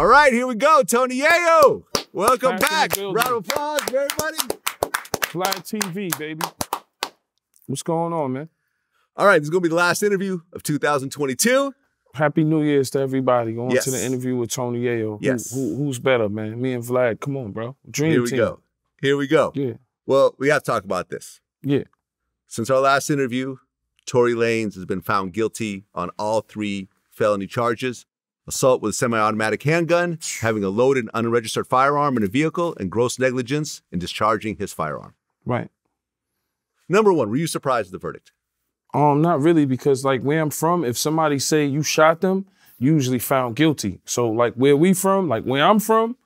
All right, here we go. Tony Yayo. Welcome Back back. Round of applause, everybody. Vlad TV, baby. What's going on, man? All right, this is going to be the last interview of 2022. Happy New Year's to everybody. Going Yes. to the interview with Tony Yayo. Who- Yes. Who, who's better, man? Me and Vlad. Come on, bro. Dream Here we team. go. Here we go. Yeah. Well, we have to talk about this. Yeah. Since our last interview, Tory Lanez has been found guilty on all three felony charges assault with a semi automatic handgun, having a loaded unregistered firearm in a vehicle, and gross negligence in discharging his firearm. Right. Number one, were you surprised at the verdict? Um, not really, because like where I'm from, if somebody say you shot them, usually found guilty. So like where we from, like where I'm from,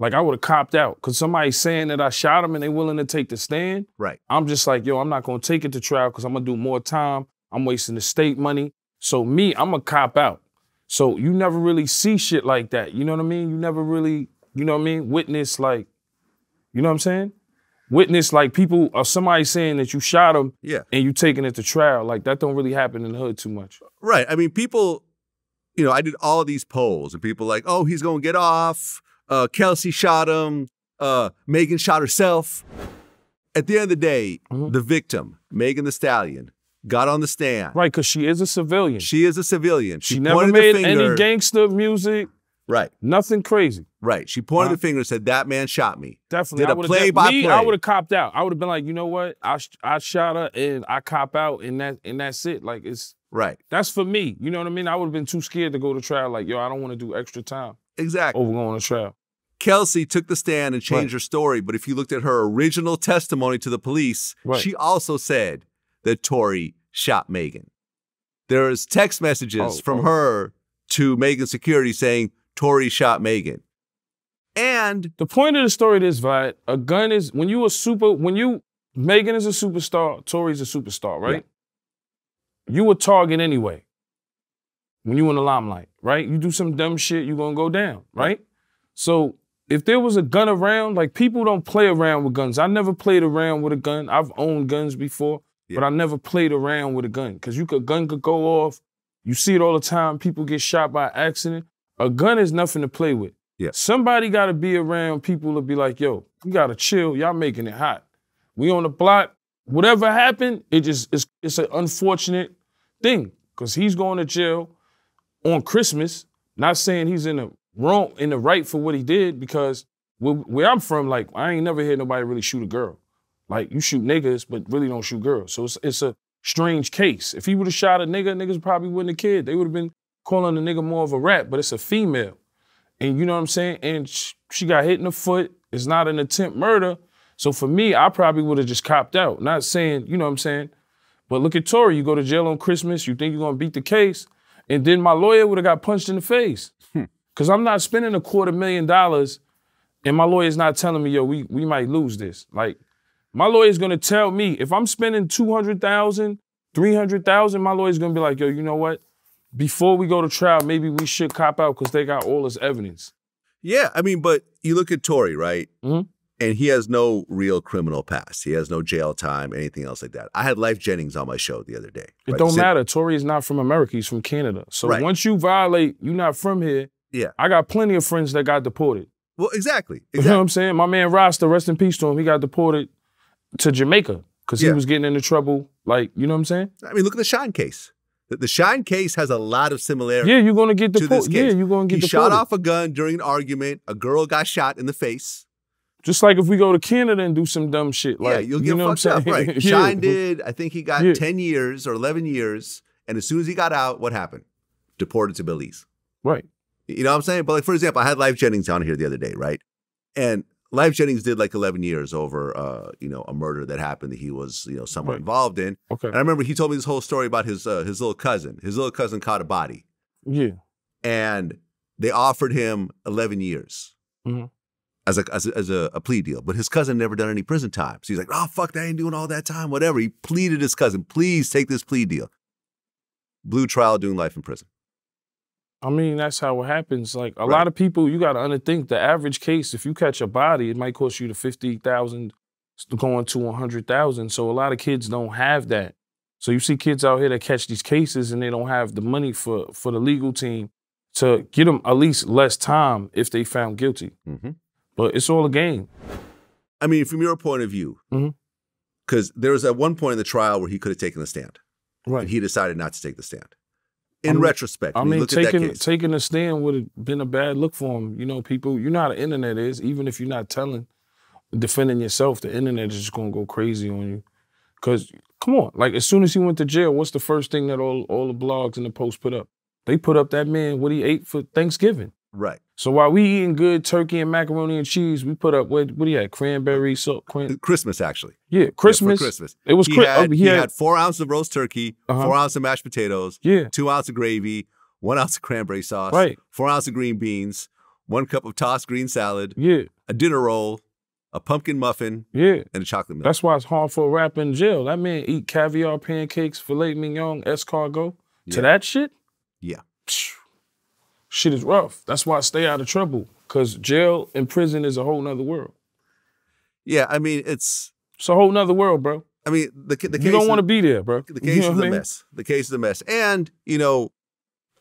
like I would have copped out. Cause somebody saying that I shot them and they willing to take the stand. Right. I'm just like, yo, I'm not gonna take it to trial because I'm gonna do more time. I'm wasting the state money. So me, I'm gonna cop out. So you never really see shit like that. You know what I mean? You never really, you know what I mean? Witness like, you know what I'm saying? Witness like people or somebody saying that you shot them Yeah. and you taking it to trial. Like that don't really happen in the hood too much. Right. I mean, people, you know, I did all of these polls and people like, oh, he's going to get off. Uh, Kelsey shot him. Uh, Megan shot herself. At the end of the day, Mhm. the victim, Megan Thee Stallion, got on the stand. Right, because she is a civilian. She, She is a civilian. She, never pointed made any gangster music, Right, nothing crazy. right. She pointed Huh? the finger and said, that man shot me. Definitely. Did I a play def- by me, play. I would have copped out. I would have been like, you know what? I I shot her and I cop out and that and that's it. Like it's Right, that's for me. You know what I mean? I would have been too scared to go to trial. Like, yo, I don't want to do extra time exactly. over going to trial. Kelsey took the stand and changed Right. her story, but if you looked at her original testimony to the police, Right. she also said that Tory shot Megan. There is text messages Oh, from oh. her to Megan security saying Tory shot Megan. And The point of the story is, Vlad, a gun is when you a super, when you Megan is a superstar, Tory's a superstar, right? You a target anyway. When you in the limelight, right? You do some dumb shit, you gonna go down, right? So if there was a gun around, like people don't play around with guns. I never played around with a gun. I've owned guns before, but I never played around with a gun. Cause you could gun could go off. You see it all the time. People get shot by accident. A gun is nothing to play with. Yeah. Somebody gotta be around people to be like, yo, you gotta chill. Y'all making it hot. We on the block. Whatever happened, it just it's it's an unfortunate thing. Cause he's going to jail on Christmas. Not saying he's in the wrong in the right for what he did, because where, where I'm from, like I ain't never heard nobody really shoot a girl. Like you shoot niggas, but really don't shoot girls. So it's it's a strange case. If he would have shot a nigga, niggas probably wouldn't have cared. They would have been calling the nigga more of a rat, but it's a female. And you know what I'm saying? And sh- she got hit in the foot. It's not an attempt murder. So for me, I probably would have just copped out. Not saying, you know what I'm saying? But look at Tory. You go to jail on Christmas. You think you're gonna beat the case, and then my lawyer would have got punched in the face. Hmm. Cause I'm not spending a quarter million dollars, and my lawyer's not telling me, yo, we we might lose this. Like, my lawyer's gonna tell me if I'm spending 200,000, 300,000, my lawyer's gonna be like, yo, you know what? Before we go to trial, maybe we should cop out because they got all this evidence. yeah, I mean, but you look at Tory, right? Mhm. And he has no real criminal past. He has no jail time, anything else like that. I had Lyfe Jennings on my show the other day. It right? don't Said- matter. Tory is not from America. He's from Canada. So Right. once you violate, you're not from here. Yeah. I got plenty of friends that got deported. Well, exactly. You know what I'm saying? My man Rasta, rest in peace to him, he got deported to Jamaica because he was getting into trouble. Like, you know what I'm saying? I mean, look at the Shyne case. The, the Shyne case has a lot of similarities. Yeah, you're gonna get To this deported. Yeah, case. you're gonna get he shot off a gun during an argument. A girl got shot in the face. Just like if we go to Canada and do some dumb shit. Like, yeah, you'll you get know what I'm fucked up, saying? right? Yeah. Shyne did. I think he got Yeah. 10 years or 11 years. And as soon as he got out, what happened? Deported to Belize. Right. You know what I'm saying? But like, for example, I had Lyfe Jennings on here the other day, right? And Lyfe Jennings did like 11 years over, uh, you know, a murder that happened that he was, you know, somewhat Right. involved in. Okay. And I remember he told me this whole story about his uh, his little cousin. His little cousin caught a body, Yeah. and they offered him 11 years Mhm. as a as, a, as a, a plea deal. But his cousin never done any prison time, so he's like, "Oh fuck, that ain't doing all that time, whatever." He pleaded his cousin, "Please take this plea deal." Blue trial, doing life in prison. I mean, that's how it happens. Like a Right. lot of people, you got to underthink the average case. If you catch a body, it might cost you the fifty thousand, going to a hundred thousand. So a lot of kids don't have that. So you see kids out here that catch these cases and they don't have the money for for the legal team to get them at least less time if they found guilty. Mhm. But it's all a game. I mean, from your point of view, because there was at one point in the trial where he could have taken the stand, Right. and he decided not to take the stand. In I mean- retrospect, I mean, look at that taking taking a stand would have been a bad look for him. You know, people, you know how the internet is. Even if you're not telling, defending yourself, the internet is just gonna go crazy on you. Cause come on, like as soon as he went to jail, what's the first thing that all all the blogs and the posts put up? They put up that man what he ate for Thanksgiving. Right? So while we eating good turkey and macaroni and cheese, we put up what what do you had? Cranberry salt, cran- Christmas actually, yeah, Yeah, Christmas. Christmas. It was He, Chri- had, oh, he he had- had four ounces of roast turkey, Uh-huh. four ounces of mashed potatoes, yeah, two ounces of gravy, one ounce of cranberry sauce, Right. four ounces of green beans, one cup of tossed green salad, yeah, a dinner roll, a pumpkin muffin, yeah. and a chocolate milk. That's why it's hard for a rapper in jail. That man eat caviar pancakes, filet mignon, escargot. Yeah. To that shit, yeah. phew, shit is rough. That's why I stay out of trouble. Cause jail and prison is a whole nother world. Yeah, I mean, it's. It's a whole nother world, bro. I mean, the the case. you don't want to be there, bro. the You case know is a mean? mess. The case is a mess, and you know,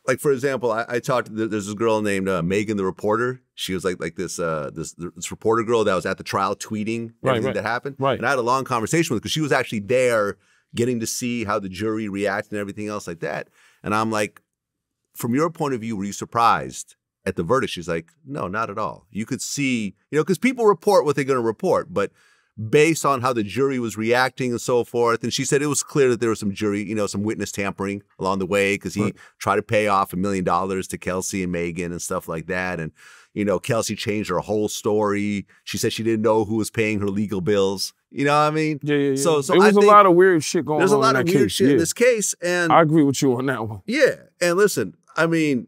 like for example, I, I talked. there- There's this girl named uh, Megan, the reporter. She was like like this uh this this reporter girl that was at the trial tweeting Right, everything right. that happened. Right. And I had a long conversation with her because she was actually there, getting to see how the jury reacted and everything else like that. And I'm like, from your point of view, were you surprised at the verdict? She's like, no, not at all. You could see, you know, because people report what they're going to report, but based on how the jury was reacting and so forth. And she said it was clear that there was some jury, you know, some witness tampering along the way because he Right. tried to pay off a million dollars to Kelsey and Megan and stuff like that. And, you know, Kelsey changed her whole story. She said she didn't know who was paying her legal bills. You know what I mean? Yeah, yeah, yeah. So- so it was a lot of weird shit going There's on There's a lot of weird case. shit yeah. in this case. And I agree with you on that one. yeah. And listen, I mean,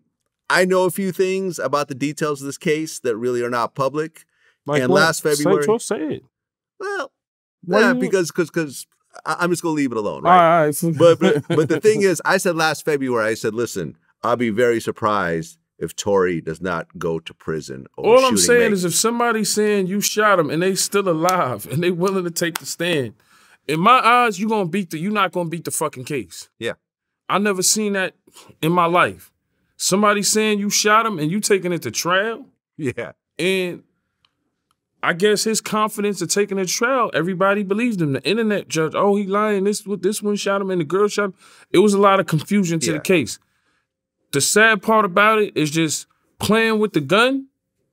I know a few things about the details of this case that really are not public. Like And what? last February- say, say it. Well, Why yeah, because because because I'm just gonna leave it alone, right? right, all right. but, but but the thing is, I said last February, I said, listen, I'll be very surprised if Tory does not go to prison. Over All I'm saying is if somebody's saying you shot him and they still alive and they willing to take the stand, in my eyes, you gonna beat the you not gonna beat the fucking case. Yeah. I never seen that in my life. Somebody saying you shot him and you taking it to trial, yeah, and I guess his confidence of taking it to trial, everybody believed him. The internet judge, oh, he lying. This this one shot him and the girl shot him. It was a lot of confusion to Yeah. the case. The sad part about it is just playing with the gun.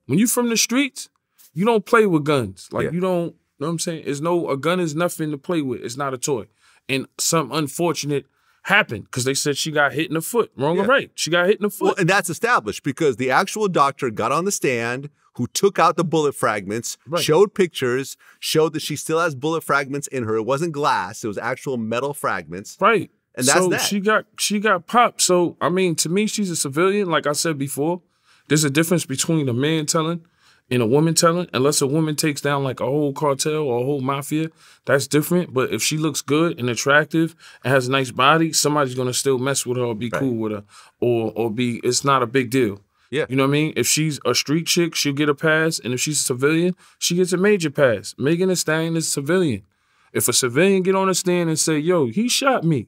When you from the streets, you don't play with guns. Like Yeah. you don't, you know what I'm saying? It's no a gun is nothing to play with. It's not a toy. And some unfortunate happened because they said she got hit in the foot. Wrong or right? She got hit in the well, foot. and that's established because the actual doctor got on the stand, who took out the bullet fragments, Right. showed pictures, showed that she still has bullet fragments in her. It wasn't glass; it was actual metal fragments. Right. And that's so that. she got she got popped. So I mean, to me, she's a civilian. Like I said before, there's a difference between a man telling and a woman telling. Unless a woman takes down like a whole cartel or a whole mafia, that's different. But if she looks good and attractive and has a nice body, somebody's gonna still mess with her or be Right. cool with her, or or be. It's not a big deal. Yeah. You know what I mean? If she's a street chick, she'll get a pass, and if she's a civilian, she gets a major pass. Megan Thee Stallion is a civilian. If a civilian get on the stand and say, "Yo, he shot me,"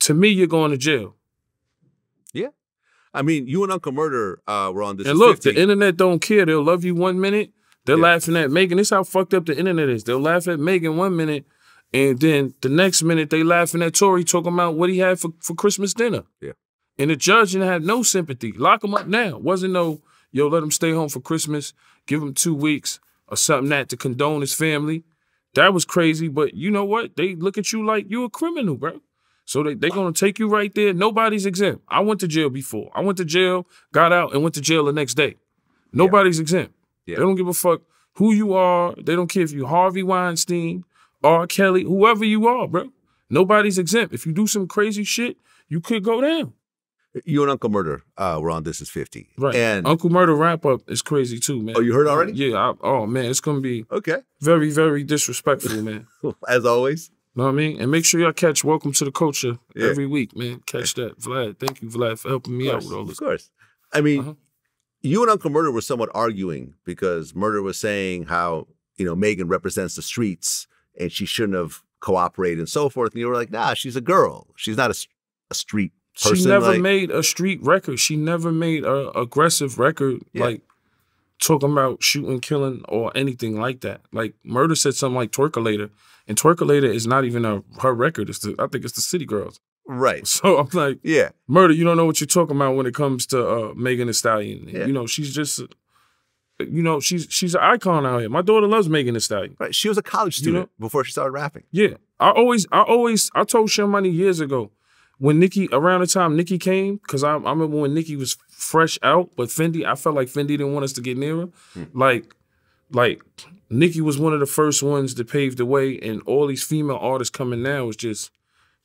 to me, you're going to jail. I mean, you and Uncle Murder uh, were on this. and look, 50. the internet don't care. They'll love you one minute, they're Yeah. laughing at Megan. This how fucked up the internet is. They'll laugh at Megan one minute, and then the next minute they laughing at Tory talking about what he had for, for Christmas dinner. Yeah. And the judge didn't have no sympathy. Lock him up now. Wasn't no, yo, let him stay home for Christmas, give him two weeks or something that to condone his family. That was crazy, but you know what? They look at you like you a criminal, bro. So they they gonna take you right there. Nobody's exempt. I went to jail before. I went to jail, got out, and went to jail the next day. Nobody's exempt. Yeah. They don't give a fuck who you are. They don't care if you Harvey Weinstein, R. Kelly, whoever you are, bro. Nobody's exempt. If you do some crazy shit, you could go down. you and Uncle Murder uh, were on This Is 50. Right. And Uncle Murder wrap up is crazy too, man. oh, you heard already? Yeah. I, oh man, it's gonna be Okay. very, very disrespectful, man. As always. Know what I mean? And make sure y'all catch Welcome to the Culture Yeah. every week, man. Catch that. Vlad, thank you, Vlad, for helping me out with all this. Of course. I mean, Uh-huh. you and Uncle Murder were somewhat arguing because Murder was saying how, you know, Megan represents the streets and she shouldn't have cooperated and so forth. And you were like, nah, she's a girl. She's not a, a street person. she never like, made a street record. She never made a aggressive record Yeah. like talking about shooting, killing, or anything like that. Like Murder said something like Twerkulator, and Twerkulator is not even a her record. It's the I think it's the City Girls. right. So I'm like, Yeah. Murder, you don't know what you're talking about when it comes to uh, Megan Thee Stallion. Yeah. You know, she's just, you know, she's she's an icon out here. My daughter loves Megan Thee Stallion. Right. She was a college You student before she started rapping. Yeah, I always, I always, I told Show Money years ago when Nicki around the time Nicki came, because I, I remember when Nicki was fresh out, but Fendi, I felt like Fendi didn't want us to get near her. Like, like Nicki was one of the first ones that paved the way, and all these female artists coming now is just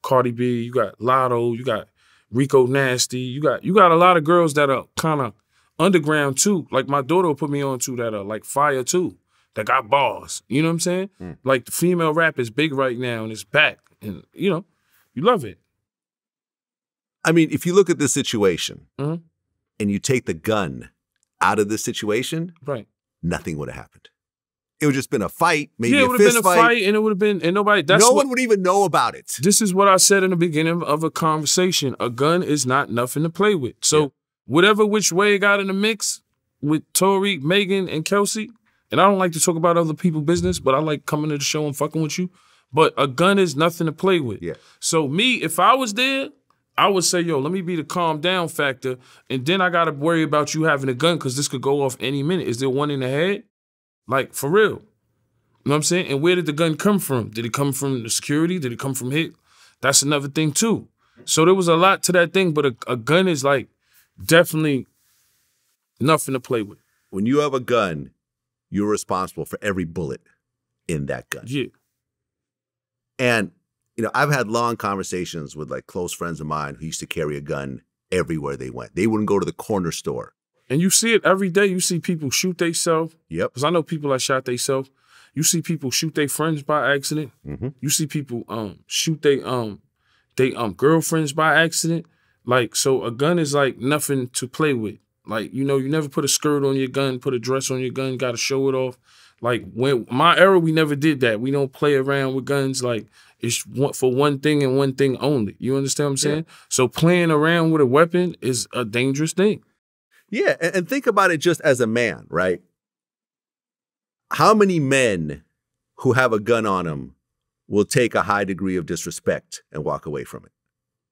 Cardi B. You got Latto, you got Rico Nasty, you got you got a lot of girls that are kind of underground too. Like my daughter put me on to that are like fire too. That got bars. You know what I'm saying? Like the female rap is big right now and it's back. And you know, you love it. I mean, if you look at the situation Mhm. and you take the gun out of the situation, Right. nothing would have happened. It would just been a fight, maybe yeah, it would have been a fight. and it would have been and nobody that's no what, one would even know about it. This is what I said in the beginning of a conversation. A gun is not nothing to play with. So Yeah. whatever which way it got in the mix with Tory, Megan, and Kelsey, and I don't like to talk about other people's business, but I like coming to the show and fucking with you. But a gun is nothing to play with. Yeah. So me, if I was there, I would say, yo, let me be the calm down factor, and then I gotta worry about you having a gun because this could go off any minute. Is there one in the head? Like for real. You know what I'm saying? And where did the gun come from? Did it come from the security? Did it come from hit? That's another thing too. So there was a lot to that thing, but a, a gun is like definitely nothing to play with. When you have a gun, you're responsible for every bullet in that gun. Yeah. And you know, I've had long conversations with like close friends of mine who used to carry a gun everywhere they went. They wouldn't go to the corner store. And you see it every day. You see people shoot themselves. Yep. Because I know people that shot themselves. You see people shoot their friends by accident. Mm-hmm. You see people um shoot they um they um girlfriends by accident. Like so, a gun is like nothing to play with. Like you know, you never put a skirt on your gun, put a dress on your gun, got to show it off. Like when my era, we never did that. We don't play around with guns. Like it's one, for one thing and one thing only. You understand what I'm saying? So playing around with a weapon is a dangerous thing. Yeah, and, and think about it just as a man, right? How many men who have a gun on them will take a high degree of disrespect and walk away from it?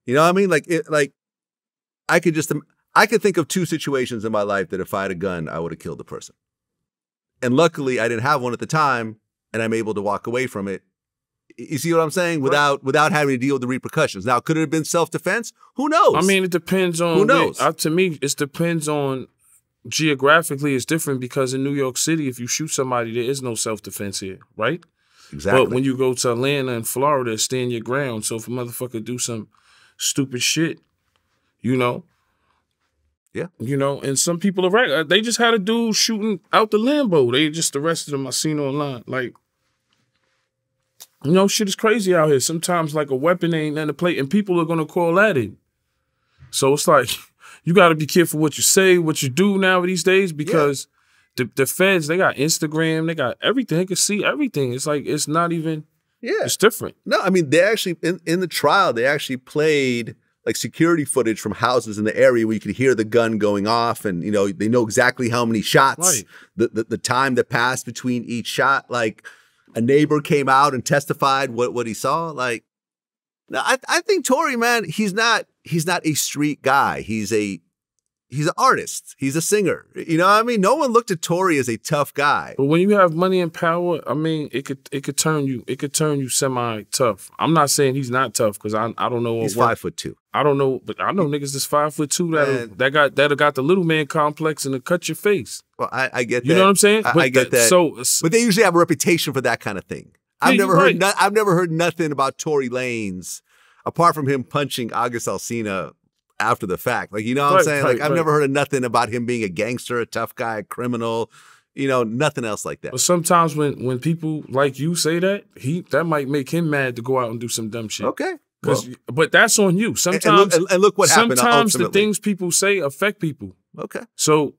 You know what I mean? Like, it, like I could just, I could think of two situations in my life that if I had a gun, I would have killed the person. And luckily, I didn't have one at the time, and I'm able to walk away from it. You see what I'm saying? Without without having to deal with the repercussions. Now, could it have been self defense? Who knows? I mean, it depends on Who knows? uh, to me, it depends on geographically. It's different because in New York City, if you shoot somebody, there is no self defense here, right? exactly. But when you go to Atlanta and Florida, stand your ground. So if a motherfucker do some stupid shit, you know. Yeah. You know, and some people are right. uh, They just had a dude shooting out the Lambo. They just arrested him. I seen online. Like, you know, shit is crazy out here. Sometimes like a weapon ain't nothing the plate, and people are gonna call at it. So it's like you got to be careful what you say, what you do now these days, because the the feds they got Instagram, they got everything. They can see everything. It's like it's not even. yeah. It's different. No, I mean they actually in, in the trial they actually played like security footage from houses in the area where you could hear the gun going off, and you know they know exactly how many shots, Right. the, the the time that passed between each shot. Like a neighbor came out and testified what what he saw. Like, no, I I think Tory man, he's not he's not a street guy. He's a he's an artist. He's a singer. You know what I mean? No one looked at Tory as a tough guy. But when you have money and power, I mean, it could it could turn you it could turn you semi tough. I'm not saying he's not tough because I I don't know what He's work- five foot two. I don't know, but I know niggas that's five foot two that that got that got the little man complex and to cut your face. Well, I, I get that. You know what I'm saying? I, I get that- that. So But they usually have a reputation for that kind of thing. I've Yeah, never heard. right. No, I've never heard nothing about Tory Lanez apart from him punching August Alsina after the fact. Like you know what I'm saying? right, like I've right. never heard of nothing about him being a gangster, a tough guy, a criminal. You know, nothing else like that. But sometimes when when people like you say that, he that might make him mad to go out and do some dumb shit. Okay. Well, but that's on you. Sometimes and look, and- and look what happened. sometimes the things people say affect people. Okay. So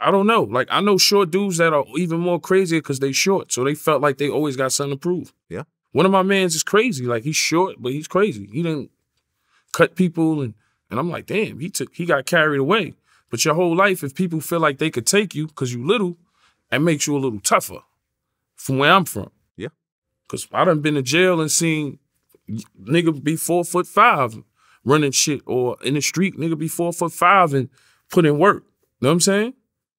I don't know. Like I know short dudes that are even more crazy because they short. So they felt like they always got something to prove. Yeah. One of my mans is crazy. Like he's short, but he's crazy. He didn't cut people and And I'm like, damn, he took he got carried away. But your whole life, if people feel like they could take you because you little, it makes you a little tougher from where I'm from. Yeah. Cause I done been to jail and seen nigga be four foot five running shit or in the street, nigga be four foot five and put in work. Know what I'm saying?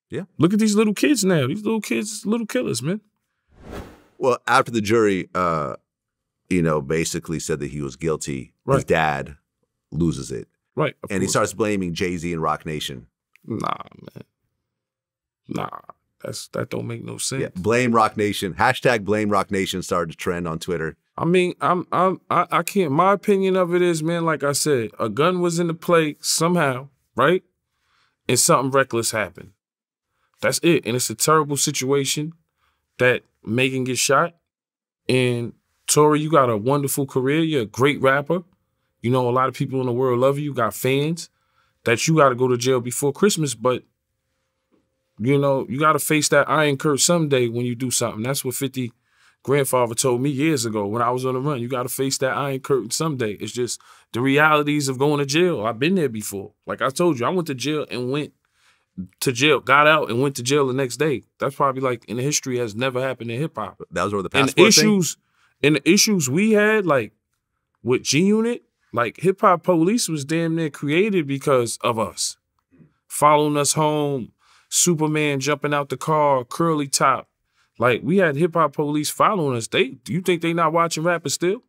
Yeah. Look at these little kids now. These little kids, little killers, man. Well, after the jury, uh, you know, basically said that he was guilty, his dad loses it. Right. And he starts blaming Jay Z and Roc Nation. Nah, man. Nah. That's that don't make no sense. Yeah. Blame Roc Nation. Hashtag blame Roc Nation started to trend on Twitter. I mean, I'm I'm I, I can't my opinion of it is, man, like I said, a gun was in the play somehow, right? And something reckless happened. That's it. And it's a terrible situation that Megan gets shot. And Tory, you got a wonderful career. You're a great rapper. You know, a lot of people in the world love you. Got fans that you got to go to jail before Christmas, but you know, you got to face that iron curse someday when you do something. That's what 50 grandfather told me years ago when I was on the run. You got to face that iron curtain someday. It's just the realities of going to jail. I've been there before. Like I told you, I went to jail and went to jail, got out and went to jail the next day. That's probably like in the history has never happened in hip hop. That was where the And passport the thing. issues and the issues we had, like with G Unit, like hip hop police was damn near created because of us. Following us home, Superman jumping out the car, curly top. Like we had hip hop police following us. They do you think they not watching rappers still?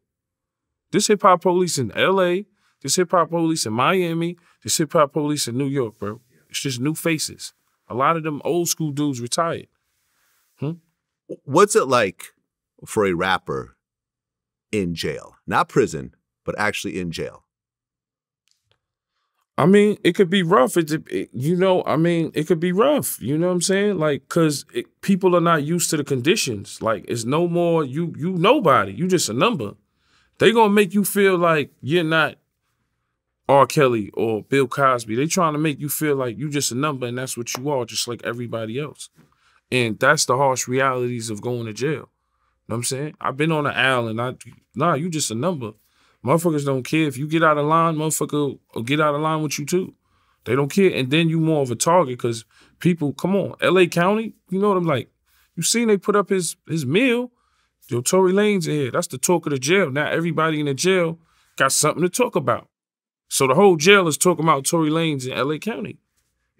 This hip hop police in LA, this hip hop police in Miami, this hip hop police in New York, bro. It's just new faces. A lot of them old school dudes retired. Hmm? What's it like for a rapper in jail? Not prison, but actually in jail. I mean, it could be rough. It, it- you know, I mean, it could be rough. You know what I'm saying? Like, cause it, people are not used to the conditions. Like, it's no more you you nobody. You just a number. They gonna make you feel like you're not R. Kelly or Bill Cosby. They trying to make you feel like you just a number and that's what you are, just like everybody else. And that's the harsh realities of going to jail. You know what I'm saying? I've been on the island. I nah, you just a number. Motherfuckers don't care if you get out of line. Motherfucker will get out of line with you too. They don't care, and then you more of a target because people. Come on, L.A. County. You know what I'm like. You seen they put up his his meal. Yo, Tory Lanez in here. That's the talk of the jail. Now everybody in the jail got something to talk about. So the whole jail is talking about Tory Lanez in L.A. County.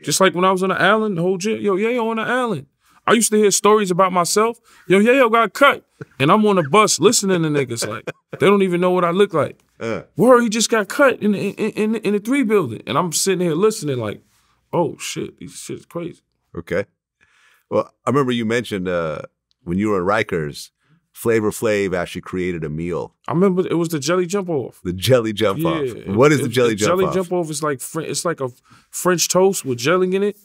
Just like when I was on the island, the whole jail. Yo, yeah, on the island. I used to hear stories about myself. Yo, yeah, yo, got cut. And I'm on the bus listening to niggas like, they don't even know what I look like. Uh, Word, he just got cut in the, in, in, in the three building. And I'm sitting here listening like, oh shit, these shit's crazy. okay. Well, I remember you mentioned uh, when you were in Rikers, Flavor Flav actually created a meal, I remember it was the jelly jump off. the jelly jump yeah. off. What is the It- jelly jump jelly off? Jelly jump off is like it's like a French toast with jelly in it.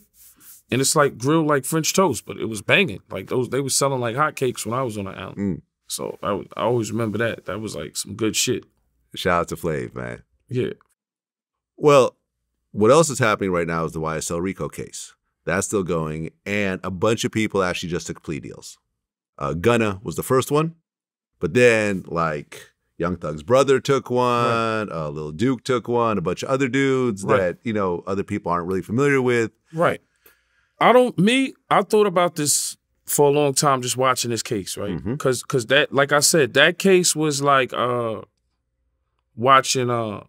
And it's like grilled like French toast, but it was banging. Like those, they were selling like hotcakes when I was on the island. Mm. So I, I always remember that. That was like some good shit. Shout out to Flav, man. Yeah. Well, what else is happening right now is the YSL Rico case. That's still going, and a bunch of people actually just took plea deals. Uh, Gunna was the first one, but then like Young Thug's brother took one, uh, Lil Duke took one, a bunch of other dudes Right. that you know other people aren't really familiar with. Right. I don't me, I thought about this for a long time just watching this case, right? Mhm. Cause cause that like I said, that case was like uh watching uh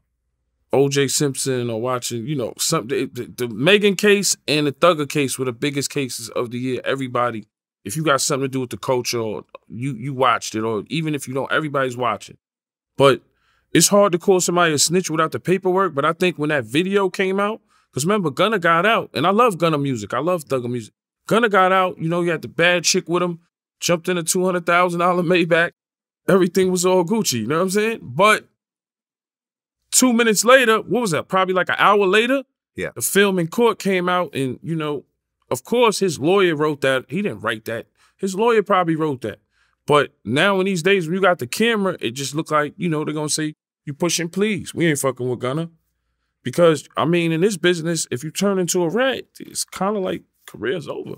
OJ Simpson or watching, you know, something the, the Megan case and the Thugger case were the biggest cases of the year. Everybody, if you got something to do with the culture or you you watched it, or even if you don't, everybody's watching. But it's hard to call somebody a snitch without the paperwork. But I think when that video came out, because remember, Gunna got out, and I love Gunna music. I love Thugger music. Gunna got out, you know, he had the bad chick with him, jumped in a $200,000 Maybach. Everything was all Gucci, you know what I'm saying? But two minutes later, what was that? Probably like an hour later, Yeah. the film in court came out, and, you know, of course, his lawyer wrote that. He didn't write that. His lawyer probably wrote that. But now in these days, when you got the camera, it just look like, you know, they're gonna say, you pushing please. We ain't fucking with Gunna. Because I mean, in this business, if you turn into a rat, it's kind of like career's over.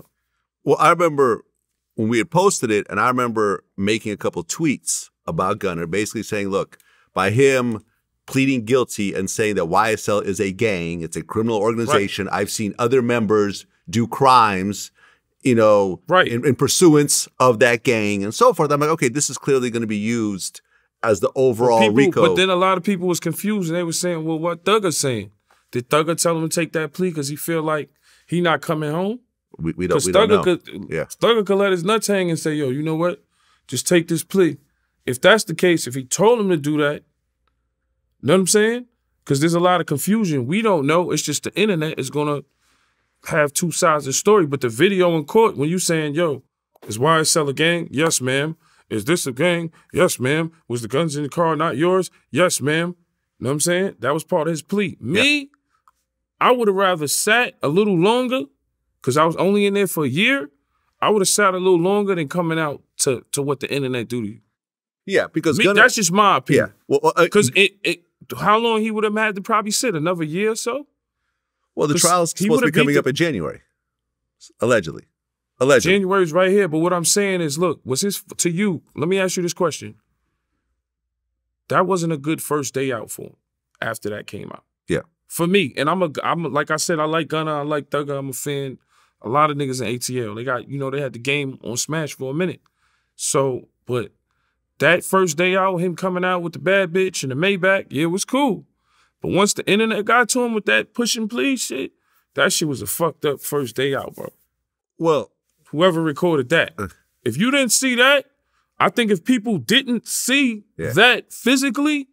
Well, I remember when we had posted it, and I remember making a couple tweets about Gunna, basically saying, "Look, by him pleading guilty and saying that YSL is a gang, it's a criminal organization. Right. I've seen other members do crimes, you know, right. in, in pursuance of that gang and so forth. I'm like, okay, this is clearly going to be used as the overall people, RICO. But then a lot of people was confused and they were saying, well, what Thugger saying? Did Thugger tell him to take that plea because he feel like he not coming home? We, we don't, we don't know. Could, yeah. Thugger could let his nuts hang and say, yo, you know what? Just take this plea. If that's the case, if he told him to do that, you know what I'm saying? Because there's a lot of confusion. We don't know. It's just the internet is gonna have two sides of the story. But the video in court, when you saying, yo, is YSL a gang? Yes, ma'am. Is this a gang? Yes, ma'am. Was the guns in the car not yours? Yes, ma'am. You know what I'm saying? That was part of his plea. Me, yeah. I would have rather sat a little longer because I was only in there for a year. I would have sat a little longer than coming out to, to what the internet do to you. Yeah, because Me, that's just my opinion. Yeah, well, because uh, it, it how long he would have had to probably sit? Another year or so? Well, the trial's supposed to be coming up in January, allegedly. Allegedly. January's right here. But what I'm saying is, look, was his to you? Let me ask you this question. That wasn't a good first day out for him after that came out. Yeah. For me, and I'm a, I'm a, like I said, I like Gunna, I like Thugger, I'm a fan. A lot of niggas in ATL, they got, you know, they had the game on Smash for a minute. So, but that first day out, him coming out with the bad bitch and the Maybach, yeah, it was cool. But once the internet got to him with that push and please shit, that shit was a fucked up first day out, bro. Well, whoever recorded that, uh, if you didn't see that, I think if people didn't see yeah. that physically,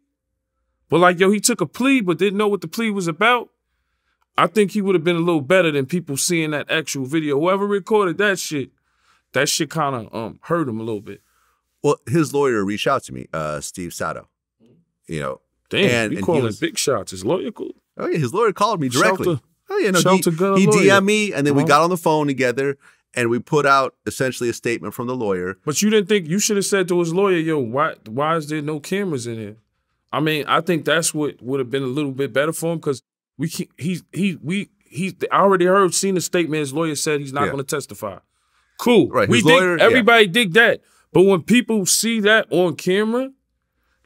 but like, yo, he took a plea but didn't know what the plea was about, I think he would have been a little better than people seeing that actual video. Whoever recorded that shit, that shit kind of um, hurt him a little bit. Well, his lawyer reached out to me, uh, Steve Sadow. You know, damn, and, you and calling was, big shots. His lawyer cool. Oh yeah, his lawyer called me directly. Shelter, oh yeah, no, he, he DM'd me, and then uh-huh. we got on the phone together, and we put out essentially a statement from the lawyer. But you didn't think you should have said to his lawyer, "Yo, why why is there no cameras in here?" I mean, I think that's what would have been a little bit better for him because we he he we he I already heard seen the statement. His lawyer said he's not yeah. going to testify. Cool, right? We lawyer, dig, everybody yeah. dig that. But when people see that on camera,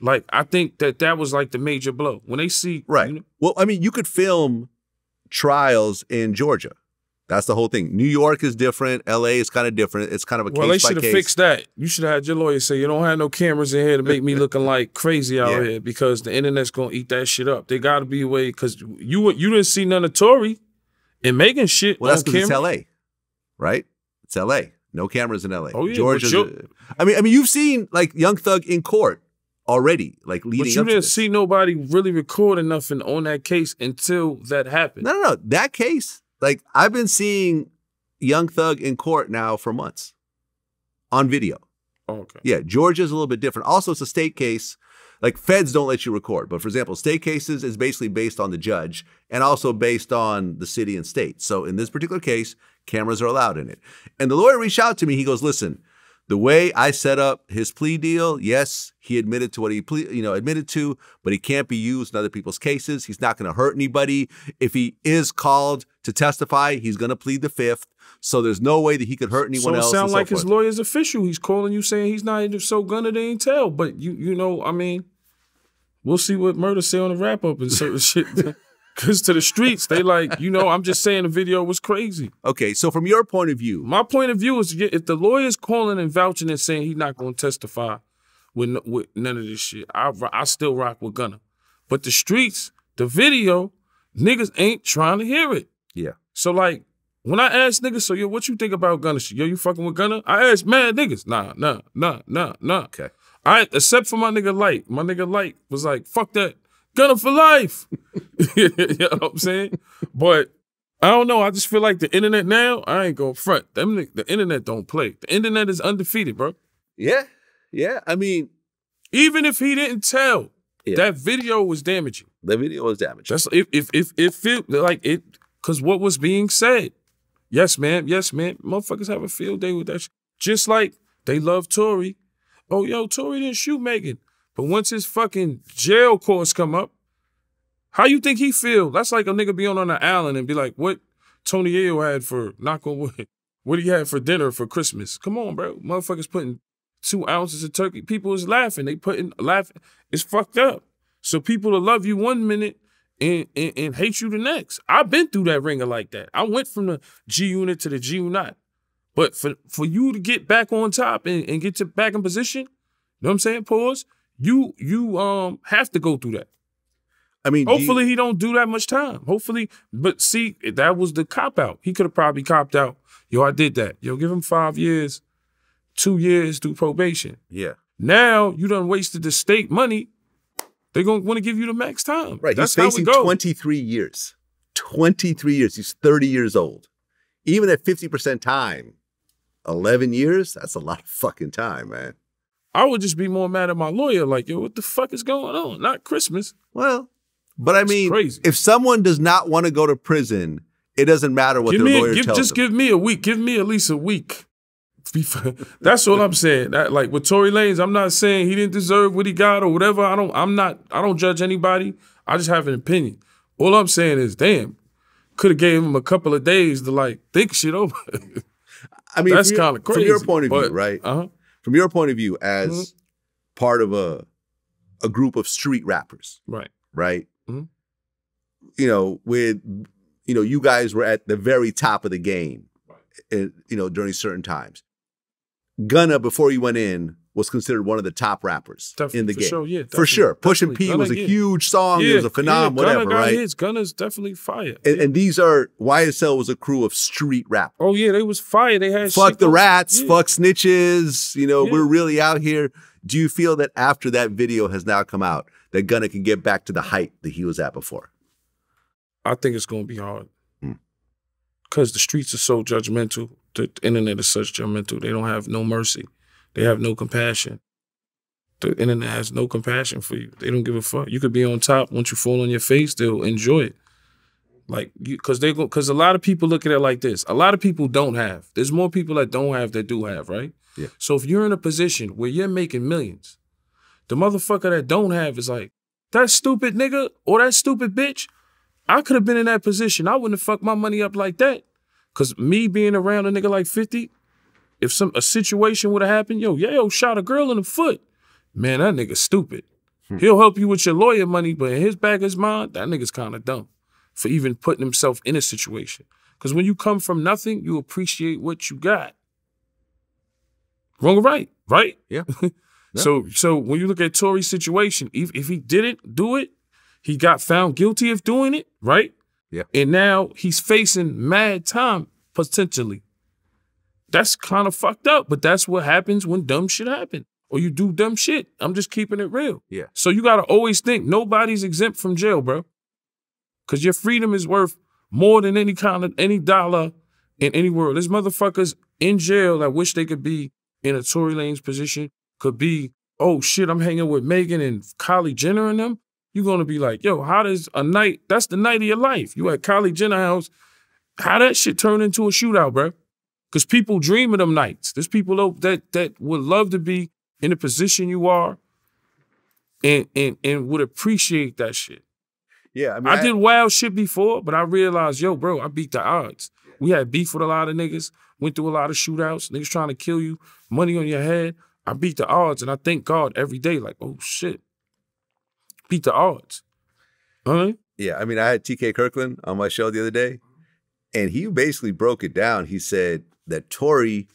like I think that that was like the major blow. When they see right. You know, well, I mean, you could film trials in Georgia. That's the whole thing. New York is different. L.A. is kind of different. It's kind of a well, case they should have fixed that. You should have had your lawyer say you don't have no cameras in here to make me looking like crazy out yeah. here because the internet's gonna eat that shit up. They got to be a way because you you didn't see none of Tory and Megan shit. Well, that's because it's L.A. Right? It's L.A. No cameras in LA. Oh yeah, Georgia. I mean, I mean, you've seen like Young Thug in court already, like leading. But you didn't see nobody really recording nothing on that case until that happened. No, no, no. That case, like I've been seeing Young Thug in court now for months on video. Oh, okay. Yeah, Georgia's a little bit different. Also, it's a state case. Like feds don't let you record, but for example, state cases is basically based on the judge and also based on the city and state. So in this particular case, Cameras are allowed in it. And the lawyer reached out to me. He goes, listen, the way I set up his plea deal, yes, he admitted to what he ple- you know admitted to, but he can't be used in other people's cases. He's not going to hurt anybody. If he is called to testify, he's going to plead the fifth. So there's no way that he could hurt anyone so else. So it sounds like forth. his lawyer's official. He's calling you saying he's not so gonna they ain't tell. But you you know, I mean, we'll see what murder say on the wrap up and certain shit. Cause to the streets, they like, you know, I'm just saying the video was crazy. Okay, so from your point of view, my point of view is if the lawyer's calling and vouching and saying he's not going to testify with, with none of this shit, I I still rock with Gunna. But the streets, the video, niggas ain't trying to hear it. Yeah. So like, when I ask niggas, so yo, what you think about Gunna shit? Yo, you fucking with Gunna? I ask mad niggas, nah, nah, nah, nah, nah. Okay. I except for my nigga Light. My nigga Light was like, fuck that. Gunna for life. you know what I'm saying? But I don't know. I just feel like the internet now, I ain't going front. Them, the internet don't play. The internet is undefeated, bro. Yeah. Yeah. I mean, even if he didn't tell, yeah. that video was damaging. The video was damaging. That's if if if it feel like it because what was being said. Yes, man. Yes, man. Motherfuckers have a field day with that. Just like they love Tory. Oh, yo, Tory didn't shoot Megan. But once his fucking jail course come up, how you think he feel? That's like a nigga being on an island and be like, what Tony Yayo had for knock on wood? What he had for dinner for Christmas? Come on, bro. Motherfuckers putting two ounces of turkey. People is laughing. They putting laughing. It's fucked up. So people will love you one minute and, and, and hate you the next. I've been through that ringer like that. I went from the G unit to the G unit. But for, for you to get back on top and, and get to back in position, you know what I'm saying? Pause. You you um have to go through that. I mean, do you- Hopefully he don't do that much time. Hopefully, but see, that was the cop out. He could have probably copped out. Yo, I did that. Yo, give him five years, two years through probation. yeah, Now you done wasted the state money. They're gonna want to give you the max time. right. That's He's facing goes. 23 years. 23 years. He's 30 years old. Even at 50% time, 11 years, that's a lot of fucking time, man. I would just be more mad at my lawyer. Like, yo, what the fuck is going on? Not Christmas. Well, but I mean, crazy. if someone does not want to go to prison, it doesn't matter what give their me, lawyer give, tells just them. give me a week. Give me at least a week. That's all I'm saying. That, like with Tory Lanez, I'm not saying he didn't deserve what he got or whatever. I don't. I'm not. I don't judge anybody. I just have an opinion. All I'm saying is, damn, could have gave him a couple of days to like think shit over. I mean, That's kind of crazy. From your point of view, but- right? Uh huh. From your point of view, as Mhm. part of a a group of street rappers, Right. right? Mhm. You know, with you know, you guys were at the very top of the game, and you know, during certain times. Gunna, before you went in, was considered one of the top rappers Definitely, in the game. sure, yeah, for sure. Pushing. P was a yeah. huge song. it was a phenom, yeah, Gunna whatever, right? Hits. Gunna's definitely fire. And, and these are YSL was a crew of street rappers. oh yeah, they was fire. They had fuck the rats, yeah. fuck snitches. You know, Yeah. we're really out here. Do you feel that after that video has now come out, that Gunna can get back to the height that he was at before? I think it's gonna be hard. Hmm. Cause the streets are so judgmental. The internet is such judgmental. They don't have no mercy. They have no compassion. The internet has no compassion for you. They don't give a fuck. You could be on top. Once you fall on your face, they'll enjoy it. Like you, cause they go, cause a lot of people look at it like this. A lot of people don't have. There's more people that don't have that do have, right? Yeah. So if you're in a position where you're making millions, the motherfucker that don't have is like, that stupid nigga or that stupid bitch, I could have been in that position. I wouldn't have fucked my money up like that. Cause me being around a nigga like 50, if some a situation would have happened, yo, yo, shot a girl in the foot. Man, that nigga stupid. Hmm. He'll help you with your lawyer money, but in his back of his mind, that nigga's kind of dumb for even putting himself in a situation. Cause when you come from nothing, you appreciate what you got. Wrong or right, right? Yeah. So so when you look at Tory's situation, if, if he didn't do it, he got found guilty of doing it, right? Yeah. And now he's facing mad time potentially. That's kind of fucked up, but that's what happens when dumb shit happen. Or you do dumb shit. I'm just keeping it real. Yeah. So you gotta always think nobody's exempt from jail, bro. Cause your freedom is worth more than any kind of any dollar in any world. There's motherfuckers in jail that wish they could be in a Tory Lanez position, could be, oh shit, I'm hanging with Megan and Kylie Jenner and them. You're gonna be like, yo, how does a night, that's the night of your life. You at Kylie Jenner house, how that shit turn into a shootout, bro? Cause people dream of them nights. There's people that that would love to be in the position you are and and and would appreciate that shit. Yeah, I mean, I did wild shit before, but I realized, yo, bro, I beat the odds. We had beef with a lot of niggas, went through a lot of shootouts, niggas trying to kill you, money on your head. I beat the odds, and I thank God every day, like, oh shit, beat the odds. Huh? Yeah, I mean, I had TK Kirkland on my show the other day, and he basically broke it down. He said that Tory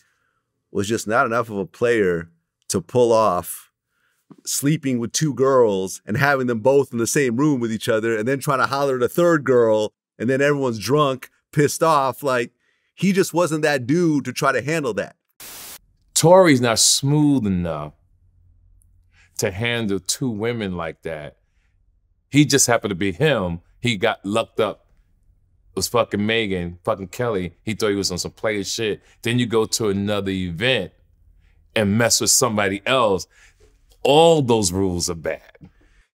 was just not enough of a player to pull off sleeping with two girls and having them both in the same room with each other, and then trying to holler at a third girl, and then everyone's drunk, pissed off. Like he just wasn't that dude to try to handle that. Tory's not smooth enough to handle two women like that. He just happened to be him. He got lucked up. It was fucking Megan, fucking Kelly. He thought he was on some player shit. Then you go to another event and mess with somebody else. All those rules are bad.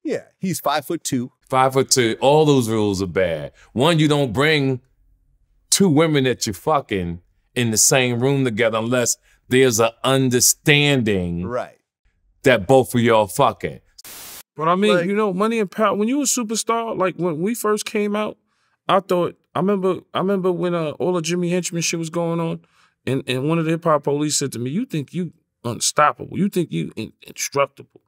Yeah, he's five foot two. Five foot two, all those rules are bad. One, you don't bring two women that you're fucking in the same room together unless there's an understanding Right. that both of y'all fucking. But I mean, Like- you know, money and power. When you a superstar, like when we first came out, I thought I remember I remember when uh, all the Jimmy Henchman shit was going on, and and one of the hip hop police said to me, "You think you unstoppable? You think you in- indestructible?"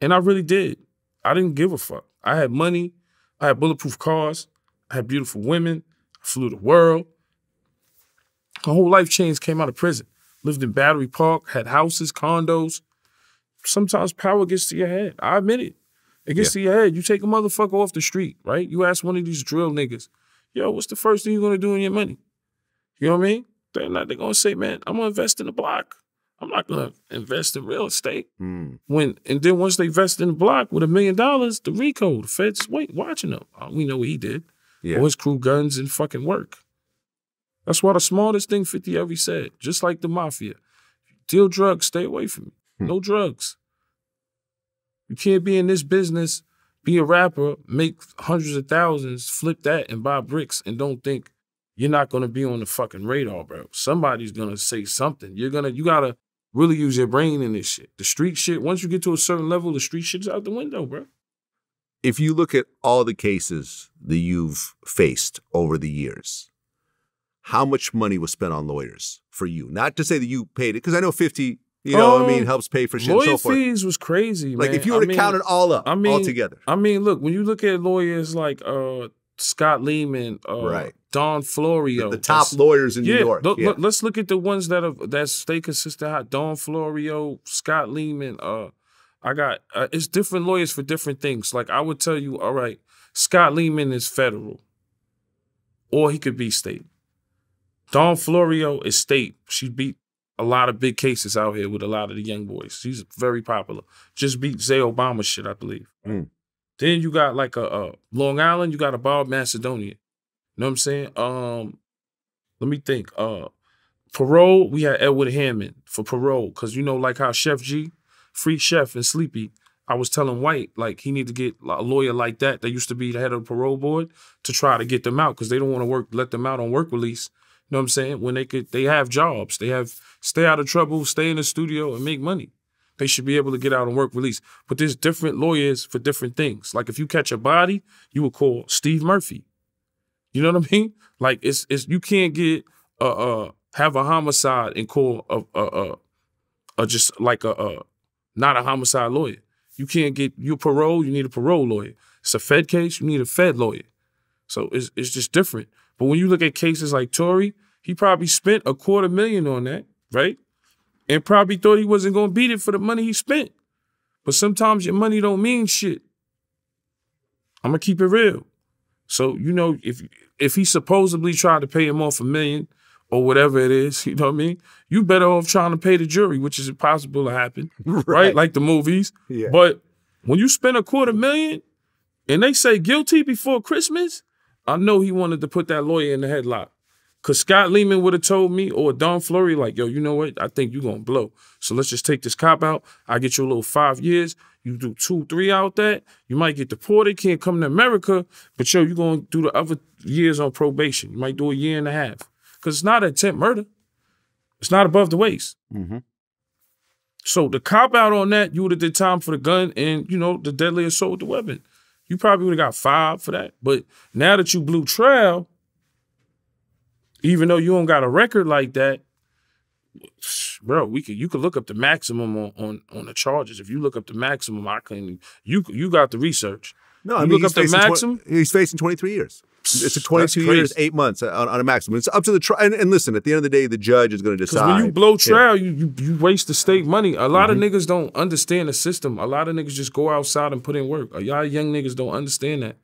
And I really did. I didn't give a fuck. I had money. I had bulletproof cars. I had beautiful women. I flew the world. My whole life changed. Came out of prison. Lived in Battery Park. Had houses, condos. Sometimes power gets to your head. I admit it. It gets to your head. You take a motherfucker off the street, right? You ask one of these drill niggas, yo, what's the first thing you're gonna do in your money? You know what I mean? They're not. They're gonna say, man, I'm gonna invest in the block. I'm not gonna invest in real estate. Mm. When and then once they invest in the block with a million dollars, the RICO, the feds wait watching them. Uh, We know what he did. Yeah. Or his crew guns and fucking work. That's why the smartest thing 50 ever said, just like the mafia, deal drugs, stay away from me. Hmm. No drugs. You can't be in this business, be a rapper, make hundreds of thousands, flip that and buy bricks and don't think you're not gonna be on the fucking radar, bro. Somebody's gonna say something. You're gonna, you gotta really use your brain in this shit. The street shit, once you get to a certain level, the street shit's out the window, bro. If you look at all the cases that you've faced over the years, how much money was spent on lawyers for you? Not to say that you paid it, because I know 50, you know what I mean, Um, helps pay for shit and Lawyer so forth. fees was crazy, Like man. if you were I to mean- count it all up, I mean, all together. I mean, look, when you look at lawyers like uh, Scott Leemon, uh, Right. Dawn Florio, the top lawyers in yeah, New York. yeah. let's look at the ones that have that stay consistent. Hot. Dawn Florio, Scott Leemon. Uh, I got uh, it's different lawyers for different things. Like I would tell you, all right, Scott Leemon is federal, or he could be state. Dawn Florio is state. She beat a lot of big cases out here with a lot of the young boys. He's very popular. Just beat Zay Obama shit, I believe. Mm. Then you got like a, a Long Island, you got a Bob Macedonio. You know what I'm saying? Um, let me think. Uh, parole, we had Edward Hammock for parole because you know, like how Chef G, Free Chef, and Sleepy. I was telling White like he need to get a lawyer like that that used to be the head of the parole board to try to get them out because they don't want to work, let them out on work release. You know what I'm saying? When they could, they have jobs, they have stay out of trouble, stay in the studio and make money. They should be able to get out on work release. But there's different lawyers for different things. Like if you catch a body, you would call Steve Murphy. You know what I mean? Like it's it's you can't get uh uh have a homicide and call a a a, a just like a, a not a homicide lawyer. You can't get you parole. You need a parole lawyer. It's a Fed case. You need a Fed lawyer. So it's it's just different. But when you look at cases like Tory, he probably spent a quarter million on that, right? And probably thought he wasn't gonna beat it for the money he spent. But sometimes your money don't mean shit. I'm gonna keep it real. So you know, if if he supposedly tried to pay him off a million or whatever it is, you know what I mean? You better off trying to pay the jury, which is impossible to happen, right? Like the movies. Yeah. But when you spend a quarter million and they say guilty before Christmas, I know he wanted to put that lawyer in the headlock. Cause Scott Leemon would have told me, or Dawn Florio, like, yo, you know what? I think you're gonna blow. So let's just take this cop out. I get you a little five years. You do two, three out that. You might get deported, can't come to America, but yo, you're gonna do the other years on probation. You might do a year and a half. Cause it's not attempt murder. It's not above the waist. Mhm. So the cop out on that, you would have did time for the gun and you know the deadly assault with the weapon. You probably would have got five for that. But now that you blew trail, even though you don't got a record like that, bro, we could you could look up the maximum on on, on the charges. If you look up the maximum, I can you you got the research. No, I You mean, look he's up the maximum? he's facing 23 years. It's a 22 years, eight months on, on a maximum. It's up to the trial. And, and listen, at the end of the day, the judge is going to decide. when you blow Yeah. trial, you, you you waste the state money. A lot Mm-hmm. of niggas don't understand the system. A lot of niggas just go outside and put in work. A lot of young niggas don't understand that.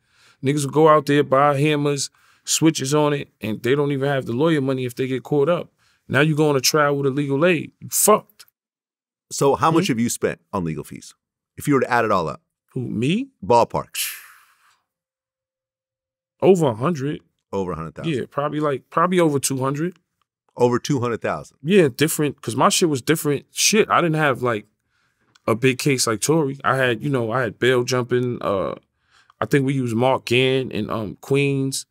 Niggas will go out there, buy hammers, switches on it, and they don't even have the lawyer money if they get caught up. Now you go on a trial with a legal aid. You fucked. So, how Hmm? much have you spent on legal fees? If you were to add it all up, Who, me? ballpark, Over a hundred. over a 100,000. Yeah, probably like probably over two hundred. Over 200,000. Yeah, different. Cause my shit was different. Shit, I didn't have like a big case like Tory. I had, you know, I had bail jumping. Uh, I think we used Mark Gann in um Queens.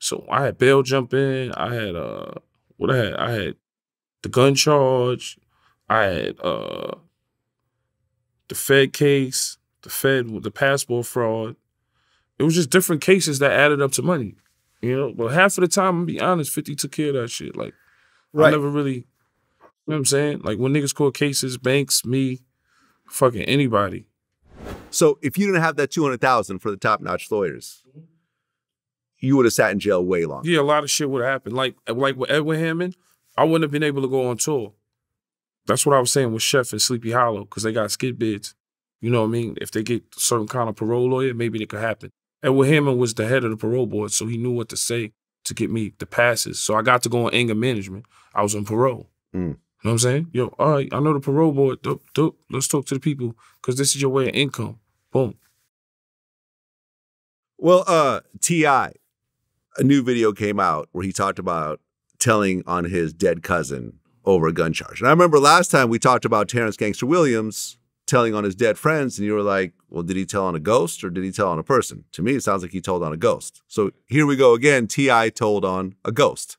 So I had bail jumping. I had uh what I had. I had the gun charge. I had uh the Fed case. The Fed the passport fraud. It was just different cases that added up to money. You know, but half of the time, I'm gonna be honest, 50 took care of that shit. Like I never really, you know what I'm saying? Like when niggas call cases, banks, me, fucking anybody. So if you didn't have that 200,000 for the top-notch lawyers, you would have sat in jail way longer. Yeah, a lot of shit would have happened. Like like with Edwin Hammock, I wouldn't have been able to go on tour. That's what I was saying with Chef and Sleepy Hallow, because they got skid bids. You know what I mean? If they get a certain kind of parole lawyer, maybe it could happen. Edwin Hammock was the head of the parole board, so he knew what to say to get me the passes. So I got to go on anger management. I was on parole. Mm. You know what I'm saying? Yo, all right, I know the parole board. Dope, dope. Let's talk to the people because this is your way of income. Boom. Well, uh, T.I., a new video came out where he talked about telling on his dead cousin over a gun charge. And I remember last time we talked about Terrence Gangster Williams telling on his dead friends, and you were like, well, did he tell on a ghost or did he tell on a person? To me, it sounds like he told on a ghost. So here we go again. T.I. told on a ghost.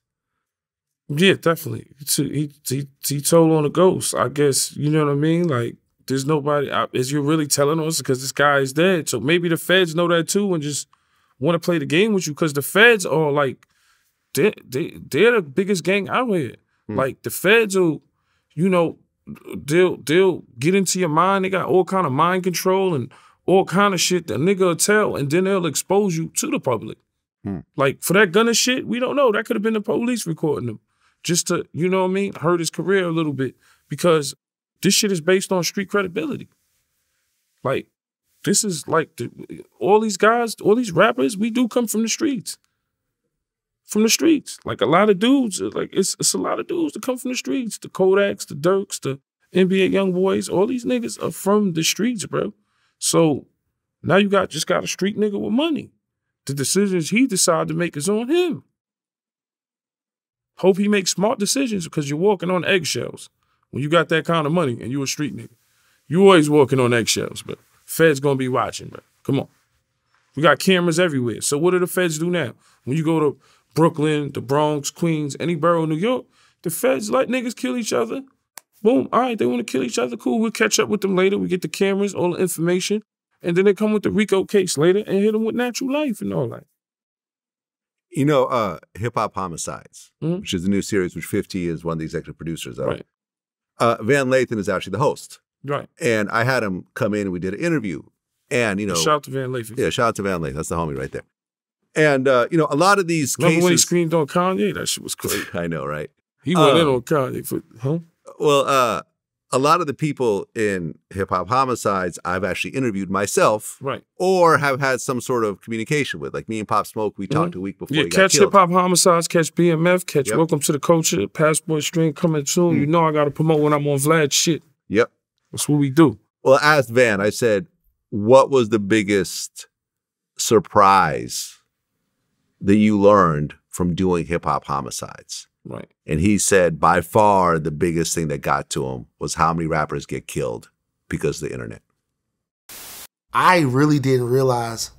Yeah, definitely. He, he, he told on a ghost. I guess, you know what I mean? Like, there's nobody, is you really telling us because this guy is dead? So maybe the feds know that too and just want to play the game with you because the feds are like, they, they, they're the biggest gang out here. Hmm. Like, the feds will, you know, they'll they'll get into your mind. They got all kind of mind control and all kind of shit that nigga will tell, and then they'll expose you to the public. Hmm. Like for that gun and shit, we don't know. That could have been the police recording them, just to you know what I mean, hurt his career a little bit because this shit is based on street credibility. Like this is like the, all these guys, all these rappers, we do come from the streets. From the streets. Like a lot of dudes, uh, like it's it's a lot of dudes that come from the streets. The Kodaks, the Dirks, the NBA young boys, all these niggas are from the streets, bro. So now you got just got a street nigga with money. The decisions he decided to make is on him. Hope he makes smart decisions because you're walking on eggshells. When you got that kind of money and you a street nigga, you always walking on eggshells, but Feds gonna be watching, bro. Come on. We got cameras everywhere. So what do the feds do now? When you go to Brooklyn, the Bronx, Queens, any borough in New York, the feds let niggas kill each other. Boom. All right, they want to kill each other. Cool. We'll catch up with them later. We get the cameras, all the information, and then they come with the RICO case later and hit them with natural life and all that. You know, uh, Hip Hop Homicides, mm-hmm. which is a new series, which 50 is one of the executive producers of. Right. Uh, Van Lathan is actually the host. Right. And I had him come in and we did an interview. And, you know. Shout out to Van Lathan. Yeah, shout out to Van Lathan. That's the homie right there. And uh, you know, a lot of these Remember cases. when he screamed on Kanye? That shit was crazy. I know, right? He went in on Kanye for huh? Well, uh, a lot of the people in hip hop homicides I've actually interviewed myself, right, or have had some sort of communication with. Like me and Pop Smoke, we talked mm-hmm. a week before. Yeah, catch hip hop homicides, catch BMF, catch yep. Welcome to the Culture, Passport Stream coming soon. Mm-hmm. You know I got to promote when I'm on Vlad shit. Yep, that's what we do. Well, I asked Van. I said, "What was the biggest surprise that you learned from doing hip hop homicides?" Right. And he said by far the biggest thing that got to him was how many rappers get killed because of the internet. I really didn't realize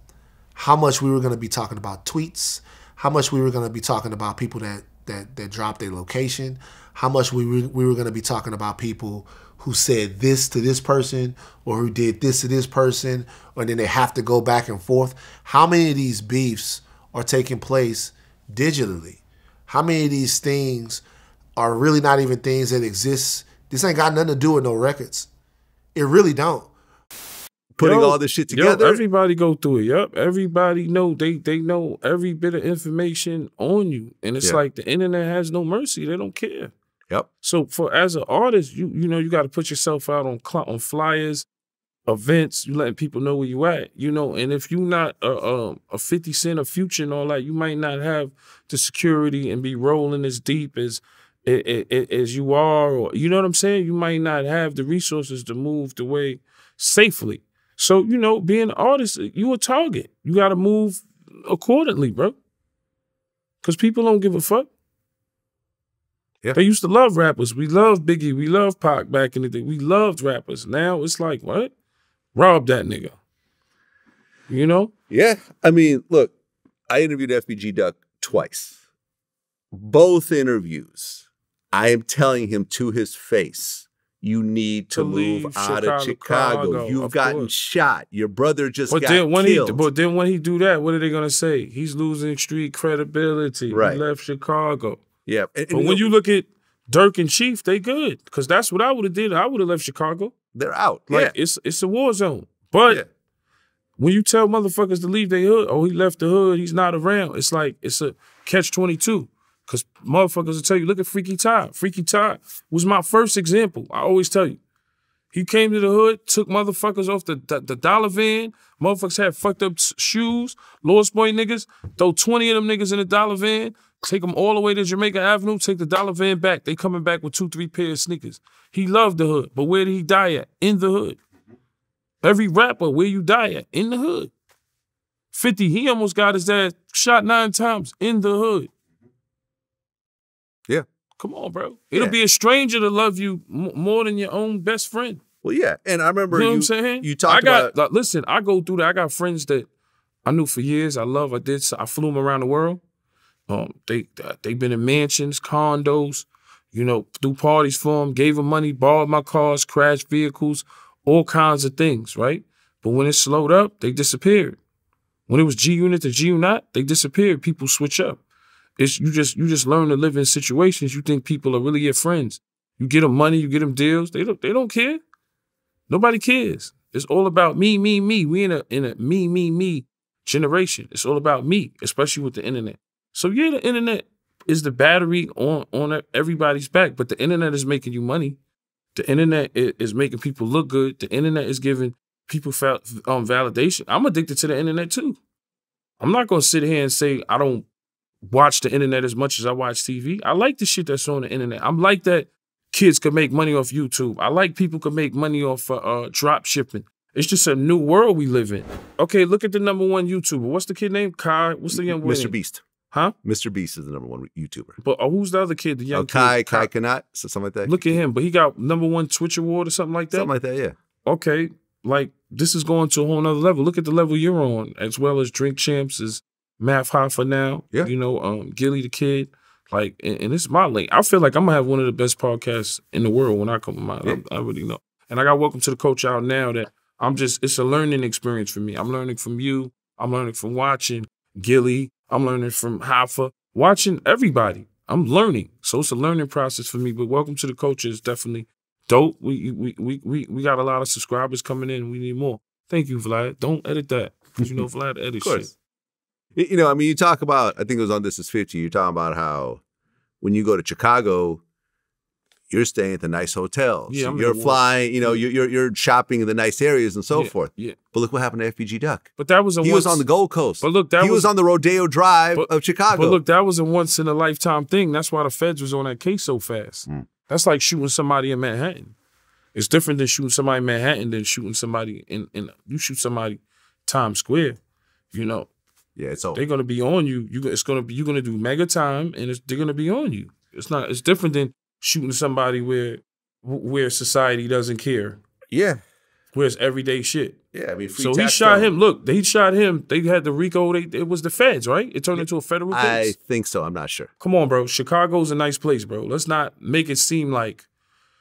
how much we were going to be talking about tweets, how much we were going to be talking about people that that that dropped their location, how much we were, we were going to be talking about people who said this to this person or who did this to this person or then they have to go back and forth. How many of these beefs are taking place digitally? how many of these things are really not even things that exist? This ain't got nothing to do with no records. It really don't. Putting yo, all this shit together. Yo, everybody go through it. Yep. Everybody know they they know every bit of information on you. And it's yeah. like the internet has no mercy. They don't care. Yep. So for as an artist, you you know you got to put yourself out on on flyers, events, you letting people know where you at, you know. And if you're not a, a, a 50 Cent, a future and all that, you might not have the security and be rolling as deep as as you are, or you know what I'm saying. You might not have the resources to move the way safely. So you know, being an artist, uh, you a target. You got to move accordingly, bro. Because people don't give a fuck. Yeah. They used to love rappers. We loved Biggie. We loved Pac back in the day. We loved rappers. Now it's like, what? Rob that nigga. You know? Yeah. I mean, look, I interviewed FBG Duck twice. Both interviews, I am telling him to his face, you need to, to move out Chicago, of Chicago. Chicago You've gotten course. shot. Your brother just but got then when killed. He, but then when he do that, what are they gonna say? He's losing street credibility. Right. He left Chicago. Yeah. And, and but when you look at Dirk and Chief, they good because that's what I would have did. I would have left Chicago. They're out. Like yeah. it's it's a war zone. But yeah. when you tell motherfuckers to leave their hood, oh, he left the hood, he's not around. It's like it's a catch twenty two. Cause motherfuckers will tell you, look at Freaky Tah. Freaky Tah was my first example. I always tell you. He came to the hood, took motherfuckers off the, the, the dollar van. Motherfuckers had fucked up shoes. Lost Boy niggas, throw 20 of them niggas in the dollar van, take them all the way to Jamaica Avenue, take the dollar van back. They coming back with two, three pairs of sneakers. He loved the hood, but where did he die at? In the hood. Every rapper, where you die at? In the hood. 50, he almost got his ass shot nine times in the hood. Yeah. Come on, bro. It'll Yeah. be a stranger to love you m- more than your own best friend. Well, yeah, and I remember You know you, what I'm saying? you talked I got, about like, listen, I go through that. I got friends that I knew for years. I love. I did. I flew them around the world. Um, they they've been in mansions, condos, you know, threw parties for them, gave them money, borrowed my cars, crashed vehicles, all kinds of things, right? But when it slowed up, they disappeared. When it was G Unit to G Unit, they disappeared. People switch up. It's you just you just learn to live in situations. You think people are really your friends. You get them money, you get them deals. They don't they don't care. Nobody cares. It's all about me, me, me. We in a in a me, me, me generation. It's all about me, especially with the internet. So yeah, the internet is the battery on on everybody's back, but the internet is making you money. The internet is making people look good. The internet is giving people um, validation. I'm addicted to the internet too. I'm not gonna sit here and say I don't watch the internet as much as I watch TV. I like the shit that's on the internet. I'm like that kids could make money off YouTube. I like people could make money off uh, uh, drop shipping. It's just a new world we live in. Okay, look at the number one YouTuber. What's the kid name? Kai. What's the young boy Mr. name? Beast. Huh? Mr. Beast is the number one YouTuber. But uh, who's the other kid? The young Oh, Kai, kid? Kai Cenat, so something like that. Look at him. But he got number one Twitch award or something like that. something like that. Yeah. okay, like this is going to a whole nother level. Look at the level you're on, as well as Drink Champs is Math Hoffa now. Yeah. You know, um, Gillie Da Kid. Like, and, and it's my lane. I feel like I'm gonna have one of the best podcasts in the world when I come out. Yeah. I, I really know. And I got welcome to the coach out now that I'm just it's a learning experience for me. I'm learning from you. I'm learning from watching Gilly. I'm learning from Hoffa. Watching everybody. I'm learning. So it's a learning process for me. But welcome to the coach is definitely dope. We we we we we got a lot of subscribers coming in. We need more. Thank you, Vlad. Don't edit that. Because you know Vlad edit Of course. shit. You know, I mean, you talk about, I think it was on This Is 50, you're talking about how when you go to Chicago, you're staying at the nice hotels. Yeah, you're flying, you know, you're, you're, you're shopping in the nice areas and so Yeah, forth. Yeah. But look what happened to FBG Duck. But that was a He once, was on the Gold Coast. But look, that he was, on the Rodeo Drive But- of Chicago. But look, that was a once in a lifetime thing. That's why the feds was on that case so fast. Mm. That's like shooting somebody in Manhattan. It's different than shooting somebody in Manhattan than shooting somebody in, in you shoot somebody Times Square. You know, yeah, it's over. they're gonna be on you. You it's gonna be you're gonna do mega time and it's, they're gonna be on you. It's not it's different than shooting somebody where where society doesn't care. yeah. Where it's everyday shit. Yeah, I mean, free so he shot him. Look, they shot him. They had the RICO. They, it was the feds, right? It turned into a federal case. I think so. I'm not sure. Come on, bro. Chicago's a nice place, bro. Let's not make it seem like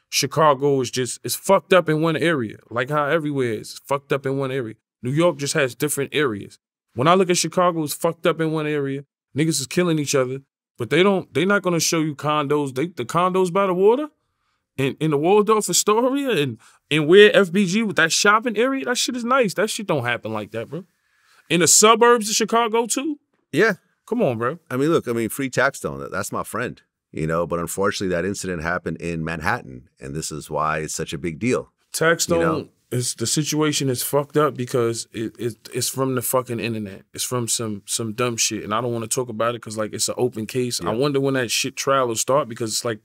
Chicago is just it's fucked up in one area, like how everywhere is fucked up in one area. New York just has different areas. When I look at Chicago, it's fucked up in one area. Niggas is killing each other, but they don't. They're not gonna show you condos. They the condos by the water, in in the Waldorf Astoria, and and where FBG with that shopping area. That shit is nice. That shit don't happen like that, bro. In the suburbs of Chicago too. Yeah. Come on, bro. I mean, look, I mean, free tax that- that's my friend, you know, but unfortunately that incident happened in Manhattan. And this is why it's such a big deal. Tax You know? It's the situation is fucked up because it, it it's from the fucking internet. It's from some some dumb shit, and I don't want to talk about it because like it's an open case. I wonder when that shit trial will start because it's like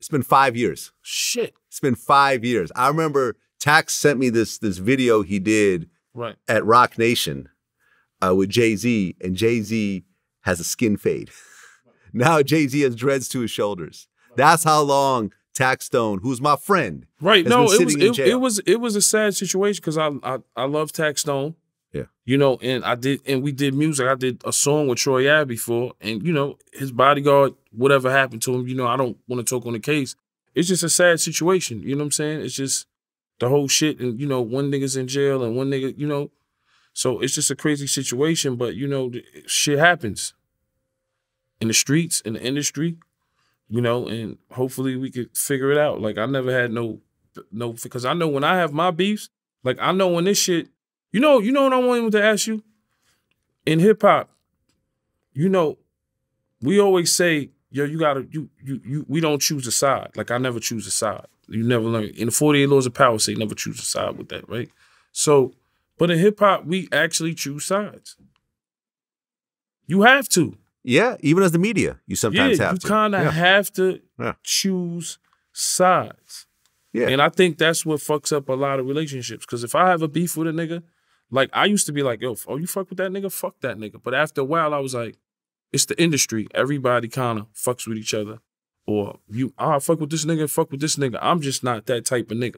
It's been five years. shit. It's been five years. I remember Tax sent me this this video he did Right. at Roc Nation uh, with Jay Z, and Jay Z has a skin fade. now Jay Z has dreads to his shoulders. That's how long Tax Stone, who's my friend, Right. No, it was it, it was it was a sad situation because I, I I love Tax Stone. Yeah. You know, and I did and we did music. I did a song with Troy Ave before, and you know, his bodyguard, whatever happened to him, you know, I don't want to talk on the case. It's just a sad situation. You know what I'm saying? It's just the whole shit, and you know, one nigga's in jail and one nigga, you know. So it's just a crazy situation, but you know, shit happens in the streets, in the industry, you know, and hopefully we could figure it out. Like I never had no no because I know when I have my beefs, like I know when this shit You know, you know what I wanted to ask you? In hip hop, you know, we always say, yo, you gotta, you, you, you, we don't choose a side. Like I never choose a side. You never learn. In the 48 laws of power say never choose a side with that, right? So, but in hip hop, we actually choose sides. You have to. Yeah, even as the media, you sometimes yeah, have you to. kind of yeah. have to Yeah. choose sides. Yeah. And I think that's what fucks up a lot of relationships. Because if I have a beef with a nigga, like I used to be like, yo, oh, you fuck with that nigga? Fuck that nigga. But after a while, I was like, it's the industry. Everybody kind of fucks with each other. Or you, ah, fuck with this nigga, fuck with this nigga. I'm just not that type of nigga.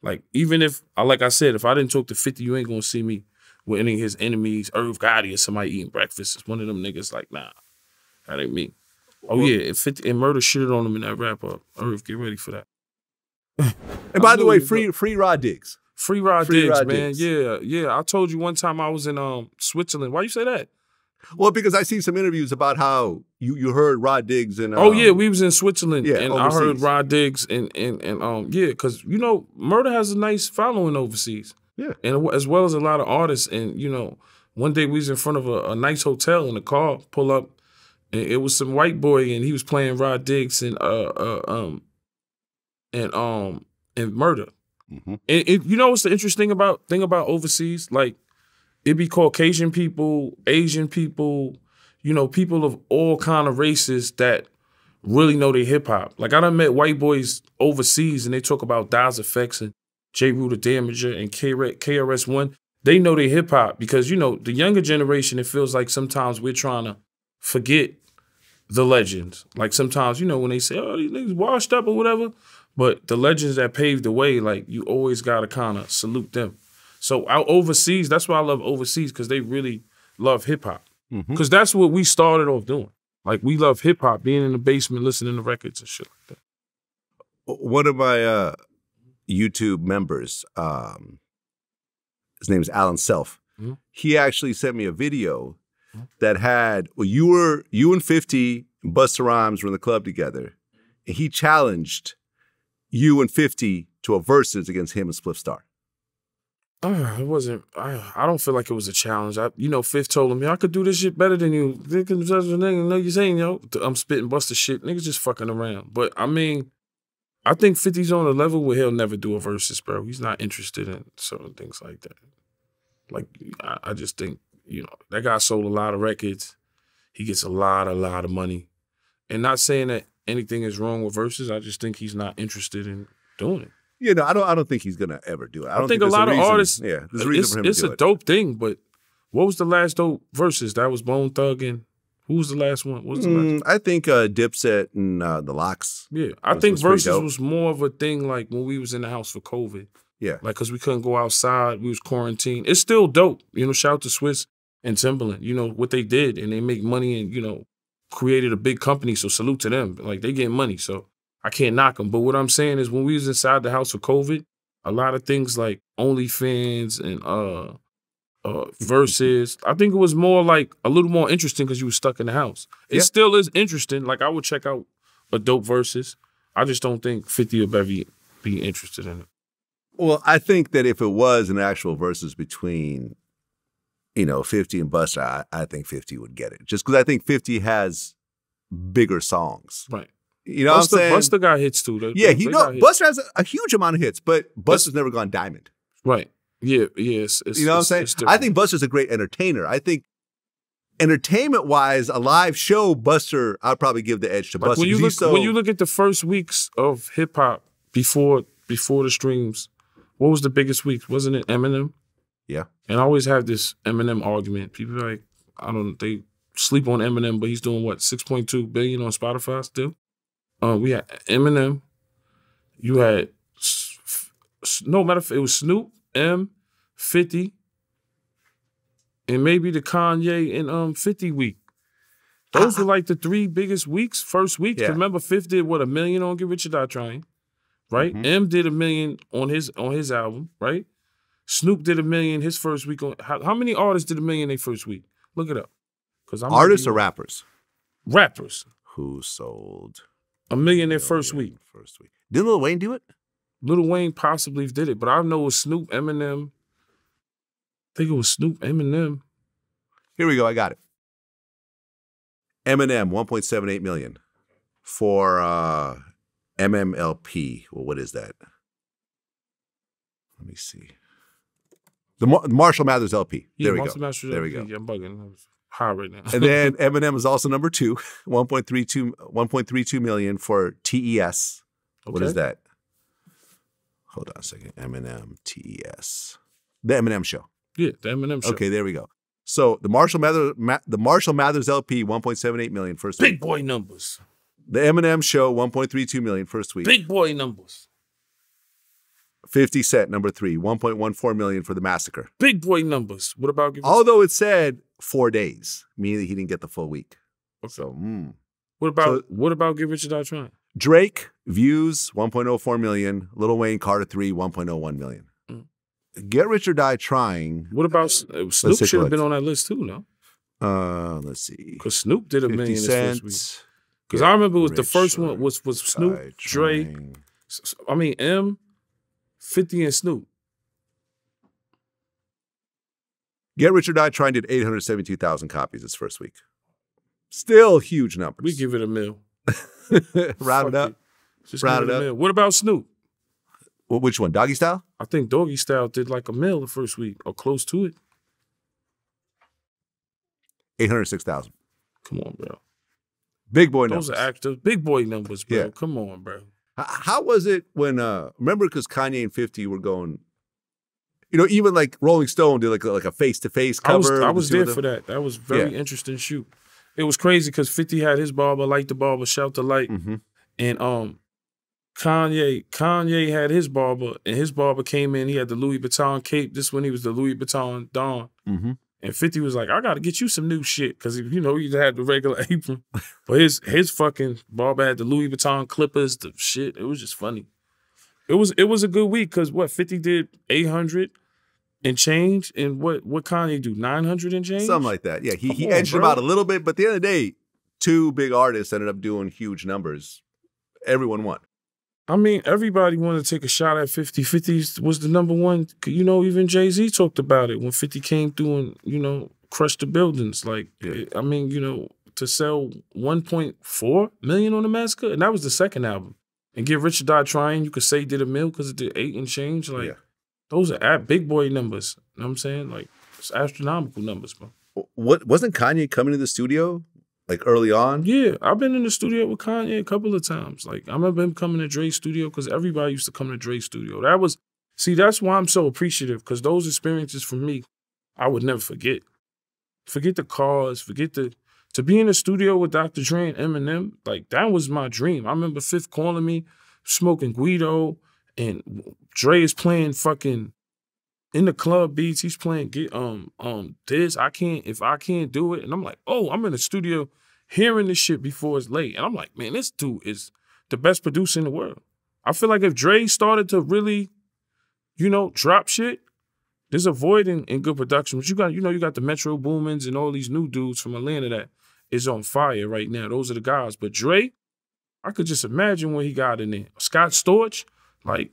Like, even if, I like I said, if I didn't talk to 50, you ain't gonna see me with any of his enemies, Irv Gotti or somebody eating breakfast. It's one of them niggas like, nah, that ain't me. Oh yeah, if 50 and murder shitted on him in that wrap up. Irv, get ready for that. And by I the way, he was free free Rod Diggs. Free Rod Free Diggs, Rod man. Diggs. Yeah, yeah. I told you one time I was in um Switzerland. Why you say that? Well, because I see some interviews about how you you heard Rod Diggs and oh um, yeah, we was in Switzerland, yeah, and I heard overseas. Rod Diggs, and and and um yeah, because you know Murder has a nice following overseas. Yeah. and as well as a lot of artists. And you know, one day we was in front of a, a nice hotel, and the car pull up, and it was some white boy, and he was playing Rod Diggs and uh, uh um and um and Murder. Mhm. And it, you know what's the interesting about thing about overseas? Like it be Caucasian people, Asian people, you know, people of all kind of races that really know their hip hop. Like I done met white boys overseas and they talk about Das EFX and Jeru the Damaja and KRS One. They know their hip hop because you know the younger generation. It feels like sometimes we're trying to forget the legends. Like sometimes you know when they say, "Oh, these niggas washed up" or whatever. But the legends that paved the way, like you always gotta kind of salute them. So out overseas, that's why I love overseas because they really love hip hop. Because that's what we started off doing. Like we love hip hop, being in the basement, listening to records and shit like that. one of my uh, YouTube members, um, his name is Alan Self. Mhm. He actually sent me a video that had well, you were you and Fifty and Busta Rhymes were in the club together, and he challenged you and Fifty to a versus against him and Spliff Star. Uh, it wasn't. I, I don't feel like it was a challenge. I, you know, Fifth told him, "I could do this shit better than you." Nigga, such a nigga, know you saying, yo, I'm spitting Busta shit. Niggas just fucking around. But I mean, I think 50's on a level where he'll never do a versus, bro. He's not interested in certain things like that. Like I, I just think, you know, that guy sold a lot of records. He gets a lot, a lot of money. And not saying that anything is wrong with verses. I just think he's not interested in doing it. Yeah, no, I don't I don't think he's gonna ever do it. I, I don't think a there's lot of reason- artists- Yeah, there's a uh, reason it's for him it's a it. dope thing, but what was the last dope verses? That was Bone Thug and who was the last one? What was the last? Mm, I think uh, Dipset and uh, the LOX. Yeah, I was- think was pretty was more of a thing like when we was in the house for COVID, Yeah, like because we couldn't go outside, we was quarantined. It's still dope, you know. Shout out to Swizz and Timbaland, you know what they did, and they make money and you know created a big company. So salute to them, like they getting money. So I can't knock them. But what I'm saying is when we was inside the house for COVID, a lot of things like OnlyFans and uh uh verses. I think it was more like a little more interesting because you were stuck in the house. It Yeah. still is interesting. Like I would check out a dope verses. I just don't think 50 or Bevy be interested in it. Well, I think that if it was an actual versus between, you know, 50 and Busta, I, I think 50 would get it. Just because I think 50 has bigger songs. Right. You know Busta, what I'm saying? Busta got hits too. They- yeah, they he know. Busta has a, a huge amount of hits, but Busta's never gone diamond. Right. Yeah, yeah. It's, it's, You know what I'm saying? I think Busta's a great entertainer. I think entertainment wise, a live show, Busta, I'd probably give the edge to Like Busta. when you look so, when you look at the first weeks of hip hop before before the streams, what was the biggest week? Wasn't it Eminem? Yeah. And I always have this Eminem argument. People are like, I don't they sleep on Eminem, but he's doing what, six point two billion on Spotify still? Uh, we had Eminem, you had no matter if it was Snoop, M, 50, and maybe the Kanye and um 50 week. Those were like the three biggest weeks, first week. Yeah. Remember, Fifth did what a million on Get Rich or Die Trying, right? Mhm. M did a million on his on his album, right? Snoop did a million his first week on. How, how many artists did a million their first week? Look it up. Because I'm artists or rappers rappers who sold a million their first week. First week. Didn't Lil Wayne do it? Lil Wayne possibly did it, but I know it was Snoop, Eminem, I think it was Snoop, Eminem. Here we go. I got it. Eminem, 1.78 million for uh, MMLP. Well, what is that? Let me see. The Mar- Marshall Mathers LP. Yeah, there we Monster go. Master There we go. Yeah, I'm bugging. I'm high right now. And then Eminem is also number two, 1.32, 1.32 million for TES. What is that? Hold on a second. Eminem TES. The Eminem show. Yeah, the Eminem show. Okay, there we go. So the Marshall Mathers, Ma- the Marshall Mathers LP, 1.78 million first Big week. boy numbers. The Eminem show, 1.32 million first week. Big boy numbers. 50 Cent, number three, 1.14 million for the massacre. Big boy numbers. What about Although it said four days, meaning that he didn't get the full week. Okay. So, mm. What about So- what about Get Rich or Die Trying? Drake, views, 1.04 million. Lil Wayne, Carter 3, 1.01 million. Mm. Get Rich or Die Trying. What about uh, Snoop? Should have been on that list too, no? Uh, let's see. Because Snoop did a 50 million this first week. Because I remember it was the first one was was Snoop, Drake. Dre. Trying. s- s- I mean M, Fifty and Snoop. Get Rich or Die Trying did 872,000 copies this first week. Still huge numbers. We give it a mill. Round it up. Just Round it up. What about Snoop? Wh- Which one? Doggy Style? I think Doggy Style did like a mill the first week or close to it. 806,000. Come on, bro. Big boy Those numbers. are actors, big boy numbers, bro. Yeah. Come on, bro. How was it when uh remember because Kanye and 50 were going you know, even like Rolling Stone did like a, like a face to face I cover. was I was the there for that. That was very Yeah. interesting shoot. It was crazy because 50 had his barber, light the barber, shout the light. Mhm. And um Kanye, Kanye had his barber, and his barber came in. He had the Louis Vuitton cape. This when he was the Louis Vuitton Don. Mhm. And 50 was like, I gotta get you some new shit. Cause you know, he had the regular apron. but his his fucking barber had the Louis Vuitton clippers, the shit. It was just funny. It was it was a good week because what 50 did 800 and change. And what what Kanye do? 900 and change? Something like that. Yeah, he, he on, edged him out a little bit, but at the end of the day, two big artists ended up doing huge numbers. Everyone won. I mean, everybody wanted to take a shot at 50. 50 was the number one. You know, even Jay Z talked about it when 50 came through and, you know, crushed the buildings. Like, Yeah. I mean, you know, to sell 1.4 million on the Massacre, and that was the second album. And Get Rich or Die Trying, you could say did a mill because it did eight and change. Like, Yeah. Those are at big boy numbers. You know what I'm saying? Like, it's astronomical numbers, bro. What wasn't Kanye coming to the studio like early on? Yeah, I've been in the studio with Kanye a couple of times. Like I remember him coming to Dre's studio because everybody used to come to Dre's studio. That was see, that's why I'm so appreciative because those experiences for me, I would never forget. Forget the cars, forget the to be in the studio with Dr. Dre and Eminem. Like that was my dream. I remember Fifth calling me, smoking Guido, and Dre is playing fucking in the club beats. He's playing get um um this. I can't if I can't do it, and I'm like, oh, I'm in the studio hearing this shit before it's late. And I'm like, man, this dude is the best producer in the world. I feel like if Dre started to really, you know, drop shit, there's a void in, in good production. But you got, you know, you got the Metro Boomins and all these new dudes from Atlanta that is on fire right now. Those are the guys. But Dre, I could just imagine what he got in there. Scott Storch, like,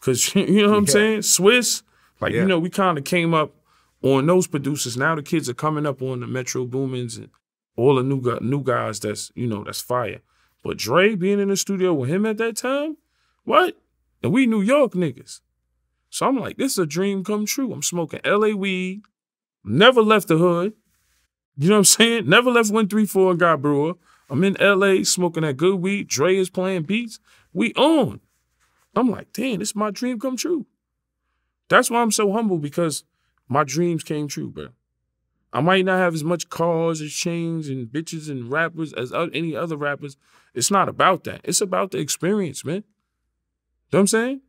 cause you know what I'm Yeah. saying? Swizz, like, Yeah. you know, we kind of came up on those producers. Now the kids are coming up on the Metro Boomins and all the new new guys that's you know that's fire. But Dre being in the studio with him at that time, what? And we New York niggas. So I'm like, this is a dream come true. I'm smoking LA weed, never left the hood. You know what I'm saying? Never left 134 and Guy Brewer. I'm in LA smoking that good weed. Dre is playing beats. We on. I'm like, damn, this is my dream come true. That's why I'm so humble because my dreams came true, bro. I might not have as much cars as chains and bitches and rappers as any other rappers. It's not about that. It's about the experience, man. You know what I'm saying?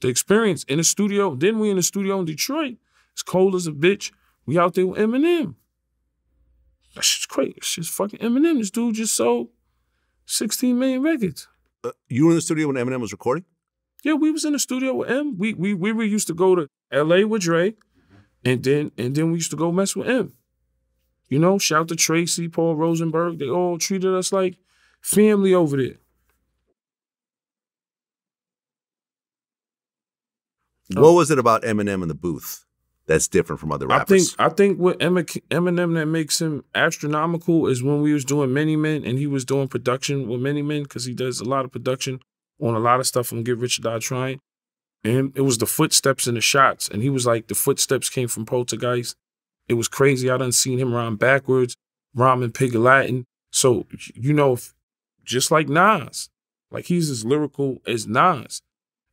The experience in the studio. Then we in the studio in Detroit. It's cold as a bitch. We out there with Eminem. That shit's crazy. It's just fucking Eminem. This dude just sold 16 million records. Uh, you were in the studio when Eminem was recording? Yeah, we was in the studio with M. We we we were used to go to L.A. with Dre, mm-hmm. and then and then we used to go mess with M. You know, shout to Tracy, Paul Rosenberg. They all treated us like family over there. What um, was it about Eminem in the booth that's different from other rappers? I think I think what Eminem that makes him astronomical is when we was doing Many Men and he was doing production with Many Men because he does a lot of production on a lot of stuff on Get Rich or Die Trying. And it was the footsteps and the shots. And he was like, the footsteps came from Poltergeist. It was crazy. I done seen him rhyme backwards, rhyming pig Latin. So, you know, if- just like Nas, like he's as lyrical as Nas.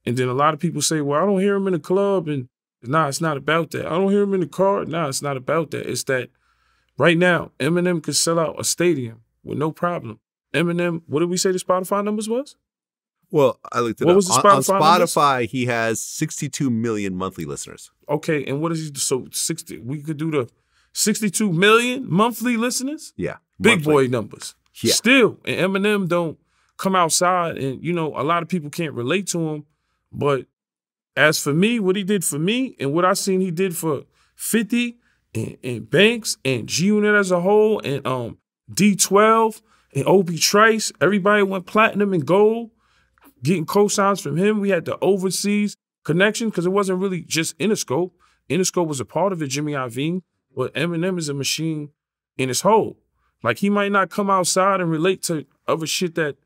And then a lot of people say, well, I don't hear him in the club. And nah, it's not about that. I don't hear him in the car. Nah, it's not about that. It's that right now, Eminem could sell out a stadium with no problem. Eminem, what did we say the Spotify numbers was? Well, I looked it What up. was the on, on Spotify numbers? Spotify, he has 62 million monthly listeners. Okay, and what is he? So sixty, we could do the sixty-two million monthly listeners. Yeah. Big monthly. boy numbers. Yeah. Still, and Eminem don't come outside, and you know a lot of people can't relate to him. But as for me, what he did for me, and what I seen he did for Fifty and, and Banks and G Unit as a whole, and um D12 and Obie Trice, everybody went platinum and gold, getting cosigns from him. We had the overseas connection because it wasn't really just Interscope. Interscope was a part of it, Jimmy Iovine, but Eminem is a machine in its whole. Like he might not come outside and relate to other shit that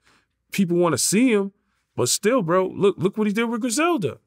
people want to see him, but still, bro, look look what he did with Griselda.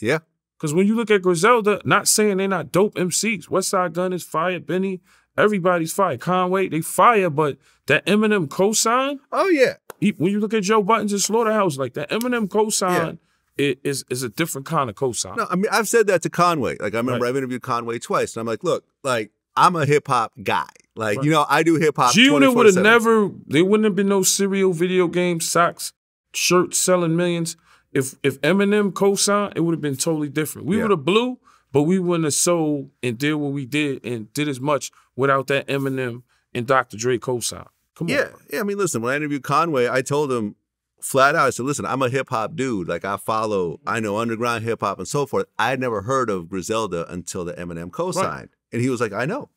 Yeah. Because when you look at Griselda, not saying they're not dope MCs. Westside Gunn is fire, Benny, everybody's fire. Conway, they fire, but that Eminem cosign, Oh, yeah. He- when you look at Joe Buttons and Slaughterhouse, like that Eminem cosign i- is is a different kind of cosign. No, I mean, I've said that to Conway. Like, I remember Right. I've interviewed Conway twice, and I'm like, look, like, I'm a hip hop guy. Like, Right. you know, I do hip hop. G Unit would have never. There wouldn't have been no cereal, video game, socks, shirts selling millions. If if Eminem co-signed, it would have been totally different. We Yeah. would have blew, but we wouldn't have sold and did what we did and did as much without that Eminem and Dr. Dre co-sign. Come Yeah, on, yeah. I mean, listen, when I interviewed Conway, I told him flat out, I said, listen, I'm a hip hop dude. Like, I follow, mm-hmm. I know underground hip hop and so forth. I had never heard of Griselda until the Eminem co-signed. And he was like, I know.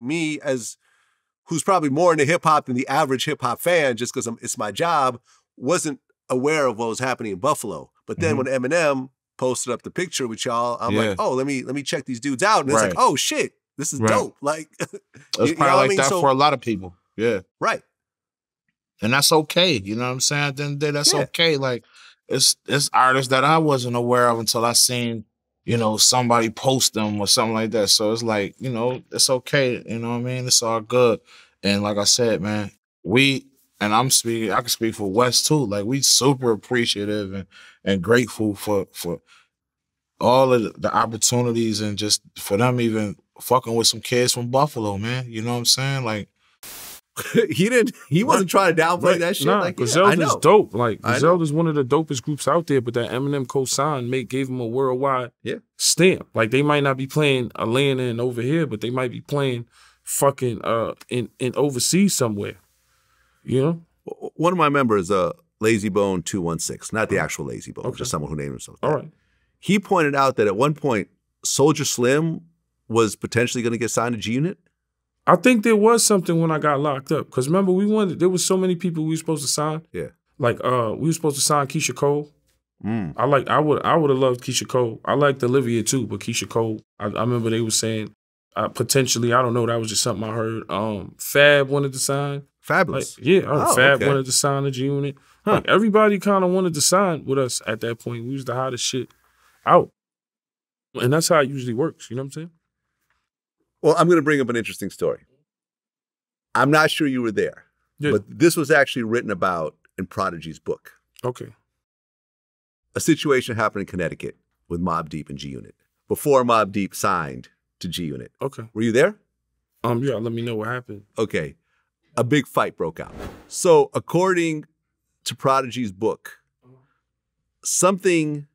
Me, as who's probably more into hip hop than the average hip hop fan, just because it's my job, wasn't aware of what was happening in Buffalo. But then mm-hmm. when Eminem posted up the picture with y'all, I'm Yeah. like, oh, let me let me check these dudes out. And it's like, oh shit, this is Right. dope. Like, It's you- you probably know what I like mean? that So- for a lot of people. Yeah. right. And that's okay. You know what I'm saying? At the end of the day, that's Yeah. okay. Like it's it's artists that I wasn't aware of until I seen, you know, somebody post them or something like that. So it's like, you know, it's okay. You know what I mean? It's all good. And like I said, man, we and I'm speaking, I can speak for West too. Like we super appreciative and and grateful for for all of the, the opportunities and just for them even fucking with some kids from Buffalo, man. You know what I'm saying? Like he didn't. He wasn't trying to downplay that shit. Nah, like, yeah, I Griselda's know. dope. Like I know. Griselda's one of the dopest groups out there, but that Eminem co-sign made gave him a worldwide Yeah. stamp. Like they might not be playing Atlanta and over here, but they might be playing fucking uh in in overseas somewhere. You know? One of my members, uh, Layzie Bone Two One Six, not the actual Layzie Bone, just someone who named himself. that. All right. He pointed out that at one point, Soulja Slim was potentially going to get signed to G Unit. I think there was something when I got locked up. Cause remember we wanted there was so many people we were supposed to sign. Yeah. Like uh we were supposed to sign Keyshia Cole. Mm. I like I would I would have loved Keyshia Cole. I liked Olivia too, but Keyshia Cole, I, I remember they were saying uh, potentially, I don't know, that was just something I heard. Um Fab wanted to sign. Like, Fabolous. yeah, Oh, Fab okay. wanted to sign the G unit. Huh. Like everybody kind of wanted to sign with us at that point. We was the hottest shit out. And that's how it usually works, you know what I'm saying? Well, I'm going to bring up an interesting story. I'm not sure you were there, Yeah. but this was actually written about in Prodigy's book. Okay. A situation happened in Connecticut with Mobb Deep and G Unit before Mobb Deep signed to G Unit. Okay. Were you there? Um, yeah, let me know what happened. okay, a big fight broke out. So, according to Prodigy's book, something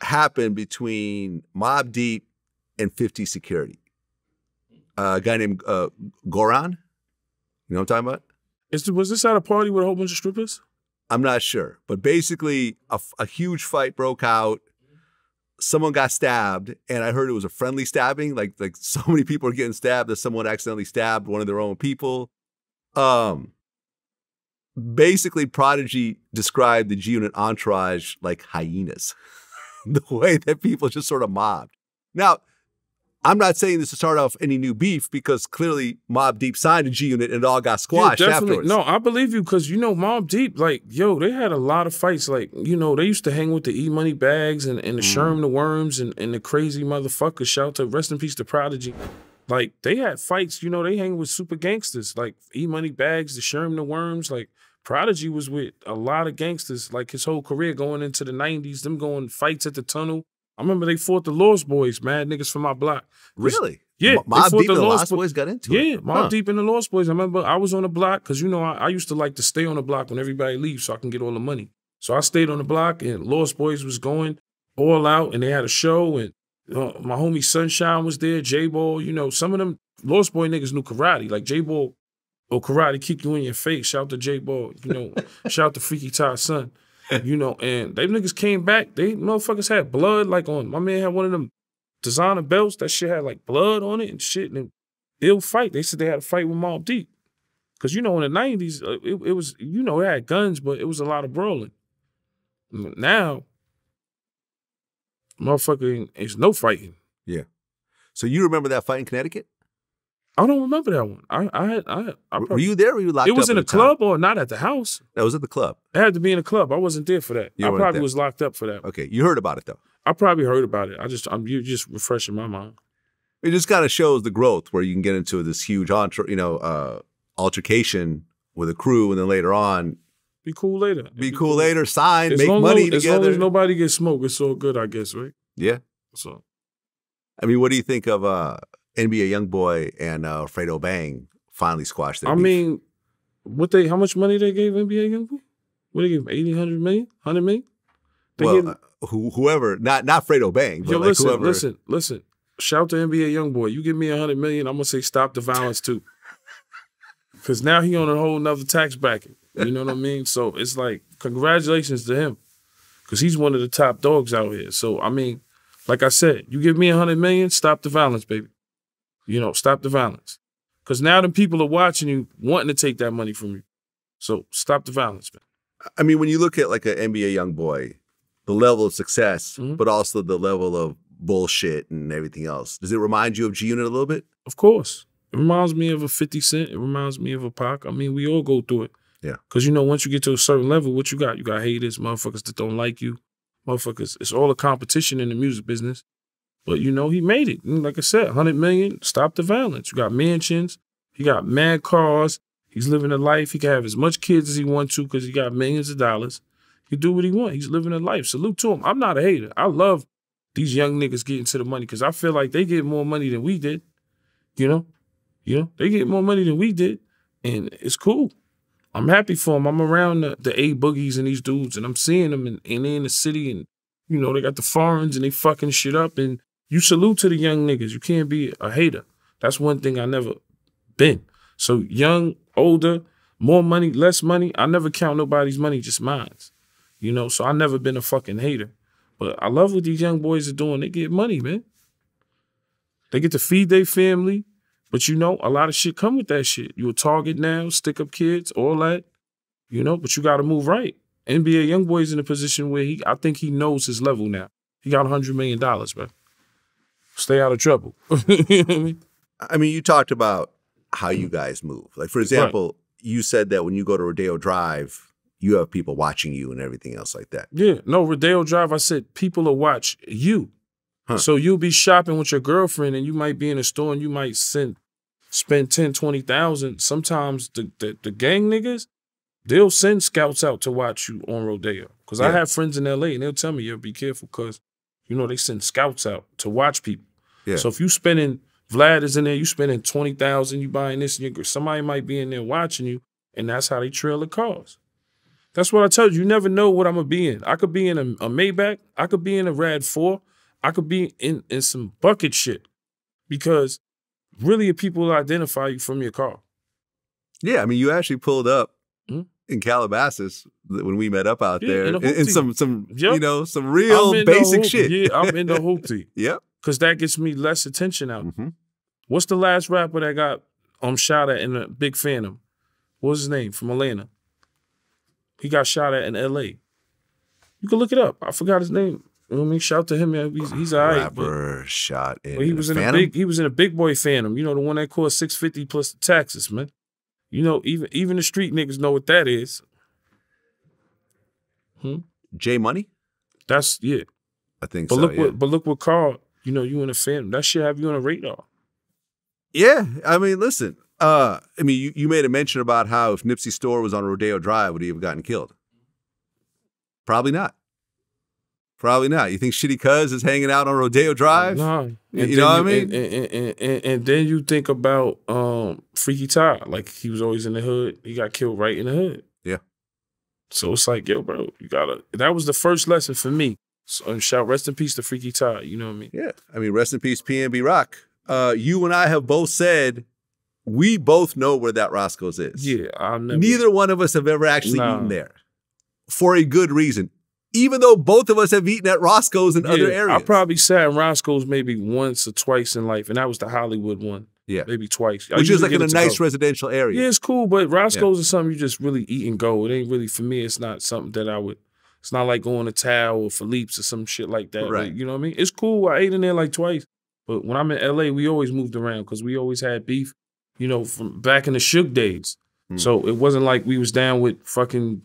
happened between Mobb Deep and 50 Security. Uh, a guy named uh, Goran. You know what I'm talking about? Is was this at a party with a whole bunch of strippers? I'm not sure, but basically, a huge fight broke out. Someone got stabbed, and I heard it was a friendly stabbing. Like like so many people are getting stabbed that someone accidentally stabbed one of their own people. Um, basically, Prodigy described the G Unit entourage like hyenas, the way that people just sort of mobbed. Now, I'm not saying this to start off any new beef because clearly Mobb Deep signed a G Unit and it all got squashed yeah, definitely. afterwards. No, I believe you because you know Mobb Deep, like yo, they had a lot of fights. Like you know, they used to hang with the E Money Bags and, and the Mm. Sherm the Worms and, and the crazy motherfuckers. Shout out to rest in peace to Prodigy. Like they had fights. You know, they hang with super gangsters like E Money Bags, the Sherm the Worms. Like Prodigy was with a lot of gangsters. Like his whole career going into the '90s, them going fights at the tunnel. I remember they fought the Lost Boyz, mad niggas from my block. really? Yeah, they Mobb Deep the Lost Lost Bo- Boys got into it. Yeah, Mobb Huh. Deep and the Lost Boyz. I remember I was on the block because you know I, I used to like to stay on the block when everybody leaves so I can get all the money. So I stayed on the block and Lost Boyz was going all out and they had a show and uh, my homie Sunshine was there, J Ball. You know, some of them Lost Boy niggas knew karate. Like J Ball or karate kick you in your face. Shout out to J Ball. You know, shout out to Freaky Tah son. You know, and they niggas came back. They motherfuckers had blood like on. My man had one of them designer belts. That shit had like blood on it and shit. And they'll fight. They said they had a fight with Mobb Deep. Cause you know in the nineties, uh, it, it was you know it had guns, but it was a lot of brawling. Now, motherfucker, it's no fighting. Yeah. So you remember that fight in Connecticut? I don't remember that one. I I had I, I Were you there or were you locked it was in a the time? club or not at the house. That was at the club. It had to be in a club. I wasn't there for that. You I probably was locked up for that. Okay, you heard about it though. I probably heard about it. I just I'm you just refreshing my mind. It just kind of shows the growth where you can get into this huge, entre- you know, uh, altercation with a crew, and then later on, Be cool later. be cool later, sign, As make money as, as long together. as nobody gets smoked, it's all good, I guess, right? yeah, So I mean, what do you think of uh, NBA YoungBoy and uh, Fredo Bang finally squashed their I beef? mean, what they how much money they gave NBA Youngboy? What they gave him? 80, 100 million? 100 million? They well, gave- uh, who, whoever, not not Fredo Bang, but Yo, like listen, whoever. listen, listen. Shout to NBA YoungBoy. You give me a hundred million, I'm gonna say stop the violence too. Cause now he on a whole nother tax bracket. You know what I mean? So it's like congratulations to him. Cause he's one of the top dogs out here. So I mean, like I said, you give me a hundred million, stop the violence, baby. You know, stop the violence. Cause now the people are watching you, wanting to take that money from you. So stop the violence, man. I mean, when you look at like an NBA young boy, the level of success, Mhm. but also the level of bullshit and everything else, does it remind you of G Unit a little bit? Of course. It reminds me of a 50 Cent. It reminds me of a Pac. I mean, we all go through it. Yeah. Because, you know, once you get to a certain level, what you got? You got haters, motherfuckers that don't like you. Motherfuckers. It's all a competition in the music business. But, you know, he made it. And like I said, 100 million, stop the violence. You got mansions. He got mad cars. He's living a life. He can have as much kids as he wants to because he got millions of dollars. He do what he want. He's living a life. Salute to him. I'm not a hater. I love these young niggas getting to the money because I feel like they get more money than we did. You know, you know, they get more money than we did, and it's cool. I'm happy for them. I'm around the, the A boogies and these dudes, and I'm seeing them, and, and they in the city, and you know, they got the foreigns and they fucking shit up. And you salute to the young niggas. You can't be a hater. That's one thing I never been. So young, older, more money, less money. I never count nobody's money, just mine's. You know, so I never been a fucking hater. But I love what these young boys are doing. They get money, man. They get to feed their family. But you know, a lot of shit come with that shit. You a target now, stick up kids, all that. You know, but you gotta move right. NBA young boy's in a position where he I think he knows his level now. He got hundred million dollars, man. Stay out of trouble. you know I mean? I mean, you talked about how you mm-hmm. guys move. Like, for example, you said that when you go to Rodeo Drive, you have people watching you and everything else like that. Yeah, no, Rodeo Drive, I said people will watch you. Huh. So you'll be shopping with your girlfriend and you might be in a store and you might send spend 10, 20,000. Sometimes the, the the gang niggas, they'll send scouts out to watch you on Rodeo. Cause I have friends in LA and they'll tell me, yo, be careful, cause you know, they send scouts out to watch people. Yeah. So if you spending Vlad is in there, you spending twenty thousand, you buying this, and gir- somebody might be in there watching you, and that's how they trail the cars. That's what I told you. You never know what I'm gonna be in. I could be in a, a Maybach. I could be in a RAV4. I could be in in some bucket shit, because really, people identify you from your car. Yeah, I mean, you actually pulled up. In Calabasas when we met up out Yeah, there, in a in, in some some Yep. you know some real I'm in the basic shit. Yeah, I'm in the hoopty yep. because that gets me less attention out. hmm What's the last rapper that got um shot at in a big Phantom? What's his name from Atlanta? He got shot at in L.A. You can look it up. I forgot his name. You know what I mean? Shout to him, man. He's, he's all right. But, Rapper shot in. but he was in Phantom? a big he was in a big boy phantom. You know, the one that cost six fifty plus the taxes, man. You know, even even the street niggas know what that is. J Money. That's yeah. I think But so. look yeah. what but look what Carl, you know, you in a phantom. That shit have you on a radar. Yeah, I mean, listen. Uh, I mean, you, you made a mention about how if Nipsey Store was on Rodeo Drive, would he have gotten killed? Probably not. Probably not. You think Shitty Cuz is hanging out on Rodeo Drive? No. You know what I mean? And, and, and, and, then you think about um Freaky Tah. Like he was always in the hood. He got killed right in the hood. Yeah. So it's like, yo, bro, you gotta that was the first lesson for me. So and shout rest in peace to Freaky Tah. You know what I mean? Yeah. I mean, rest in peace, PNB Rock. Uh, you and I have both said we both know where that Roscoe's is. Yeah, never Neither one of us have ever actually Nah. eaten there for a good reason. Even though both of us have eaten at Roscoe's in other Yeah, areas. I probably sat in Roscoe's maybe once or twice in life, and that was the Hollywood one. Yeah. Maybe twice. Which is like in a nice go. residential area. Yeah, it's cool, but Roscoe's is something you just really eat and go. It ain't really for me. It's not something that I would. It's not like going to Tao or Philippe's or some shit like that. Right. Like, you know what I mean? It's cool. I ate in there like twice, but when I'm in LA, we always moved around because we always had beef. You know, from back in the Shook days. Hmm. So it wasn't like we was down with fucking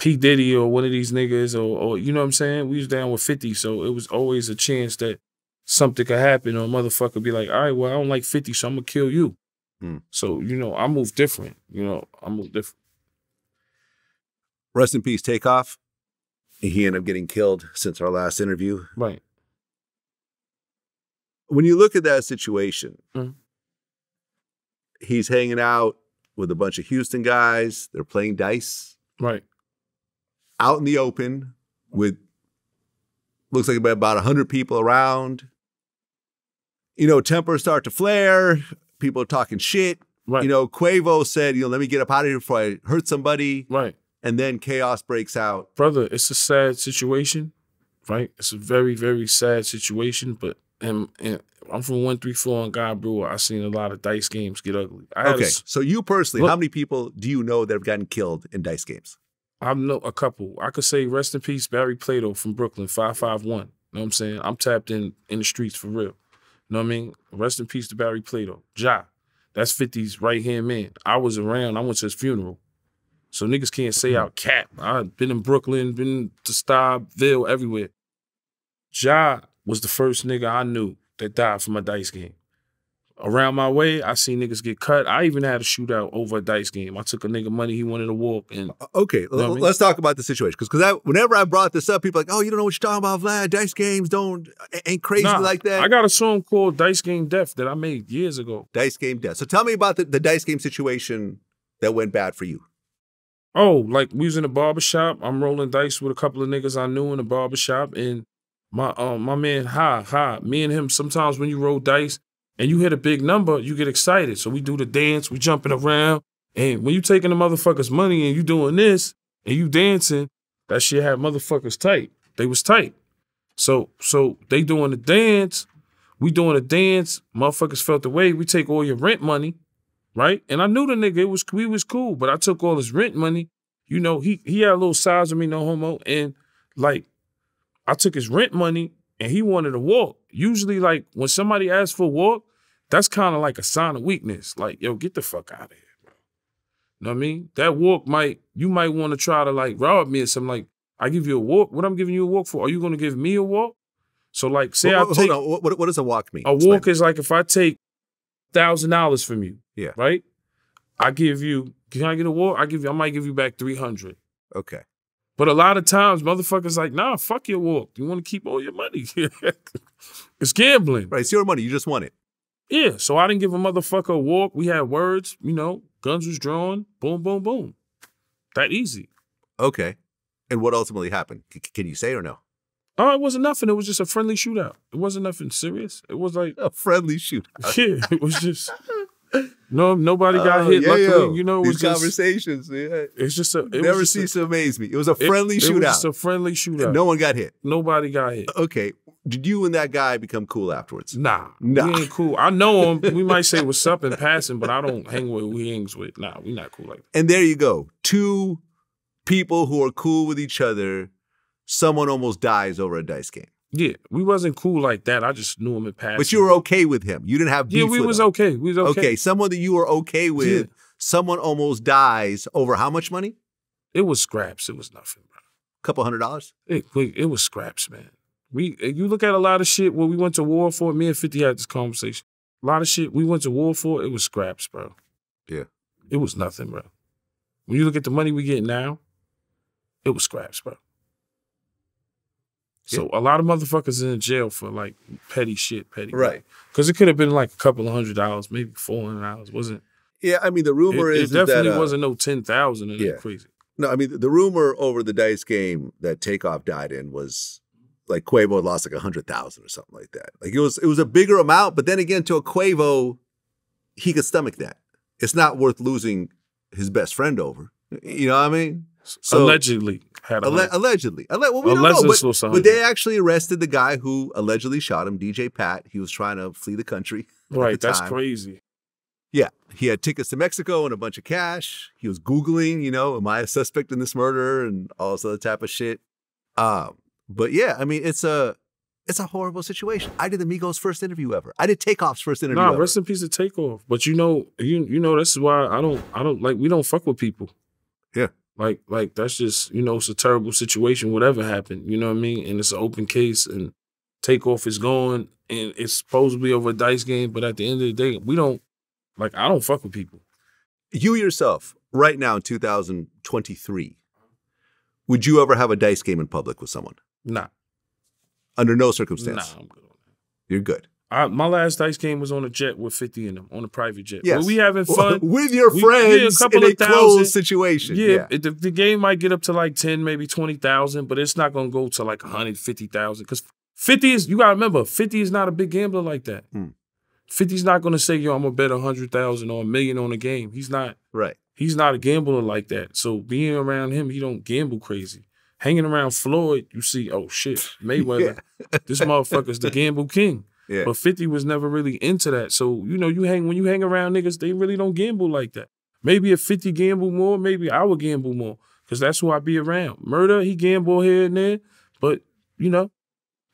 P Diddy or one of these niggas or, or you know what I'm saying. We was down with Fifty, so it was always a chance that something could happen or a motherfucker be like, all right, well, I don't like 50, so I'm gonna kill you. Hmm. So, you know, I move different. You know, I move different. Rest in peace, Takeoff. He ended up getting killed since our last interview. Right. When you look at that situation, Mhm. he's hanging out with a bunch of Houston guys. They're playing dice Right. Out in the open with looks like about about 100 people around. You know, tempers start to flare. People are talking shit. Right. You know, Quavo said, you know, let me get up out of here before I hurt somebody. right. And then chaos breaks out. Brother, it's a sad situation, right? It's a very, very sad situation, but and, and I'm from 134 on Guy Brewer. I've seen a lot of dice games get ugly. Had a Okay. So you personally, Look- how many people do you know that have gotten killed in dice games? I know a couple. I could say rest in peace, Barry Plato from Brooklyn, 551. You know what I'm saying? I'm tapped in in the streets for real. You know what I mean? Rest in peace to Barry Plato. Ja. That's 50's right hand man. I was around. I went to his funeral. So niggas can't say mm-hmm. out cap. I've been in Brooklyn, been to Starville, everywhere. Ja was the first nigga I knew that died from a dice game. Around my way, I seen niggas get cut. I even had a shootout over a dice game. I took a nigga money he wanted to walk and Okay, I mean? let's talk about the situation because because whenever I brought this up, people are like, oh, you don't know what you're talking about, Vlad. Dice games don't ain't crazy Nah, like that. I got a song called Dice Game Death that I made years ago. dice game death. So tell me about the, the dice game situation that went bad for you. Oh, like we was in a barber shop. I'm rolling dice with a couple of niggas I knew in the barber shop, and my um my man Ha Ha, me and him. Sometimes when you roll dice and you hit a big number, you get excited. So we do the dance, we jumping around, and when you taking the motherfuckers' money and you doing this and you dancing, that shit had motherfuckers tight. They was tight. So so they doing the dance, we doing the dance. Motherfuckers felt the way. We take all your rent money. right? And I knew the nigga. It was we was cool, but I took all his rent money. You know, he he had a little size of me, no homo, and like I took his rent money and he wanted to walk. Usually, like when somebody asks for a walk, that's kind of like a sign of weakness. Like, yo, get the fuck out of here, bro. You know what I mean? That walk might you might want to try to like rob me or something. Like, I give you a walk. What I'm giving you a walk for? Are you gonna give me a walk? So like, say Hold- I hold take on. What, what does a walk mean? a Explain. walk is like if I take thousand dollars from you, Yeah. right? I give you. Can I get a walk? I give you. I might give you back three hundred. Okay. But a lot of times, motherfuckers like, nah, fuck your walk. You want to keep all your money. it's gambling. Right. It's your money. You just want it. Yeah. So I didn't give a motherfucker a walk. We had words, you know, guns was drawn, boom, boom, boom. That easy. Okay. And what ultimately happened? C- can you say or no? Oh, it wasn't nothing. It was just a friendly shootout. It wasn't nothing serious. It was like, A friendly shoot. yeah, it was just no, nobody got Oh, hit. yeah, Luckily, yo. you know, it these was just, conversations. Yeah. it's just a, it Never cease to amaze me. It was a it- friendly it, was shootout. just a friendly shootout. And no one got hit. Nobody got hit. Okay. Did you and that guy become cool afterwards? Nah, Nah. we ain't cool. I know him. We might say what's up in passing, but I don't hang with who he hangs with. Nah, we not cool like that. And there you go. Two people who are cool with each other someone almost dies over a dice game. Yeah, we wasn't cool like that. I just knew him in passing. But you were okay with him. You didn't have beef yeah, we was him. okay. We was okay. Okay, someone that you were okay with, Yeah. someone almost dies over how much money? It was scraps. It was nothing, bro. A couple hundred dollars? It, it it was scraps, man. We you look at a lot of shit where we went to war for. Me and Fifty had this conversation. A lot of shit we went to war for. It was scraps, bro. Yeah. It was nothing, bro. When you look at the money we get now, it was scraps, bro. So a lot of motherfuckers in jail for like petty shit, petty. Right. Because it could have been like a couple of hundred dollars, maybe four hundred dollars. Wasn't Yeah, I mean the rumor it, is it is that definitely uh, wasn't no ten thousand yeah. crazy. No, I mean the rumor over the dice game that Takeoff died in was like Quavo had lost like a hundred thousand or something like that. Like it was it was a bigger amount, but then again, to a Quavo, he could stomach that. It's not worth losing his best friend over. You know what I mean? So- Allegedly had a Alle- allegedly, Alle- well, we don't know, Allegedly but, but they actually arrested the guy who allegedly shot him, DJ Pat. He was trying to flee the country. right. the That's crazy. Yeah, he had tickets to Mexico and a bunch of cash. He was googling, you know, am I a suspect in this murder and all this other type of shit. Um, but yeah, I mean, it's a it's a horrible situation. I did the Migos' first interview ever. I did Takeoff's first interview. Nah, ever. rest in peace of takeoff. But you know, you you know, this is why I don't I don't like we don't fuck with people. Yeah. Like like that's just, you know, it's a terrible situation, whatever happened. You know what I mean? And it's an open case and takeoff is gone, and it's supposedly over a dice game, but at the end of the day, we don't like I don't fuck with people. you yourself, right now in 2023, would you ever have a dice game in public with someone? Nah. Under no Nah, circumstance. I'm good on that. You're good. I, my last dice game was on a jet with 50 in them, on a private jet. Yes. But we having fun. with your We- yeah, a friends in a thousand. closed situation. Yeah, it- the, the game might get up to like 10, maybe 20,000, but it's not going to go to like 150,000 because 50 is, you got to remember, 50 is not a big gambler like that. Hmm. 50's not going to say, yo, I'm going to bet 100,000 or a million on a game. He's not, right. he's not a gambler like that. So being around him, he don't gamble crazy. Hanging around Floyd, you see, oh shit, Mayweather, this motherfucker's the gamble king. Yeah. But 50 was never really into that. So, you know, you hang when you hang around niggas, they really don't gamble like that. Maybe if 50 gamble more, maybe I would gamble more. Cause that's who I be around. Murder, he gamble here and there, but you know,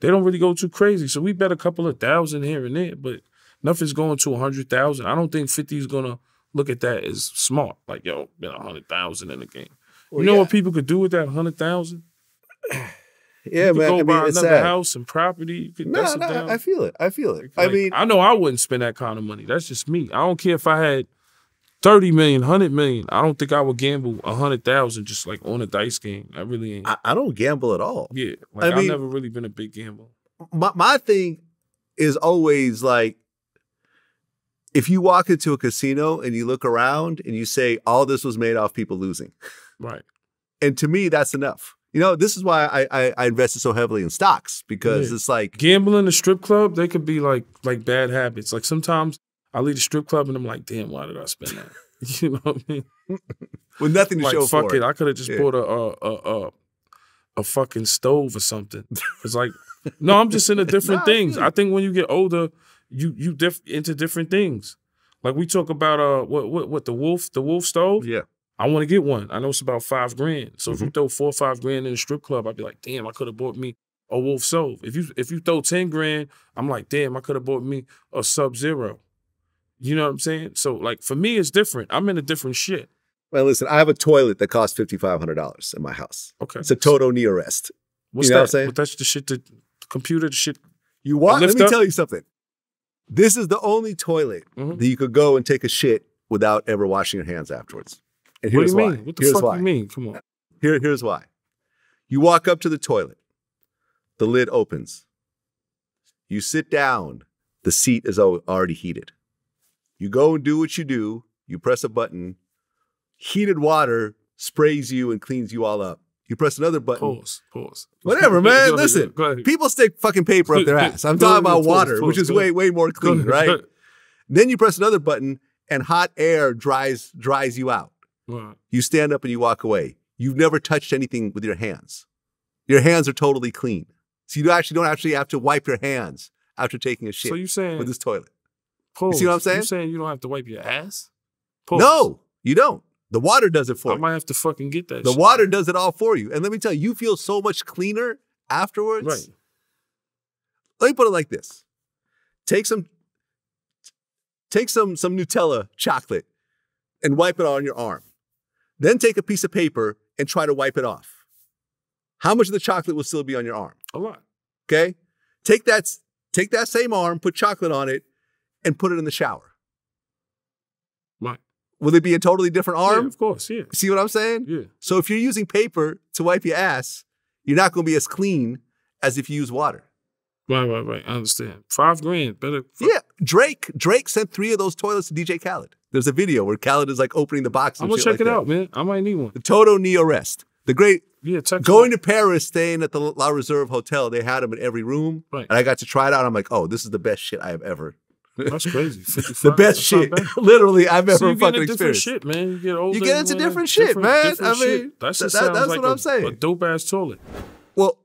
they don't really go too crazy. So we bet a couple of thousand here and there, but nothing's going to a hundred thousand. I don't think 50 is gonna look at that as smart. Like, yo, bet a hundred thousand in the game. Well, you know yeah. what people could do with that hundred thousand? Yeah, you could man. go I mean, buy another sad. house and property. Could No, no. I feel it. I feel it. I mean, I know I wouldn't spend that kind of money. That's just me. I don't care if I had 30 million, 100 million. I don't think I would gamble 100,000 just like on a dice game. I really ain't. I, I don't gamble at all. yeah. Like, I mean- have never really been a big gambler. My my thing is always like, if you walk into a casino and you look around and you say all this was made off people losing, Right. and to me that's enough. You know, this is why I I, I invested so heavily in stocks because Yeah. it's like Gambling the strip club, they could be like like bad habits. Like sometimes I leave the strip club and I'm like, damn, why did I spend that? you know what I mean? with nothing to like show fuck for it. it. I could have just Yeah. bought a a, a a a fucking stove or something. It's like no, I'm just into different Nah, things. I think when you get older, you you diff- into different things. Like we talk about uh what what what the wolf the wolf stove. Yeah, I want to get one. I know it's about five grand. So if Mm-hmm. you throw four or five grand in a strip club, I'd be like, damn, I could have bought me a wolf stove. If you if you throw ten grand, I'm like, damn, I could have bought me a Sub Zero. You know what I'm saying? So like for me, it's different. I'm in a different shit. well, listen, I have a toilet that costs fifty five hundred dollars in my house. Okay. It's a Toto Neorest. What's You know what? I'm saying? But that's the shit that the computer, the shit. You want? Let me up? tell you something. This is the only toilet Mhm. that you could go and take a shit without ever washing your hands afterwards. And What do you why. mean? What the here's fuck why. you mean? Come on. Here, here's why. You walk up to the toilet, the lid opens. You sit down, the seat is already heated. You go and do what you do, you press a button, heated water sprays you and cleans you all up. You press another button. Pause. Pause. Whatever, man. Listen, people stick fucking paper up their ass. I'm talking about water, which is way, way more clean, right? Then you press another button and hot air dries dries you out. Right. You stand up and you walk away. You've never touched anything with your hands. Your hands are totally clean. So you actually don't actually have to wipe your hands after taking a shit So you saying with this toilet. pause. see what I'm saying? You saying you don't have to wipe your ass? Pause. No, you don't. The water does it for I you. might have to fucking get that. The shit. water does it all for you. And let me tell you, you feel so much cleaner afterwards. Right. Let me put it like this. Take some take some some Nutella chocolate and wipe it on your arm. Then take a piece of paper and try to wipe it off. How much of the chocolate will still be on your arm? A lot. Okay? Take that take that same arm, put chocolate on it and put it in the shower. Right. Will it be a totally different arm? Yeah, of course. Yeah. See what I'm saying? Yeah. So if you're using paper to wipe your ass, you're not going to be as clean as if you use water. Right. Right. Right. I understand. Five grand. Better. fuck- Yeah, Drake. Drake sent three of those toilets to DJ Khaled. There's a video where Khaled is like opening the box. I'm gonna check like it that. out, man. I might need one. The Toto Neo Rest. The great Yeah. Going to Paris, staying at the La Reserve Hotel. They had them in every room, Right. and I got to try it out. I'm like, oh, this is the best shit I have ever. That's crazy. 55, The best shit, literally, I've ever So you fucking experienced. shit, man. You get older. You get into different shit, man. different I mean, shit. that, that- that's like what I'm saying. A dope ass toilet. Well,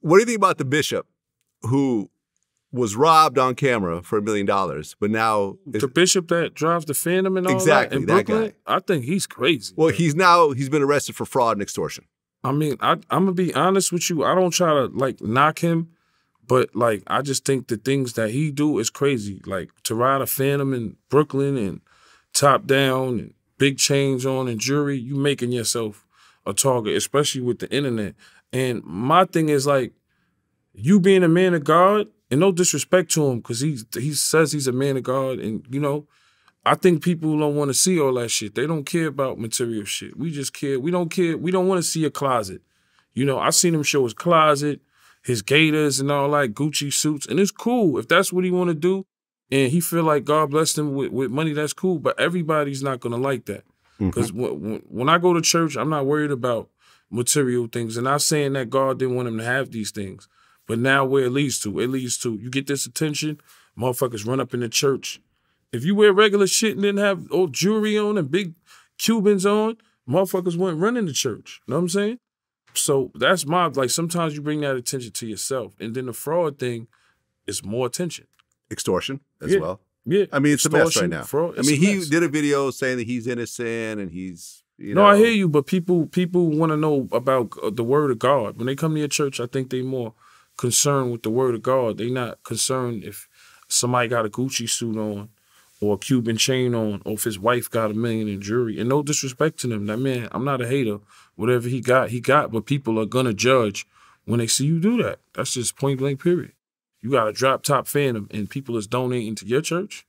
what do you think about the bishop who was robbed on camera for a million dollars, but now The bishop that drives the Phantom and all Exactly, that in that Brooklyn. guy. I think he's crazy. well, he's now he's been arrested for fraud and extortion. I mean, I, I'm gonna be honest with you. I don't try to like knock him, but like I just think the things that he do is crazy. Like to ride a Phantom in Brooklyn and top down and big chains on and jewelry, you making yourself a target, especially with the internet. And my thing is like, you being a man of God, and no disrespect to him, because he he says he's a man of God, and you know, I think people don't want to see all that shit. They don't care about material shit. We just care. We don't care. We don't want to see a closet. You know, I seen him show his closet, his gators and all that, Gucci suits, and it's cool if that's what he want to do. And he feel like God blessed him with, with money. That's cool, but everybody's not gonna like that. Mm-hmm. Because when, when I go to church, I'm not worried about material things. And I'm saying that God didn't want him to have these things, but now where it leads to, it leads to you get this attention, motherfuckers run up in the church. If you wear regular shit and didn't have old jewelry on and big Cubans on, motherfuckers wouldn't run in the church. You Know what I'm saying? So that's my like. Sometimes you bring that attention to yourself, and then the fraud thing is more attention. Extortion as Yeah. well. Yeah, I mean, it's a mess right now. fraud, I mean, he did a video saying that he's innocent and he's you no. I hear you, but people people want to know about uh, the word of God. When they come to your church, I think they more concerned with the word of God. They not concerned if somebody got a Gucci suit on or a Cuban chain on, or if his wife got a million in jewelry. And no disrespect to them. That man, I'm not a hater. Whatever he got, he got. But people are gonna judge when they see you do that. That's just point blank. Period. You got a drop top phantom, and people is donating to your church.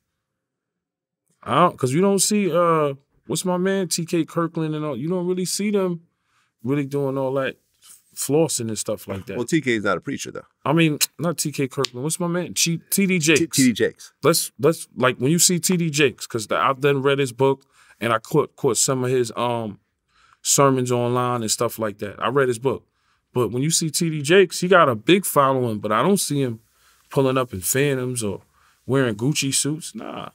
I don't, cause you don't see uh what's my man TK Kirkland and all. You don't really see them really doing all that flossing and stuff like that. Well, TK is not a preacher though. I mean, not TK Kirkland. What's my man? T- TD Jakes. TD Jakes. Let's let's like when you see TD Jakes, because I've done read his book and I caught caught some of his um sermons online and stuff like that. I read his book, but when you see TD Jakes, he got a big following, but I don't see him pulling up in Phantoms or wearing Gucci suits. Nah.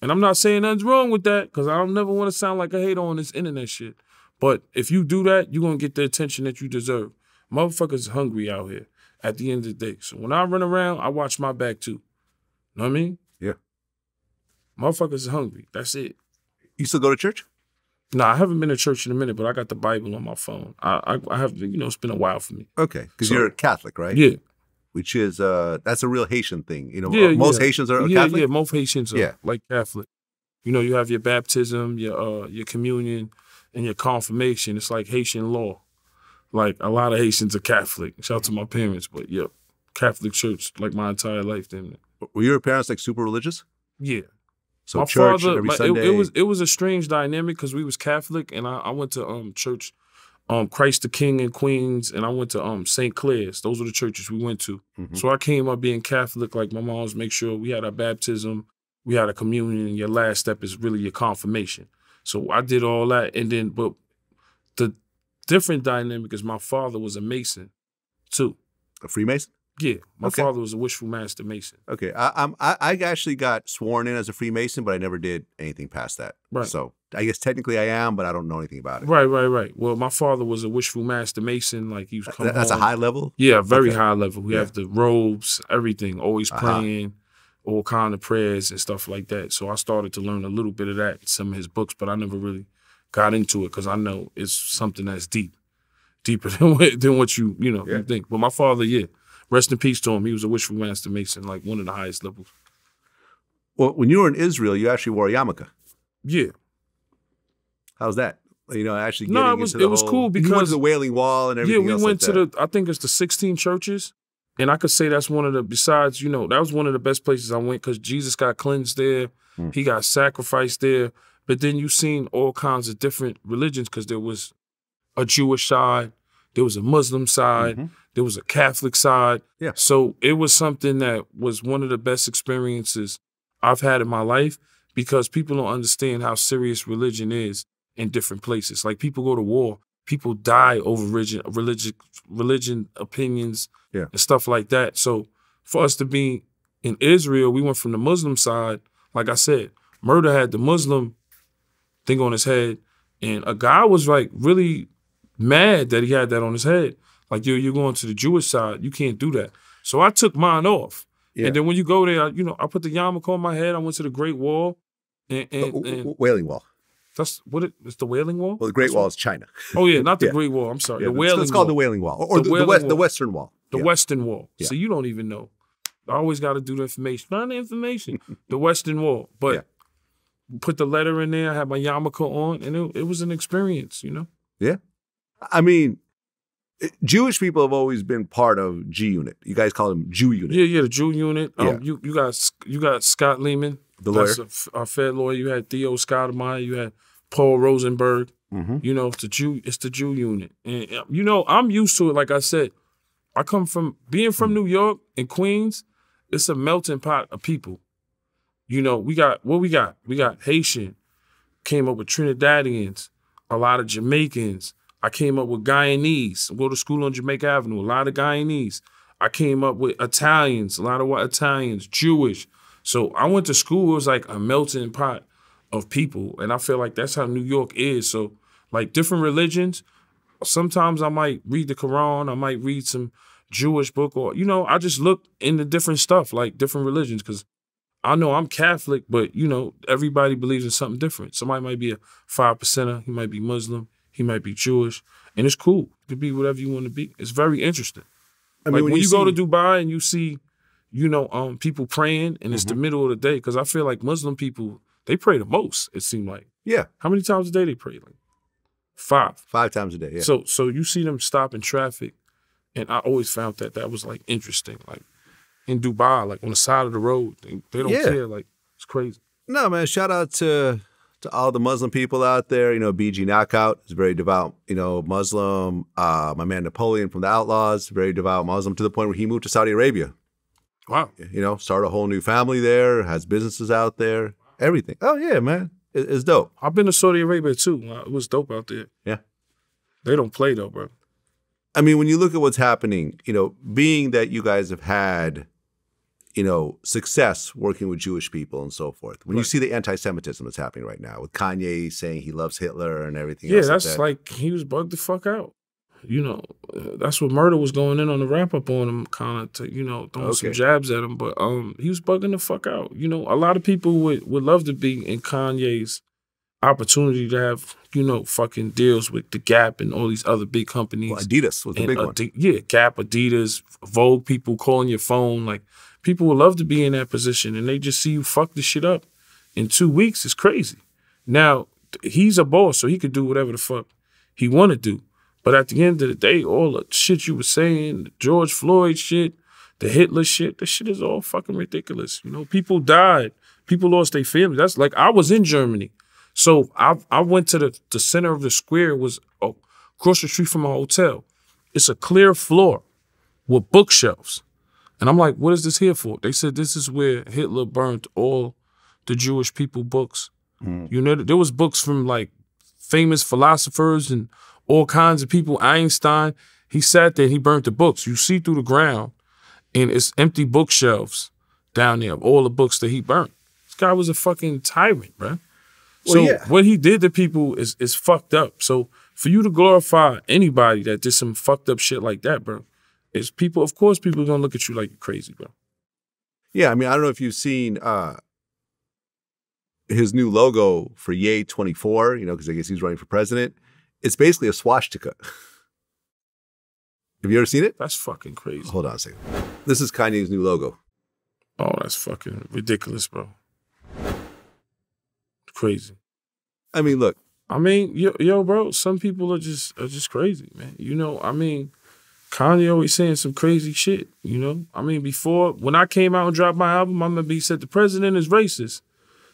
And I'm not saying nothing's wrong with that because I don't never want to sound like a hater on this internet shit. But if you do that, you're gonna get the attention that you deserve. Motherfuckers hungry out here at the end of the day. So when I run around, I watch my back too. Know what I mean? Yeah. Motherfuckers is hungry. That's it. You still go to church? No, I haven't been to church in a minute, but I got the Bible on my phone. I I, I have you know, it's been a while for me. Okay, because So- you're a Catholic, right? Yeah. Which is uh, that's a real Haitian thing. You know, Yeah, most yeah. Haitians are yeah, Catholic. yeah. Most Haitians are Yeah. like Catholic. You know, you have your baptism, your uh, your communion, and your confirmation. It's like Haitian law. Like a lot of Haitians are Catholic. Shout out to my parents, but yeah, Catholic church like my entire life. Then Were your parents like super religious? yeah, So my church father, every it, Sunday. it was it was a strange dynamic because we was Catholic, and I, I went to um church, um Christ the King and Queens, and I went to um St. Clair's. Those were the churches we went to. Mhm. So I came up being Catholic. Like my mom's, make sure we had our baptism, we had a communion, and your last step is really your confirmation. So I did all that, and then but the different dynamic is my father was a Mason, too. a Freemason. Yeah, my Okay. father was a wishful master Mason. Okay, I, I'm I, I actually got sworn in as a Freemason, but I never did anything past that. Right. So I guess technically I am, but I don't know anything about it. Right, right, right. Well, my father was a wishful master Mason. Like he was That- That's a high level. Yeah, very Okay. high level. We Yeah. have the robes, everything, always Uh-huh. praying, all kind of prayers and stuff like that. So I started to learn a little bit of that in some of his books, but I never really got into it because I know it's something that's deep, deeper than what, than what you you know Yeah. you think. But my father, yeah, rest in peace to him. He was a wishful master mason, like one of the highest levels. Well, when you were in Israel, you actually wore a yarmulke. Yeah, How's that? You know, actually. No, it was- it was whole- cool because- the Wailing Wall and everything. yeah. We went like to that. the I think it's the 16 churches, and I could say that's one of the besides you know that was one of the best places I went because Jesus got cleansed there, Hmm. he got sacrificed there. But then you seen all kinds of different religions because there was a Jewish side, there was a Muslim side, Mhm. there was a Catholic side. Yeah. So it was something that was one of the best experiences I've had in my life because people don't understand how serious religion is in different places. Like people go to war, people die over religion, religion, religion opinions, Yeah. and stuff like that. So for us to be in Israel, we went from the Muslim side. Like I said, murder had the Muslim thing on his head, and a guy was like really mad that he had that on his head. Like, yo, you're going to the Jewish side. You can't do that. So I took mine off. Yeah. And then when you go there, you know, I put the yarmulke on my head. I went to the Great Wall. And, and, and Wailing Wall. That's what it, it's the Wailing Wall? Well, the Great That's Wall what- is China. Oh, yeah, not the Yeah. Great Wall. I'm sorry. Yeah, the Wailing it's called Wall. the Wailing Wall, or, or The the, the, west, the Western Wall. The Yeah. Western Wall. So you don't even know. I always got to do the information. Not the information. the Western Wall. But put the letter in there. I had my yarmulke on, and it, it was an experience. You know. Yeah, I mean, Jewish people have always been part of G Unit. You guys call them Jew Unit. Yeah, yeah. The Jew unit. Um, Yeah. You you got you got Scott Leemon, The lawyer. a a, Fed lawyer. You had Theo Sedlmayr. You had Paul Rosenberg. Mhm. You know, it's the Jew. It's the Jew unit, and uh, you know, I'm used to it. Like I said, I come from being from New York and Queens. It's a melting pot of people. You know, we got what we got. We got Haitian. Came up with Trinidadians. A lot of Jamaicans. I came up with Guyanese. I go to school on Jamaica Avenue. A lot of Guyanese. I came up with Italians. A lot of Italians. Jewish. So I went to school. It was like a melting pot of people, and I feel like that's how New York is. So like different religions. Sometimes I might read the Quran. I might read some Jewish book, or you know, I just look into different stuff, like different religions, because I know I'm Catholic, but you know, everybody believes in something different. Somebody might be a five percenter. He might be Muslim. He might be Jewish, and it's cool. You can be whatever you want to be. It's very interesting. I like when, you, go to Dubai and you see, you know, um, people praying, and it's the middle of the day, because I feel like Muslim people they pray the most. It seemed like yeah, how many times a day they pray? Like five. five times a day. Yeah. So so you see them stop in traffic, and I always found that that was like interesting. Like in Dubai, like on the side of the road, they, they don't Yeah. care. Like it's crazy. No, man. Shout out to to all the Muslim people out there. You know, BG Knocc Out is very devout. You know, Muslim. Uh, my man Napoleon from the Outlawz, very devout Muslim to the point where he moved to Saudi Arabia. Wow. You know, started a whole new family there. Has businesses out there. Everything. Oh yeah, man. It, it's dope. I've been to Saudi Arabia too. Uh, It was dope out there. Yeah. They don't play though, bro. I mean, when you look at what's happening, you know, being that you guys have had, you know, success working with Jewish people and so forth, when you see the anti-Semitism that's happening right now with Kanye saying he loves Hitler and everything Yeah, that's like, that, like he was bugged the fuck out. You know, that's what murder was going in on the wrap up on him, kind of to you know throwing some jabs at him. But um, he was bugging the fuck out. You know, a lot of people would would love to be in Kanye's opportunity to have you know fucking deals with the Gap and all these other big companies. well, Adidas was the and big one. Yeah, Gap, Adidas, Vogue, people calling your phone. Like people would love to be in that position, and they just see you fuck the shit up in two weeks. It's crazy. Now he's a boss, so he could do whatever the fuck he want to do. But at the end of the day, all the shit you were saying, the George Floyd shit, the Hitler shit, this shit is all fucking ridiculous. You know, people died, people lost their families. That's like I was in Germany, so I I went to the the center of the square was oh, across the street from a hotel. It's a clear floor with bookshelves. And I'm like, what is this here for? They said this is where Hitler burnt all the Jewish people books. Mm. You know, there was books from like famous philosophers and all kinds of people. Einstein, he sat there, he burnt the books. You see through the ground, and it's empty bookshelves down there of all the books that he burnt. This guy was a fucking tyrant, bro. So Well, yeah. what he did to people is is fucked up. So for you to glorify anybody that did some fucked up shit like that, bro, is people. Of course, people are gonna look at you like you're crazy, bro. Yeah, I mean, I don't know if you've seen uh his new logo for Ye 24, you know, because I guess he's running for president, it's basically a swastika. Have you ever seen it? That's fucking crazy. Hold on a second. This is Kanye's new logo. Oh, that's fucking ridiculous, bro. Crazy. I mean, look, I mean, yo, yo, bro, some people are just are just crazy, man. You know, I mean, Kanye always saying some crazy shit, you know? I mean, before when I came out and dropped my album, I remember he said the president is racist.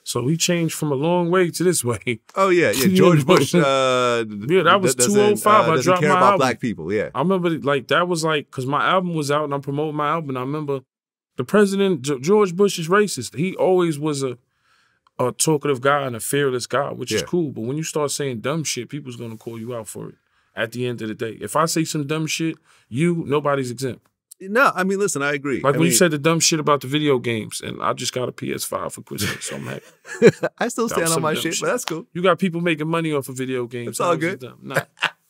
So we changed from a long way to this way. oh yeah, yeah, George Bush. Uh, Yeah, that was 205. uh, I dropped care my about album. black people. Yeah, I remember like that was like because my album was out and I'm promoting my album. I remember the president G- George Bush is racist. He always was a a talkative guy and a fearless guy, which is cool. But when you start saying dumb shit, people's gonna call you out for it. At the end of the day, if I say some dumb shit, you nobody's exempt. No, I mean, listen, I agree. Like I when you said the dumb shit about the video games, and I just got a PS5 for Christmas, so I'm happy. I still stand on my shit, shit. but that's cool. You got people making money off of video games. It's all good. Nah.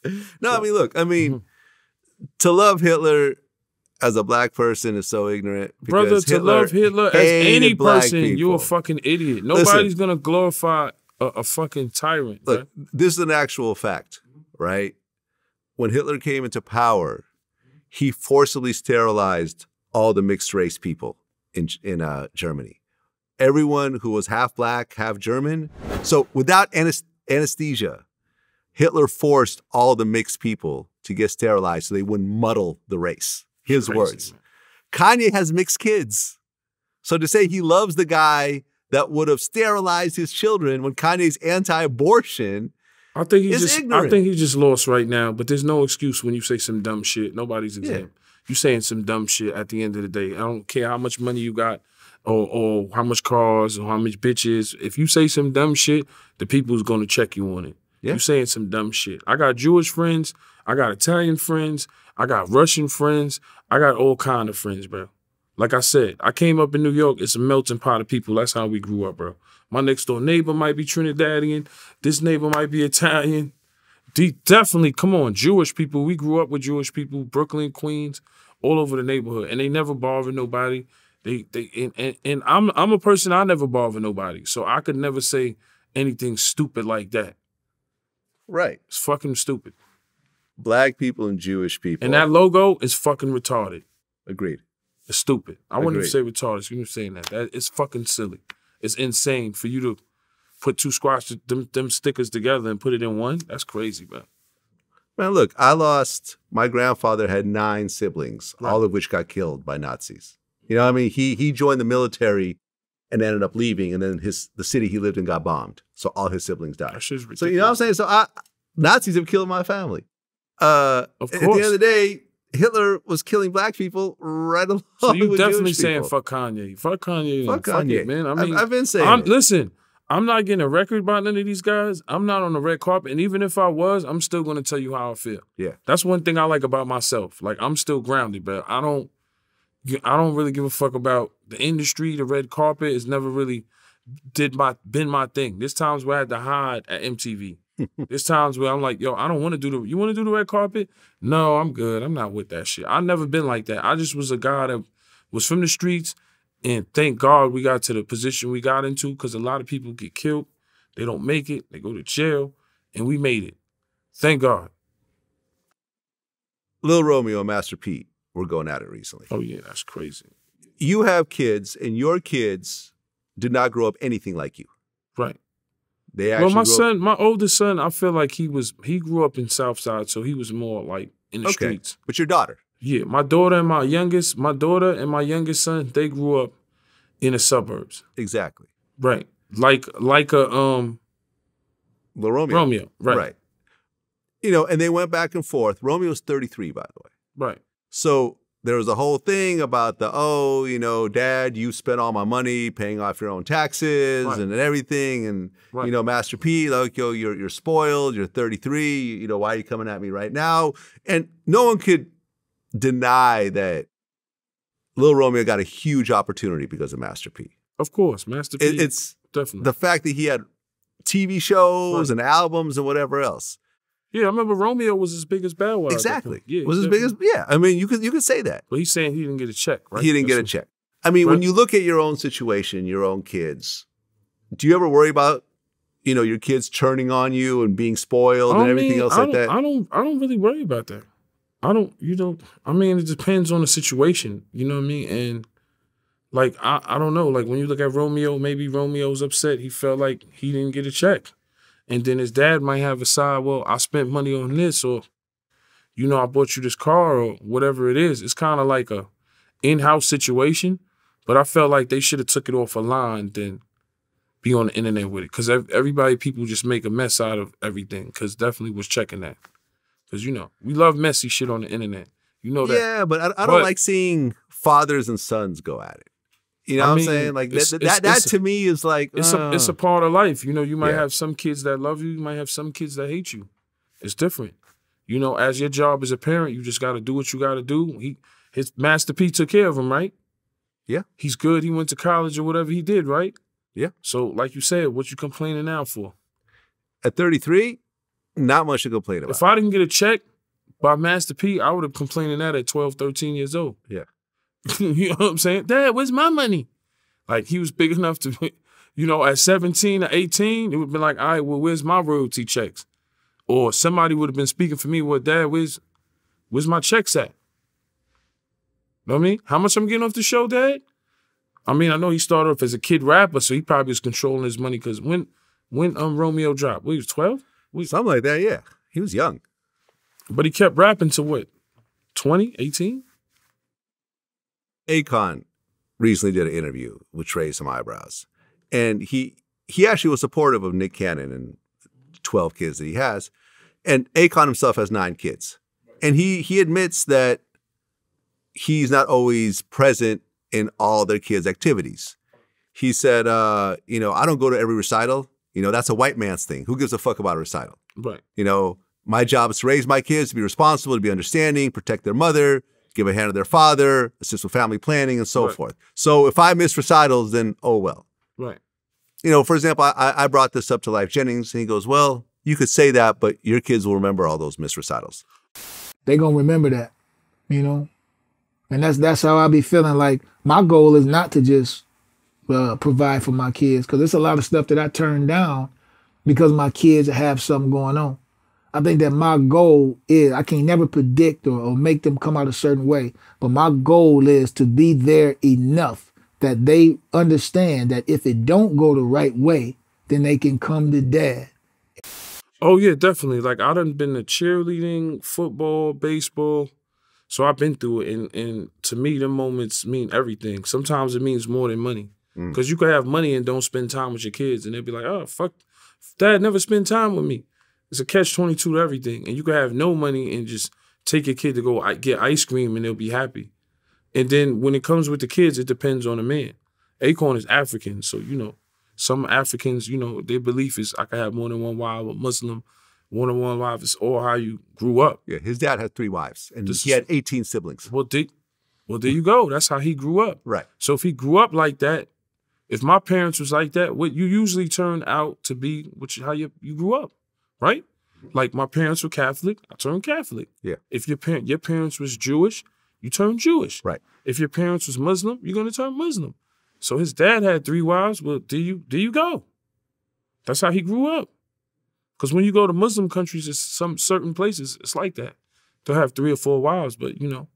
No, I mean, look, I mean, mm-hmm. to love Hitler as a black person is so ignorant. Brother, to love Hitler as any person, you're a fucking idiot. Listen. Nobody's gonna glorify a, a fucking tyrant. Look, bruh. this is an actual fact, right? When Hitler came into power, he forcibly sterilized all the mixed race people in in uh, Germany. Everyone who was half black, half German. So without anes- anesthesia, Hitler forced all the mixed people to get sterilized so they wouldn't muddle the race. His Crazy, words. Kanye has mixed kids. So to say he loves the guy that would have sterilized his children when Kanye's anti-abortion I think he's just. ignorant. I think he's just lost right now. But there's no excuse when you say some dumb shit. Nobody's exempt. You saying some dumb shit at the end of the day. I don't care how much money you got, or or how much cars, or how much bitches. If you say some dumb shit, the people's gonna check you on it. Yeah. You saying some dumb shit. I got Jewish friends. I got Italian friends. I got Russian friends. I got all kind of friends, bro. Like I said, I came up in New York. It's a melting pot of people. That's how we grew up, bro. My next door neighbor might be Trinidadian. This neighbor might be Italian. De- definitely, come on, Jewish people. We grew up with Jewish people, Brooklyn, Queens, all over the neighborhood, and they never bother nobody. They they and, and, and I'm I'm a person I never bother nobody, so I could never say anything stupid like that. Right. It's fucking stupid. Black people and Jewish people. And that logo is fucking retarded. agreed. It's stupid. I wouldn't even say retarded. Me for saying that. That it's fucking silly. It's insane for you to put two squash them, them stickers together and put it in one. That's crazy, man. Man, look, I lost my grandfather had nine siblings, Right. all of which got killed by Nazis. You know what I mean? He he joined the military and ended up leaving, and then his the city he lived in got bombed. So all his siblings died. So you know what I'm saying? So I Nazis have killed my family. Uh Of at the end of the day, Hitler was killing black people right along So you definitely Jewish saying people. fuck Kanye. Fuck Kanye. Fuck Fuck, Kanye. it, man. I I've- mean, I've been saying I'm, it. listen, I'm not getting a record by none of these guys. I'm not on the red carpet. And even if I was, I'm still gonna tell you how I feel. Yeah. That's one thing I like about myself. Like I'm still grounded, but I don't I don't really give a fuck about the industry, the red carpet. has never really did my been my thing. There's times where I had to hide at MTV. There's times where I'm like, yo, I don't want to do the you want to do the red carpet? No, I'm good. I'm not with that shit. I've never been like that. I just was a guy that was from the streets and thank God we got to the position we got into because a lot of people get killed. They don't make it. They go to jail. And we made it. Thank God. Lil Romeo and Master P were going at it recently. Oh yeah, that's crazy. You have kids, and your kids did not grow up anything like you. They actually Well, my son, my oldest son, I feel like he was he grew up in South Side, so he was more like in the Okay. streets. But your daughter, Yeah, my daughter and my youngest, my daughter and my youngest son, they grew up in the suburbs. exactly. Right. Like like a um Lil Romeo. Romeo. Right. Right. You know, and they went back and forth. Romeo's 33, by the way. Right. So there was a whole thing about the, oh, you know, dad, you spent all my money paying off your own taxes Right. and everything. And, Right. you know, Master P, like, yo, you're, you're spoiled. You're 33. You know, why are you coming at me right now? And no one could deny that Little Romeo got a huge opportunity because of Master P. Of course, Master P. It, it's definitely. the fact that he had TV shows Right. and albums and whatever else. Yeah, I remember Romeo was as big as Bow Wow. Exactly. Yeah, was as big as yeah. I mean, you could you could say that. But he's saying he didn't get a check, right? He didn't get a check. I mean, when you look at your own situation, your own kids, Do you ever worry about, you know, your kids turning on you and being spoiled I and everything mean, else I like that? I don't. I don't really worry about that. I don't. You don't. I mean, it depends on the situation. You know what I mean? And like, I, I don't know. Like when you look at Romeo, maybe Romeo's upset. He felt like he didn't get a check, and then his dad might have a side. Well, I spent money on this, or you know, I bought you this car, or whatever it is. It's kind of like a in-house situation. But I felt like they should have took it off a line than be on the internet with it. Because everybody, people just make a mess out of everything. Because definitely was checking that. Because, you know, we love messy shit on the internet. You know that. yeah, but I, I don't But- like seeing fathers and sons go at it. You know I what mean, I'm saying? Like that, that, that to me is like It's a it's uh, a part of life. You know, you might Yeah. have some kids that love you, you might have some kids that hate you. It's different. You know, as your job as a parent, you just gotta do what you gotta do. He his Master P took care of him, right? Yeah. He's good. He went to college or whatever he did, right? Yeah. So, like you said, what you complaining now for? at 33, not much to complain about. If I didn't get a check by Master P, I would have complaining that at 12, 13 years old. Yeah. you know what I'm saying? Dad, where's my money? Like he was big enough to, you know, at 17 or 18, it would have been like, all right, well, where's my royalty checks? Or somebody would have been speaking for me, well, Dad, where's where's my checks at? You know what I mean? How much I'm getting off the show, Dad? I mean, I know he started off as a kid rapper, so he probably was controlling his money because when when um Romeo dropped, what, he was 12? Something like that, yeah. He was young. But he kept rapping to what? 20, 18? Akon recently did an interview which raised some eyebrows. And he he actually was supportive of Nick Cannon and 12 kids that he has. And Akon himself has nine kids. And he he admits that he's not always present in all their kids' activities. He said, uh, you know, I don't go to every recital. You know, that's a white man's thing. Who gives a fuck about a recital? Right. You know, my job is to raise my kids, to be responsible, to be understanding, protect their mother, give a hand to their father, assist with family planning, and so Right. forth. So if I miss recitals, then oh well. Right. You know, for example, I, I brought this up to Lyfe Jennings, and he goes, "Well, you could say that, but your kids will remember all those missed recitals." They're gonna remember that, you know. And that's that's how I be feeling. Like my goal is not to just uh, provide for my kids because there's a lot of stuff that I turn down because my kids have something going on. I think that my goal is I can never predict or, or make them come out a certain way, but my goal is to be there enough that they understand that if it don't go the right way, then they can come to dad. Oh yeah, definitely. Like I done been to cheerleading, football, baseball. So I've been through it and and to me the moments mean everything. Sometimes it means more than money. Mm. Cause you could have money and don't spend time with your kids and they'd be like, oh fuck, dad never spend time with me. It's a catch 22 to everything. And you can have no money and just take your kid to go get ice cream and they'll be happy. And then when it comes with the kids, it depends on the man. Akon is African, so you know, some Africans, you know, their belief is I can have more than one wife, a Muslim, one on one wife is all how you grew up. Yeah, his dad had three wives, and This he had 18 siblings. Well, they, well, there you go. That's how he grew up. Right. So if he grew up like that, if my parents was like that, what you usually turn out to be, which how you you grew up, right? Like my parents were Catholic, I turned Catholic. Yeah. If your parent your parents was Jewish, you turn Jewish. Right. If your parents was Muslim, you're gonna turn Muslim. So his dad had three wives. Well, do you there you go. That's how he grew up. Because when you go to Muslim countries, it's some certain places, it's like that. They'll have three or four wives, but you know,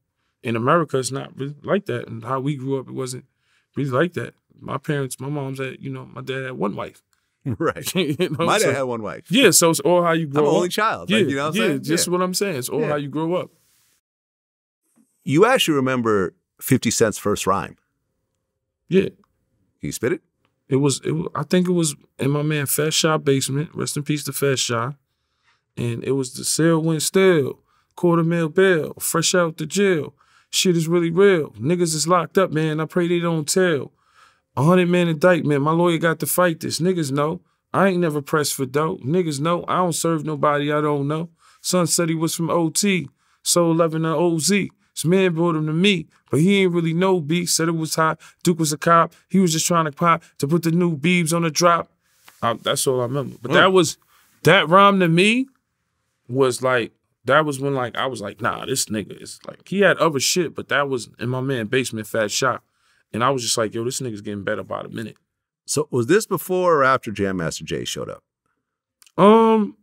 in America, it's not really like that. And how we grew up, it wasn't really like that. My parents, my mom's had, you know, my dad had one wife. Right. you know, dad so- had one wife. yeah, so it's all how you grow I'm an up. only child. Yeah, like, you know what I'm yeah, saying? just what I'm saying. It's all Yeah. how you grow up. You actually remember 50 Cent's first rhyme. Yeah. Can you spit it? It was, it was, I think it was in my man Fat Shot basement. Rest in peace to Fat Shot. And it was the sale went still. Quarter mil bill. Fresh out the jail. Shit is really real. Niggas is locked up, man. I pray they don't tell. A hundred man indictment. My lawyer got to fight this. Niggas know. I ain't never pressed for dope. Niggas know. I don't serve nobody I don't know. Son said he was from OT. So 11 to OZ. This man brought him to me, but he ain't really know B. Said it was hot. Duke was a cop. He was just trying to pop to put the new beebs on the drop. Uh, that's all I remember. But that was that rhyme to me was like that was when like I was like, nah, this nigga is like he had other shit, but that was in my man basement fat shop. And I was just like, yo, this nigga's getting better by the minute. So was this before or after Jam Master Jay showed up? Um,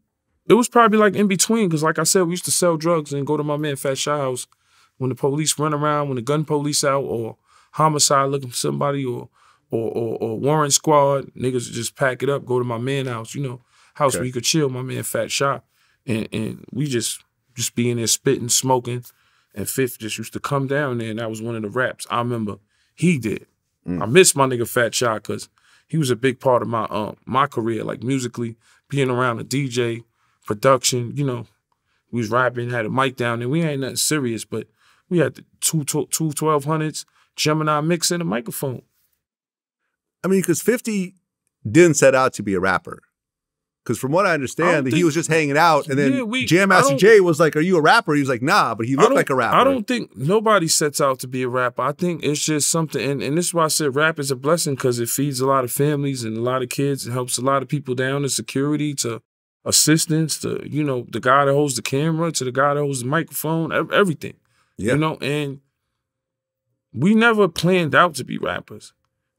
it was probably like in between because, like I said, we used to sell drugs and go to my man Fat Shy house when the police run around, when the gun police out, or homicide looking for somebody, or or or, or Warrant Squad niggas just pack it up, go to my man house, you know, house Okay. where you could chill. My man Fat Shy, and and we just just be in there spitting, smoking, and Fifth just used to come down there, and that was one of the raps I remember he did. I miss my nigga Fat Shy because he was a big part of my um my career, like musically, being around a DJ, production, you know. We was rapping, had a mic down and We ain't nothing serious, but we had the two two two twelve hundreds, Gemini mix and a microphone. I mean, because 50 didn't set out to be a rapper. Because from what I I understand, don't he was just hanging out, and then Yeah, we- Jam Master Jay was like, "Are you a rapper?" He was like, "Nah," but he looked like a rapper. I don't think nobody sets out to be a rapper. I think it's just something, and, and this is why I said rap is a blessing because it feeds a lot of families and a lot of kids. It helps a lot of people down to security, to assistance, to you know the guy that holds the camera, to the guy that holds the microphone, everything. Yeah. You know, and we never planned out to be rappers.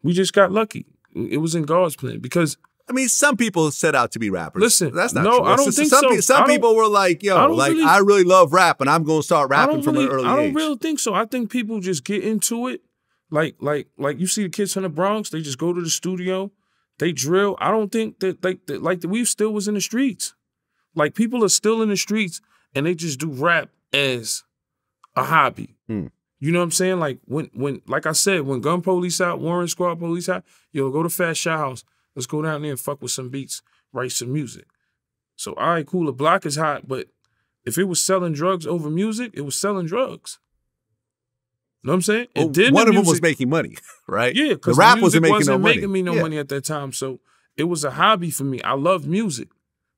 We just got lucky. It was in God's plan because I mean, some people set out to be rappers. Listen, that's not no, true. I don't just- think some so. pe- some people were like, "Yo, don't like really- I really love rap, and I'm going to start rapping from really, an early age." I don't age." really think so. I think people just get into it. Like, like, like you see the kids from the Bronx, they just go to the studio, they drill. I don't think that like that, like the we still was in the streets. Like people are still in the streets and they just do rap as a hobby. Hmm. You know what I'm saying? Like when when like I said, when gun police out, Warrant Squad police out, yo, go to Fast Shot House. Let's go down there and fuck with some beats, write some music. So all right, cool. The block is hot, but if it was selling drugs over music, it was selling drugs. You Know what I'm saying? Well, then one the of them was making money, right? yeah, the because rap music wasn't making wasn't no money. making me no Yeah. money at that time. So it was a hobby for me. I love music.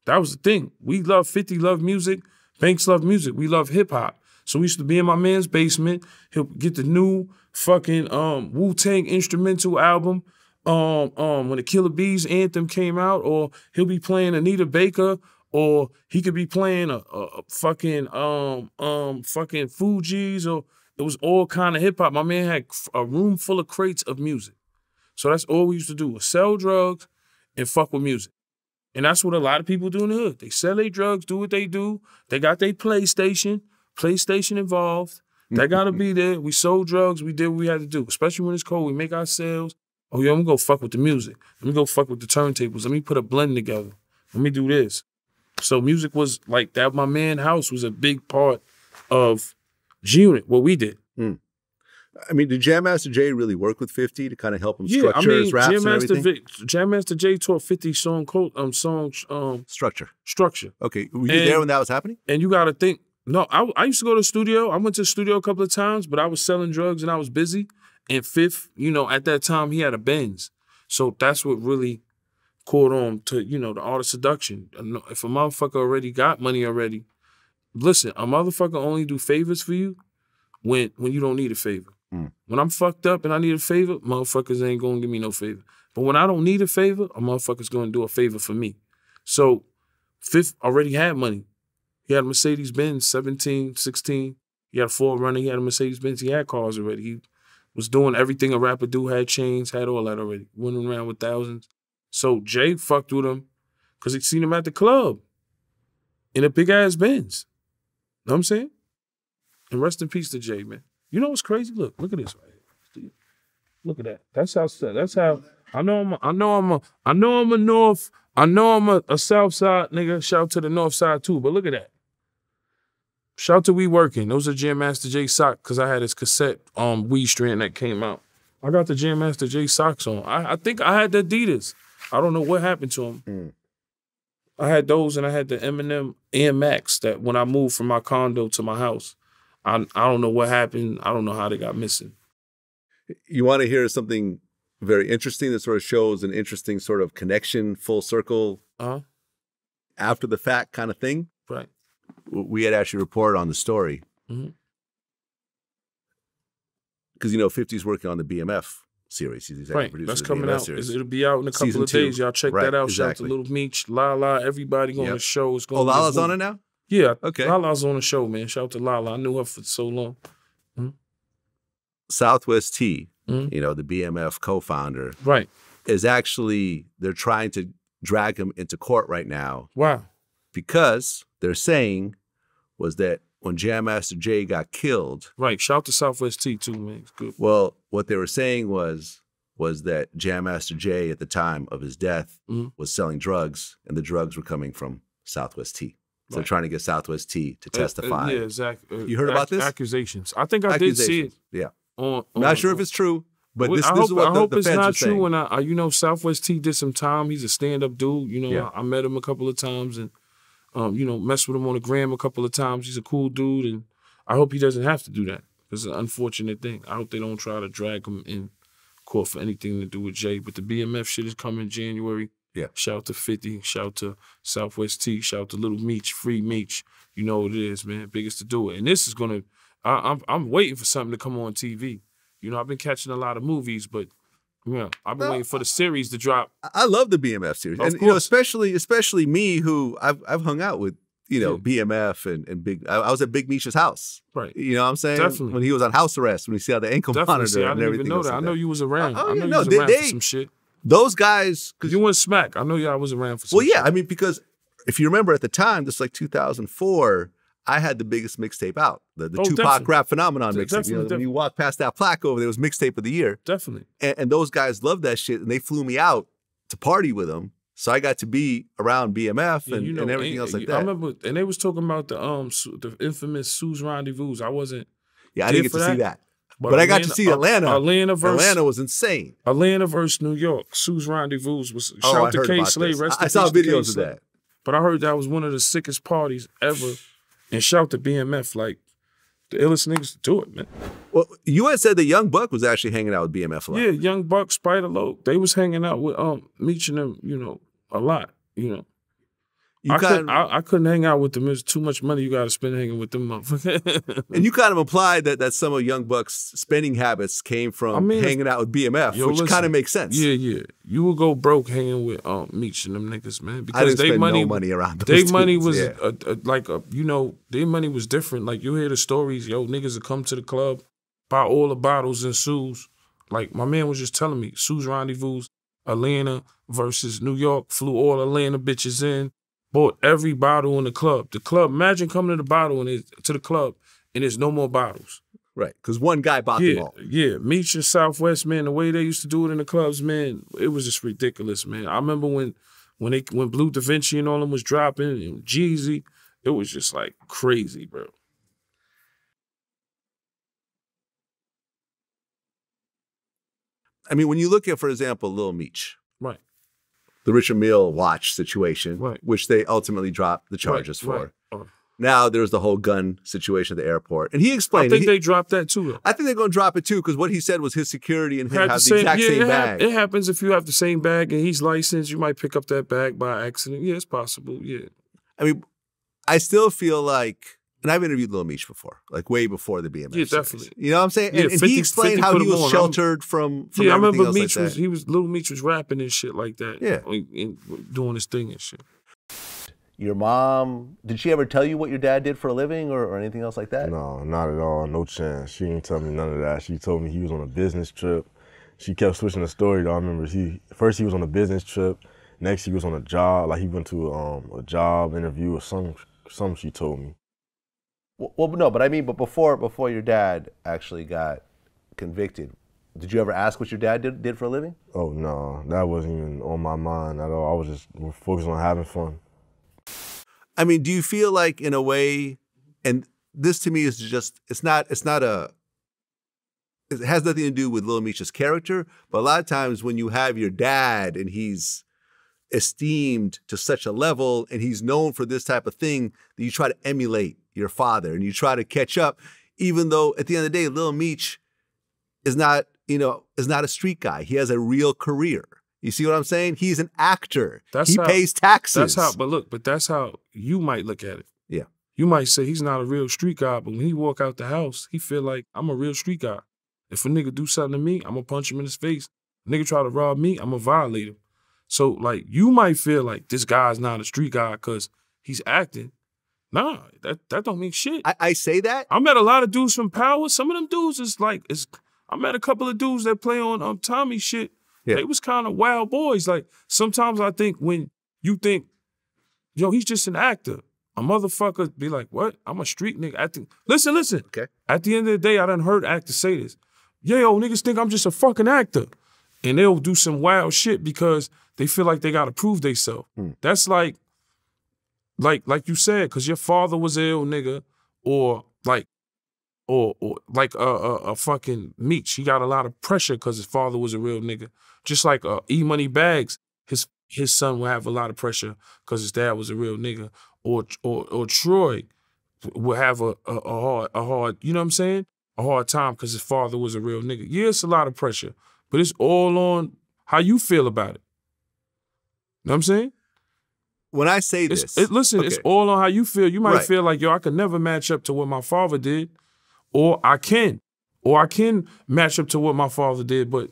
That was the thing. We love 50, love music. Banks love music. We love hip hop. So we used to be in my man's basement. He'll get the new fucking um, Wu Tang instrumental album. Um, um, when the Killer Bees anthem came out, or he'll be playing Anita Baker, or he could be playing a, a, a fucking um um fucking Fugees, or it was all kind of hip hop. My man had a room full of crates of music. So that's all we used to do was sell drugs and fuck with music. And that's what a lot of people do in the hood. They sell their drugs, do what they do. They got their PlayStation, PlayStation involved. That gotta be there. We sold drugs, we did what we had to do. Especially when it's cold, we make our sales. Oh, yo, I'm gonna go fuck with the music. Let me go fuck with the turntables. Let me put a blend together. Let me do this. So music was like that. My man house was a big part of G Unit, what we did. I mean, did Jam Master Jay really work with 50 to kind of help him Yeah, structure I mean, his raps Jam and Master, everything? Vic, Jam Master Jay taught 50 song code, um song um Structure. structure. Okay, were you And- there when that was happening? And you gotta think, no, I, I used to go to the studio. I went to the studio a couple of times, but I was selling drugs and I was busy. And fifth, you know, at that time he had a Benz. So that's what really caught on to, you know, the art of seduction. If a motherfucker already got money already, listen, a motherfucker only do favors for you when when you don't need a favor. Mm. When I'm fucked up and I need a favor, motherfuckers ain't gonna give me no favor. But when I don't need a favor, a motherfucker's gonna do a favor for me. So Fifth already had money. He had a Mercedes Benz 17, 16. He had a 4Runner. He had a Mercedes Benz. He had cars already. He was doing everything a rapper do, had chains, had all that already. Running around with thousands. So Jay fucked with him because he seen him at the club in a big ass Benz. Know what I'm saying? And rest in peace to Jay, man. You know what's crazy? Look, look at this right here. Look at that. That's how. That's how. I know I'm. A, I know I'm. A, I know I'm a North. I know I'm a, a South Side nigga. Shout out to the North Side too. But look at that. Shout out to We Working. Those are Jam Master Jay socks because I had his cassette um weed strand that came out. I got the Jam Master Jay socks on. I, I think I had the Adidas. I don't know what happened to them. Mm. I had those and I had the Eminem and Max that when I moved from my condo to my house. I I don't know what happened. I don't know how they got missing. You want to hear something very interesting that sort of shows an interesting sort of connection, full circle, Uh-huh. after the fact kind of thing? Right. We had actually reported on the story. Because, you know, 50's working on the BMF series. He's executive Right. producer That's coming out. series. It'll be out in a couple Season of two. days. Y'all check Right, that out. exactly. Shout out to Little Meech, Lala, everybody on Yep. the show. It's going Oh, Lala's on it now? Yeah. Okay. Lala's on the show, man. Shout out to Lala. I knew her for so long. Southwest T, Mhm. you know, the BMF co-founder, Right. is actually they're trying to drag him into court right now Wow. Because they're saying was that when Jam Master Jay got killed, Right. Shout to Southwest T too, man. It's good. well, what they were saying was was that Jam Master Jay at the time of his death Mhm. was selling drugs, and the drugs were coming from Southwest T. So Right. trying to get Southwest T to Uh, uh, testify. yeah, exactly. You heard about this? Accusations. I think I did see it. Yeah, On, I'm not on- sure if it's true, but this, I this hope, is what I the, hope the it's not true. saying. When I, I, you know, Southwest T did some time. He's a stand-up dude. You know, Yeah. I, I met him a couple of times and, um, you know, messed with him on the gram a couple of times. He's a cool dude, and I hope he doesn't have to do that. It's an unfortunate thing. I hope they don't try to drag him in court for anything to do with Jay. But the BMF shit is coming January. Yeah. Shout to 50. Shout to Southwest T. Shout to Little Meech. Free Meech. You know what it is, man. Biggest to do it. And this is gonna. I, I'm I'm waiting for something to come on TV. You know, I've been catching a lot of movies, but yeah, I've been No, waiting for the series to drop. I- I love the BMF series, Of and you know, especially especially me who I've I've hung out with, you know, BMF and and Big. I, I was at Big Meech's house. Right. You know what I'm saying? Definitely. When he was on house arrest, when he see how the ankle Definitely. monitor See, I and didn't everything even know that. I know you was oh, around. Oh, I yeah, know you no, was they- around they- for some shit. Those guys, Cause you went smack. I know y'all was around for some well, yeah, shit. I mean, because if you remember at the time, this like 2004, I had the biggest mixtape out, the, the Oh, Tupac definitely. rap phenomenon mixtape. You know, when you walk past that plaque over there, it was mixtape of the year, Definitely. and, and those guys loved that shit, and they flew me out to party with them. So I got to be around BMF Yeah, and, you know, and everything and- else eh, like that. I remember, and they was talking about the um the infamous Sue's Rendezvous. I wasn't, yeah, I didn't get to for see that. that. But I got to see uh, Atlanta. Atlanta versus Atlanta was insane. Atlanta versus New York. Sue's Rendezvous was Oh, shout I to K. Rest I, I saw peace to K videos of that. But I heard that was one of the sickest parties ever. And shout to BMF, like the illest niggas to do it, man. Well, you had said that Young Buck was actually hanging out with BMF a lot. Yeah, Young Buck, Spider Loc, they was hanging out with um Meech and them, you know, a lot. You know, You I, kind couldn't, I, I couldn't hang out with them. There's too much money you got to spend hanging with them motherfuckers. and you kind of implied that that some of Young Buck's spending habits came from I mean, hanging out with BMF, Yo, which kind of makes sense. yeah, yeah. You will go broke hanging with um Meech and them niggas, man. I Because didn't they spend money, no money around Their money was yeah. a, a, like a, you know, their money was different. Like you hear the stories, yo, niggas would come to the club, buy all the bottles and Sue's. Like my man was just telling me, Sue's rendezvous, Atlanta versus New York, flew all Atlanta bitches in, bought every bottle in the club. The club, imagine coming to the bottle and it, to the club and there's no more bottles. right. Because one guy bought them Yeah, all. yeah. Meech and Southwest, man, the way they used to do it in the clubs, man, it was just ridiculous, man. I remember when when they when Bleu DaVinci and all them was dropping and Jeezy, it was just like crazy, bro. I mean, when you look at, for example, Lil Meech. The Richard Mille watch situation, Right. which they ultimately dropped the charges Right, for. right. Oh. Now there's the whole gun situation at the airport, and he explained. I think he- they dropped that too. Though. I think they're going to drop it too because what he said was his security and him have the same, exact yeah, same it, bag. it happens if you have the same bag and he's licensed, you might pick up that bag by accident. Yeah, it's possible. Yeah. I mean, I still feel like, and I've interviewed Lil Meech before, like way before the BMF. Yeah, series. definitely. You know what I'm saying? Yeah, and, and 50 he explained how he was on. I'm- sheltered from, from yeah, I remember else Meech like was that. he was Lil Meech was rapping and shit like that. Yeah. and- and doing his thing and shit. Your mom, did she ever tell you what your dad did for a living or, or anything else like that? No, not at all. No chance. She didn't tell me none of that. She told me he was on a business trip. She kept switching the story. Though I remember he first he was on a business trip. Next he was on a job. Like he went to um, a job interview or some some. She told me. Well, well, no, but I mean, but before before your dad actually got convicted, did you ever ask what your dad did, did for a living? Oh no, that wasn't even on my mind at all. I was just focused on having fun. I mean, do you feel like in a way, and this to me is just it's not it's not a it has nothing to do with Lil Meech's character, but a lot of times when you have your dad and he's esteemed to such a level and he's known for this type of thing that you try to emulate your father and you try to catch up, even though at the end of the day, Lil Meech is not, you know, is not a street guy. He has a real career. You see what I'm saying? He's an actor. That's he how- pays taxes. That's how. But look, but that's how you might look at it. Yeah. You might say he's not a real street guy, but when he walk out the house, he feel like I'm a real street guy. If a nigga do something to me, I'm gonna punch him in his face. nigga try to rob me, I'm gonna violate him. So like you might feel like this guy's not a street guy because he's acting. Nah, that that don't mean shit. I, I say that. I met a lot of dudes from Power. Some of them dudes is like, is I met a couple of dudes that play on um Tommy shit. Yeah. They was kind of wild boys. Like sometimes I think when you think, yo, he's just an actor. A motherfucker be like, what? I'm a street nigga. Listen, listen. Okay. At the end of the day, I done heard actors say this. Yeah, yo, niggas think I'm just a fucking actor. And they'll do some wild shit because they feel like they gotta prove they themselves. That's like, like, like you said, because your father was ill, nigga, or like, or or like a a, a fucking Meech. He got a lot of pressure because his father was a real nigga. Just like uh, E Money Bags, his his son will have a lot of pressure because his dad was a real nigga. Or or or Troy will have a, a, a hard a hard, you know what I'm saying? A hard time because his father was a real nigga. Yeah, it's a lot of pressure, but it's all on how you feel about it. You know what I'm saying? When I say It's, this, it, listen, it's all on how you feel. You might Right. feel like, yo, I could never match up to what my father did, or I can, or I can match up to what my father did. But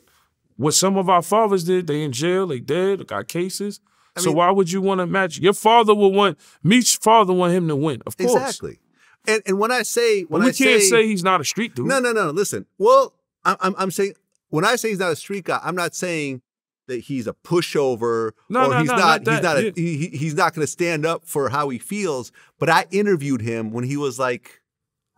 what some of our fathers did, they in jail, they dead, got cases. so mean- why would you want to match? Your father would want Meech's father want him to win, of course. exactly. And and when I say when we I can't say, he's not a street dude. No, no, no. Listen. Well, I- I'm I'm saying when I say he's not a street guy, I'm not saying that he's a pushover No, or no, he's no, not, not he's not a, he, he- he's not going to stand up for how he feels. But I interviewed him when he was like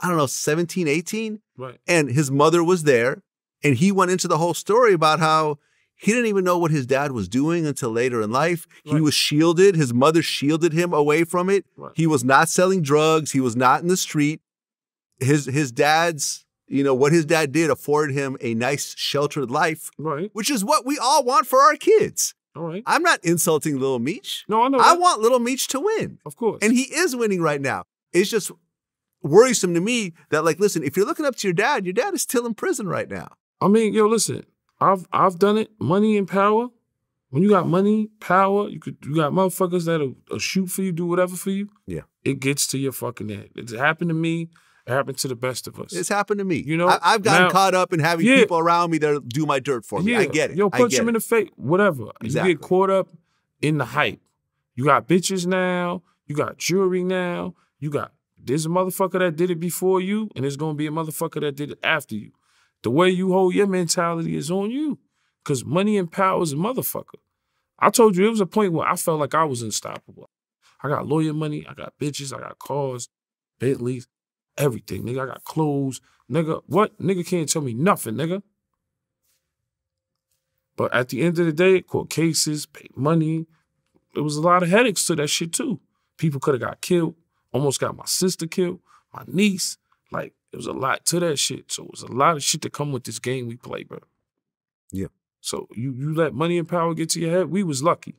I don't know 17, 18 Right. and his mother was there and he went into the whole story about how he didn't even know what his dad was doing until later in life. He was shielded. His mother shielded him away from it. Right. He was not selling drugs. He was not in the street. His his dad's, you know, what his dad did afforded him a nice sheltered life, Right. which is what we all want for our kids. All right. I'm not insulting Little Meech. No, I know. I that. want Little Meech to win. of course. And he is winning right now. It's just worrisome to me that, like, listen, if you're looking up to your dad, your dad is still in prison right now. I mean, yo, listen, I've I've done it. Money and power. When you got money, power, you could you got motherfuckers that'll, will shoot for you, do whatever for you. Yeah. It gets to your fucking head. It happened to me. It happened to the best of us. It's happened to me. You know, I, have gotten now- caught up in having Yeah. people around me that do my dirt for me. I get it. Yo, punch it. in the face. Whatever. Exactly. You get caught up in the hype. You got bitches now. You got jewelry now. You got there's a motherfucker that did it before you, and there's gonna be a motherfucker that did it after you. The way you hold your mentality is on you. Cause money and power is a motherfucker. I told you it was a point where I felt like I was unstoppable. I got lawyer money, I got bitches, I got cars, Bentleys, everything. Nigga, I got clothes. Nigga, what? Nigga can't tell me nothing, nigga. But at the end of the day, court cases, pay money. There was a lot of headaches to that shit too. People could have got killed. Almost got my sister killed, my niece. Like, it was a lot to that shit. So it was a lot of shit to come with this game we play, bro. Yeah. So you you let money and power get to your head. We was lucky.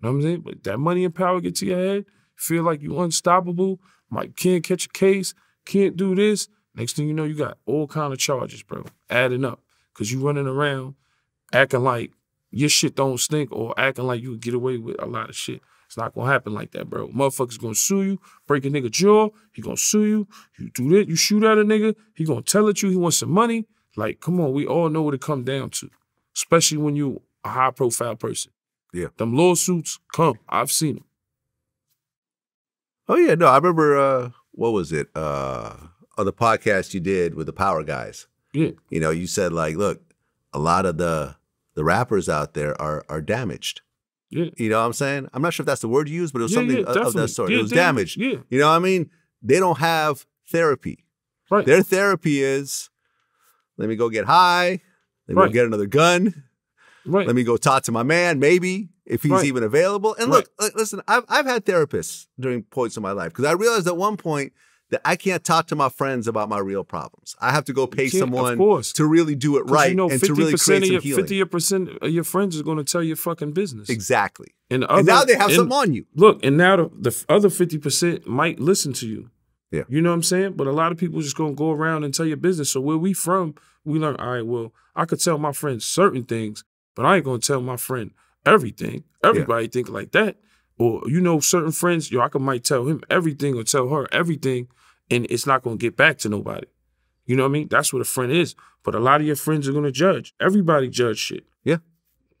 You know what I'm saying? But that money and power get to your head, feel like you unstoppable, might can't catch a case, can't do this. Next thing you know, you got all kind of charges, bro, adding up. Cause you running around acting like your shit don't stink or acting like you get away with a lot of shit. It's not gonna happen like that, bro. Motherfucker's gonna sue you, break a nigga jaw, he gonna sue you. You do that, you shoot at a nigga, he gonna tell it you he wants some money. Like, come on, we all know what it come down to. Especially when you a high profile person. Yeah. Them lawsuits come. I've seen them. Oh yeah, no, I remember uh what was it? Uh on the podcast you did with the power guys. Yeah. You know, you said like, look, a lot of the the rappers out there are are damaged. Yeah. You know what I'm saying? I'm not sure if that's the word you used, but it was Yeah, something yeah, of- that sort. It was damaged. damaged. Yeah. You know what I mean? They don't have therapy. Right. Their therapy is let me go get high, let me Right. go get another gun, right. let me go talk to my man, maybe if he's Right. even available. And look, look, listen, I've I've had therapists during points in my life because I realized at one point that I can't talk to my friends about my real problems. I have to go pay someone to really do it right you know, and to really 50% create of some your, healing. 50% of your friends is going to tell your fucking business. Exactly. And, and now they have and- something on you. Look, and now the, the other 50% might listen to you. Yeah. You know what I'm saying? But a lot of people just gonna go around and tell your business. So where we from, we learn, all right, well, I could tell my friends certain things, but I ain't gonna tell my friend everything. Everybody think like that. Or you know, certain friends, yo, I could might tell him everything or tell her everything, and it's not gonna get back to nobody. You know what I mean? That's what a friend is. But a lot of your friends are gonna judge. Everybody judge shit. Yeah.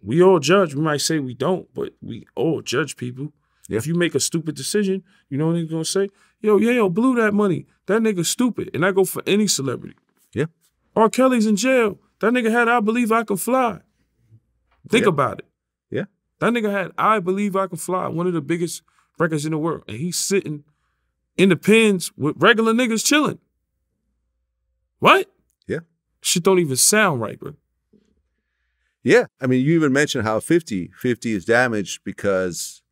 We all judge. We might say we don't, but we all judge people. Yeah. If you make a stupid decision, you know what they're gonna say? Yo, yeah, yo, blew that money. That nigga stupid. And I go for any celebrity. Yeah. R. Kelly's in jail. That nigga had I believe I can fly. Think Yeah. about it. Yeah. That nigga had I Believe I Can Fly, one of the biggest records in the world. And he's sitting in the pins with regular niggas chilling. What? Yeah. Shit don't even sound right, bro. Yeah. I mean, you even mentioned how 50, 50 is damaged because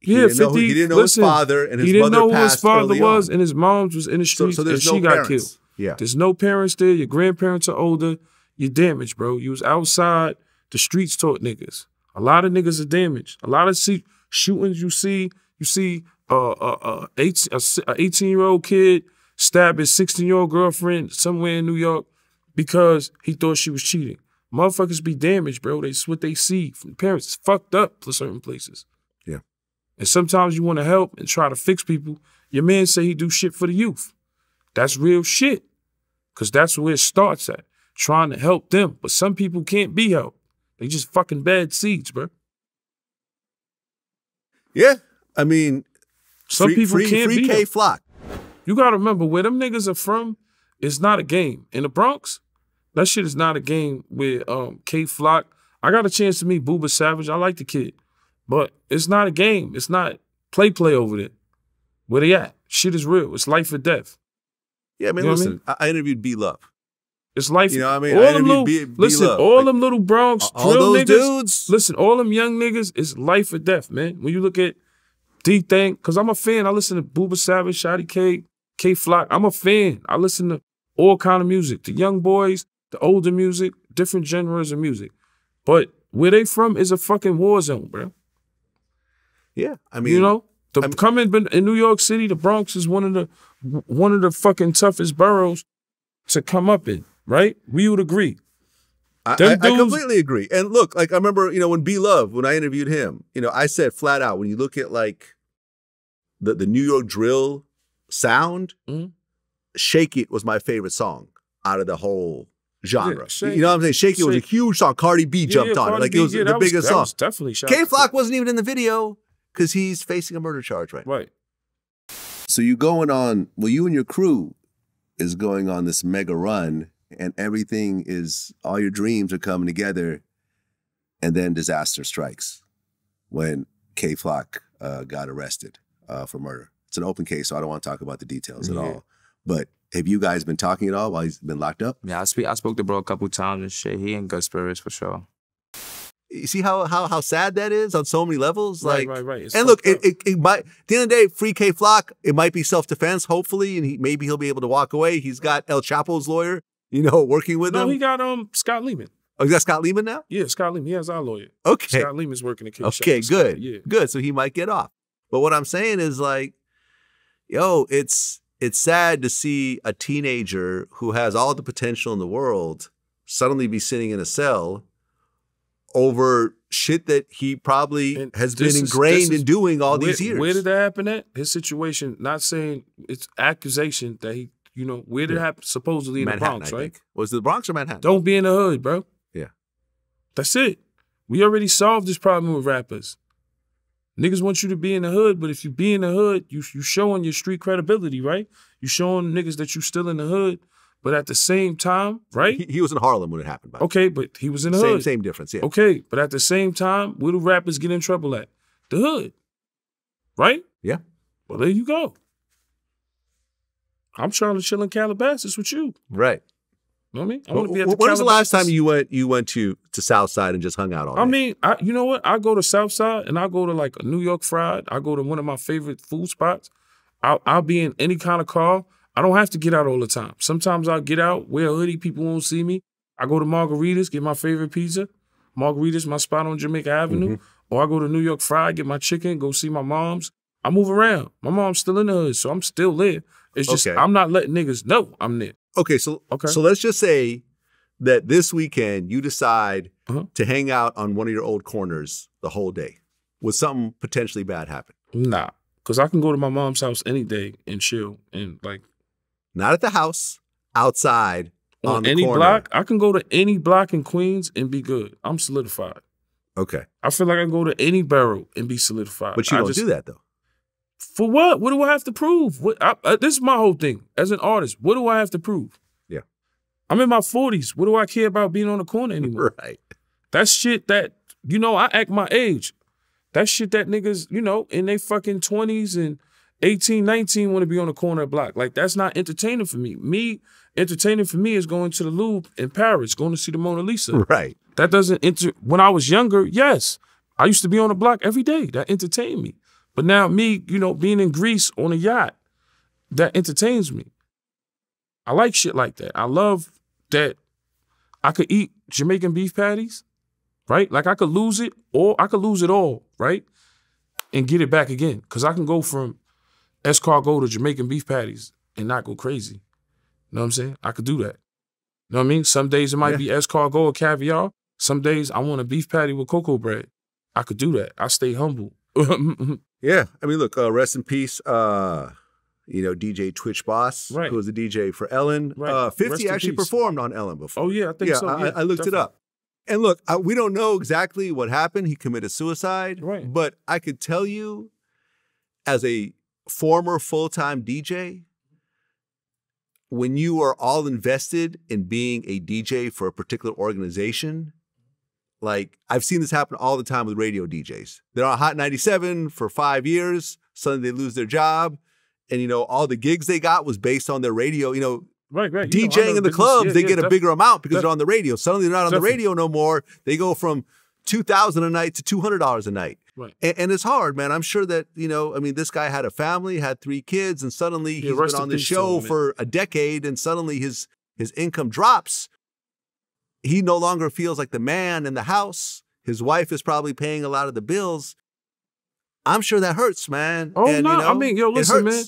he, Yeah, didn't, know, 50 he didn't know listen, his father and his he didn't mother know who his father was, on. and his mom was in the So, streets, so there's and no she got killed. Yeah. There's no parents there. Your grandparents are older. You're damaged, bro. You was outside. The streets taught niggas. A lot of niggas are damaged. A lot of see, shootings you see. You see uh, uh, uh, eight, a 18 year old kid stab his 16 year old girlfriend somewhere in New York because he thought she was cheating. Motherfuckers be damaged, bro. That's what they see from the parents. It's fucked up for certain places. Yeah. And sometimes you want to help and try to fix people. Your man say he do shit for the youth. That's real shit. Cause that's where it starts at. Trying to help them. But some people can't be helped. They just fucking bad seeds, bro. Yeah. I mean, Some free, people free, can't free be K helped. Flock. You gotta remember where them niggas are from It's not a game. In the Bronx, that shit is not a game with um Kay Flock. I got a chance to meet Booba Savage. I like the kid. But it's not a game. It's not play play over there. Where they at? Shit is real. It's life or death. Yeah, man. You know I listen, I, I interviewed B Love. It's life. You know what I mean? All I them little, B- B listen, Love. all Like, them little Bronx all drill those niggas. dudes. Listen, all them young niggas is life or death, man. When you look at D Thing, because I'm a fan. I listen to Booba Savage, Shotty K, Kay Flock. I'm a fan. I listen to all kind of music. The young boys, the older music, different genres of music. But where they from is a fucking war zone, bro. Yeah, I mean, you know, the I'm- coming but in New York City, the Bronx is one of the one of the fucking toughest boroughs to come up in, right? We would agree. I, I, I completely agree. And look, like I remember, you know, when B Love, when I interviewed him, you know, I said flat out, when you look at like the the New York drill sound, Mhm. "Shake It" was my favorite song out of the whole genre. Shake you know what I'm saying? "Shake It" was a huge song. Cardi B jumped Yeah, on it, like B, it was yeah, the was- biggest that song. was definitely. Kay Flock wasn't even in the video because he's facing a murder charge right. Right. So you going on? Well, you and your crew is going on this mega run, and everything is all your dreams are coming together, and then disaster strikes when Kay Flock uh, got arrested uh, for murder. It's an open case, so I don't want to talk about the details at all. But have you guys been talking at all while he's been locked up? Yeah, I speak. I spoke to bro a couple times and shit. He in good spirits for sure. You see how how how sad that is on so many levels. Right, Like, right, right. It's and look, it, it, it might at the end of the day, free Kay Flock. It might be self defense, hopefully, and he, maybe he'll be able to walk away. He's got El Chapo's lawyer, you know, working with no, him. he got um Scott Leemon. oh, he's got Scott Leemon now. Yeah, Scott Leemon. He has our lawyer. Okay, Scott Leemon's working the case. Okay, to Scott, good, Yeah. good. So he might get off. But what I'm saying is like, yo, it's it's sad to see a teenager who has all the potential in the world suddenly be sitting in a cell over shit that he probably And has been ingrained this is- in doing all where, these years. Where did that happen at? His situation, not saying it's accusation that he, you know, where did it happen? Supposedly in Manhattan, the Bronx, I right? think. Was it the Bronx or Manhattan? Don't be in the hood, bro. Yeah. That's it. We already solved this problem with rappers. Niggas want you to be in the hood, but if you be in the hood, you you showing your street credibility, right? You showing niggas that you still in the hood, but at the same time, right? He, he was in Harlem when it happened. By. Okay, but he was in the same hood. same difference. Yeah. Okay, but at the same time, where do rappers get in trouble at? The hood. Right? Yeah. Well, there you go. I'm trying to chill in Calabasas with you. Right. You know what I mean? I want to be at the when was the last time you went you went to to Southside and just hung out all I mean, I, you know what? I go to Southside and I go to like a New York Fried. I go to one of my favorite food spots. I'll, I'll be in any kind of car. I don't have to get out all the time. Sometimes I'll get out, wear a hoodie, people won't see me. I go to Margaritas, get my favorite pizza. Margaritas, my spot on Jamaica Avenue. Mm-hmm. Or I go to New York Fried, get my chicken, go see my mom's. I move around. My mom's still in the hood, so I'm still there. It's just Okay. I'm not letting niggas know I'm there. okay, so Okay. so let's just say that this weekend you decide Uh-huh. to hang out on one of your old corners the whole day. Would something potentially bad happen? Nah. Cause I can go to my mom's house any day and chill and like Not at the house, outside on, on, the any corner. block. I can go to any block in Queens and be good. I'm solidified. Okay, I feel like I can go to any borough and be solidified. but you don't just- do that though. For what? What do I have to prove? What? I, I, this is my whole thing as an artist. What do I have to prove? Yeah. I'm in my 40s. What do I care about being on the corner anymore? Right. That's shit that, you know, I act my age. That shit that niggas, you know, in their fucking 20s and 18, 19 want to be on the corner block. Like, that's not entertaining for me. Me, entertaining for me is going to the Louvre in Paris, going to see the Mona Lisa. Right. That doesn't enter. When I was younger, yes, I used to be on the block every day. That entertained me. But now me, you know, being in Greece on a yacht, that entertains me. I like shit like that. I love that I could eat Jamaican beef patties, right? Like I could lose it or I could lose it all, right? And get it back again. Cause I can go from escargot to Jamaican beef patties and not go crazy. You know what I'm saying? I could do that. You know what I mean? Some days it might be escargot or caviar. Some days I want a beef patty with cocoa bread. I could do that. I stay humble. Yeah. I mean, look, uh, rest in peace, uh, you know, DJ Twitch Boss, Right. who was the DJ for Ellen. Right. Uh, 50 Rest actually performed on Ellen before. oh yeah, I think yeah, so. I, yeah, I looked it up. And look, I, we don't know exactly what happened. He committed suicide. Right. But I could tell you, as a former full time DJ, when you are all invested in being a DJ for a particular organization, like I've seen this happen all the time with radio DJs. They're on Hot 97 for five years, suddenly they lose their job. And you know, all the gigs they got was based on their radio, you know, Right, right. You DJing know in the business. clubs, Yeah, they yeah, get a bigger amount because they're on the radio. Suddenly they're not on the radio no more. They go from two thousand a night to two hundred dollars a night. Right. And, and it's hard, man. I'm sure that you know. I mean, this guy had a family, had three kids, and suddenly Yeah, he's been on the show him, for a decade, and suddenly his his income drops. He no longer feels like the man in the house. His wife is probably paying a lot of the bills. I'm sure that hurts, man. Oh And, no, you I know, mean, yo, listen, man.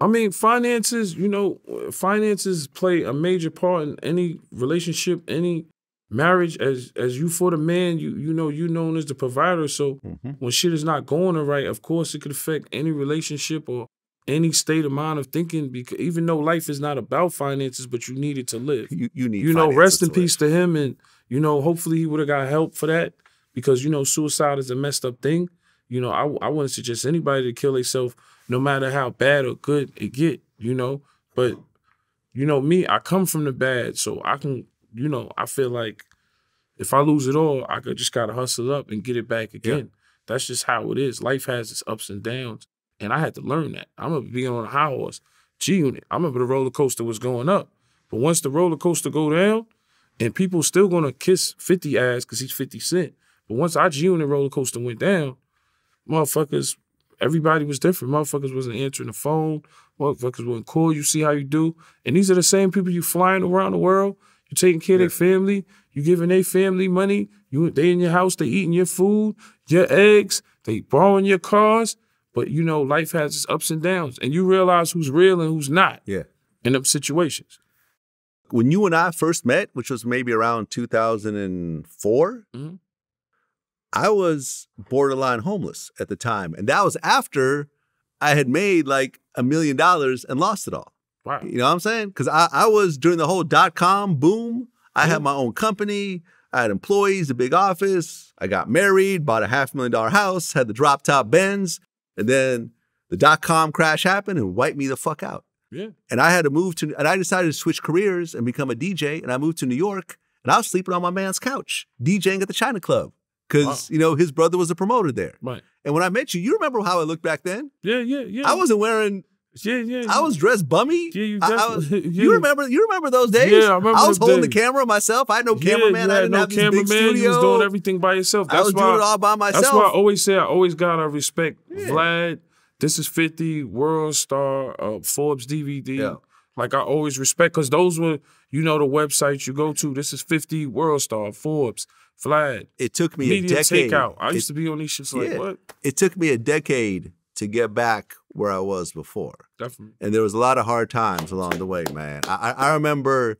I mean, finances. You know, finances play a major part in any relationship, any marriage. As as you for the man, you you know you known as the provider. So Mm-hmm. when shit is not going right, of course it could affect any relationship or any state of mind of thinking. Because even though life is not about finances, but you need it to live. You, you need you know, rest in to live. peace to him, and you know, hopefully he would have got help for that because you know, suicide is a messed up thing. You know, I I wouldn't suggest anybody to kill themselves, no matter how bad or good it get. You know, but you know me, I come from the bad, so I can, you know, I feel like if I lose it all, I could just gotta hustle up and get it back again. That's just how it is. Life has its ups and downs, and I had to learn that. I'm gonna be on a high horse, G unit. I remember the roller coaster was going up, but once the roller coaster go down, and people still gonna kiss 50 ass because he's 50 Cent. But once our G unit roller coaster went down, motherfuckers, everybody was different. Motherfuckers wasn't answering the phone. Motherfuckers wasn't cool. You see how you do. And these are the same people you flying around the world. You taking care of their family. You giving their family money. You they in your house. They eating your food, your eggs. They borrowing your cars. But you know, life has its ups and downs, and you realize who's real and who's not Yeah. in them situations. when you and I first met, which was maybe around 2004, Mhm. I was borderline homeless at the time. And that was after I had made like a million dollars and lost it all. Wow. You know what I'm saying? Because I, I was during the whole dot com boom. I Yeah. had my own company. I had employees, a big office. I got married, bought a half million dollar house, had the drop top Benz. And then the dot com crash happened and wiped me the fuck out. Yeah. And I had to move to, and I decided to switch careers and become a DJ. And I moved to New York and I was sleeping on my man's couch, DJing at the China Club. Cause, Wow. you know, his brother was a promoter there. Right. And when I met you, you remember how I looked back then? Yeah, yeah, yeah. I wasn't wearing, yeah, yeah. I was dressed bummy. Yeah, you I- I was- definitely- you remember, you remember those days? Yeah, I remember I was holding the camera myself. I had no Yeah, cameraman. you I didn't no have this big studio. You was doing everything by yourself. I That's was why, doing it all by myself. That's why I always say I always gotta respect Vlad. This is 50, World Star, uh, Forbes DVD. Yeah. Like I always respect because those were, you know, the websites you go to. This is 50, World Star, Forbes, Vlad. It took me Media a decade. takeout. I It- used to be on these shits like Yeah. what? it took me a decade to get back where I was before. Definitely. And there was a lot of hard times along the way, man. I, I remember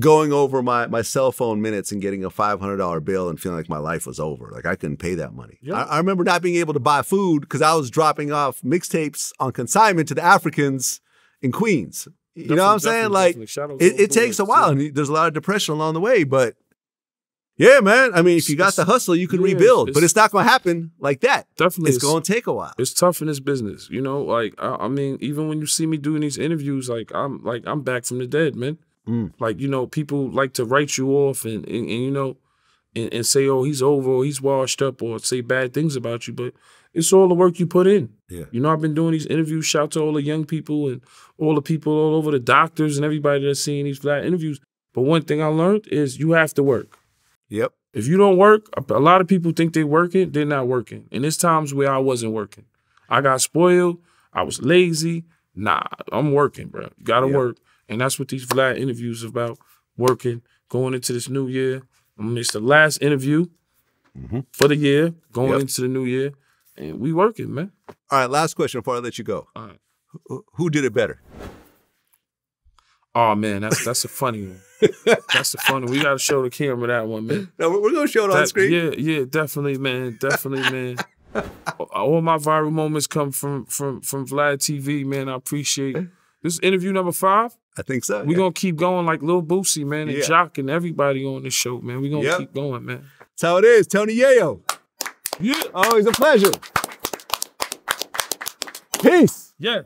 going over my, my cell phone minutes and getting a $500 bill and feeling like my life was over. Like I couldn't pay that money. Yeah. I, I remember not being able to buy food because I was dropping off mixtapes on consignment to the Africans in Queens. You know what I'm saying? Like definitely. Shout out to it, it takes a while yeah. and there's a lot of depression along the way, but yeah, man. I mean, if you got It's- the hustle, you can yeah, rebuild, but it's- it's not going to happen like that. Definitely. It's going to take a while. it's tough in this business, you know. Like I, I mean, even when you see me doing these interviews, like I'm like I'm back from the dead, man. Mm. Like you know, people like to write you off, and, and and you know, and, and say, oh, he's over or he's washed up or say bad things about you, but it's all the work you put in. Yeah. You know, I've been doing these interviews. Shout to all the young people and all the people all over the doctors and everybody that's seeing these Vlad interviews. But one thing I learned is you have to work. Yep. If you don't work, a lot of people think they're working, they're not working. And there's times where I wasn't working. I got spoiled. I was lazy. Nah, I'm working, bro. You gotta Yeah. work. And that's what these Vlad interviews about. Working, going into this new year. I mean, it's the last interview mm-hmm. for the year, going Yep. into the new year. And we working, man. All right, last question before I let you go. All right. Who, who did it better? Oh man, that's that's a funny one. that's a funny one. We gotta show the camera that one, man. No, we're, we're gonna show it on screen. Yeah, yeah, definitely, man. Definitely, man. All my viral moments come from from from Vlad TV, man. I appreciate it. This is interview number five. I think so. We yeah. gonna keep going like Lil Boosie, man, and Yeah. Jock and everybody on this show, man. We're gonna Yep. keep going, man. That's how it is. Tony Yayo. Yeah. Always a pleasure. Peace. Yes.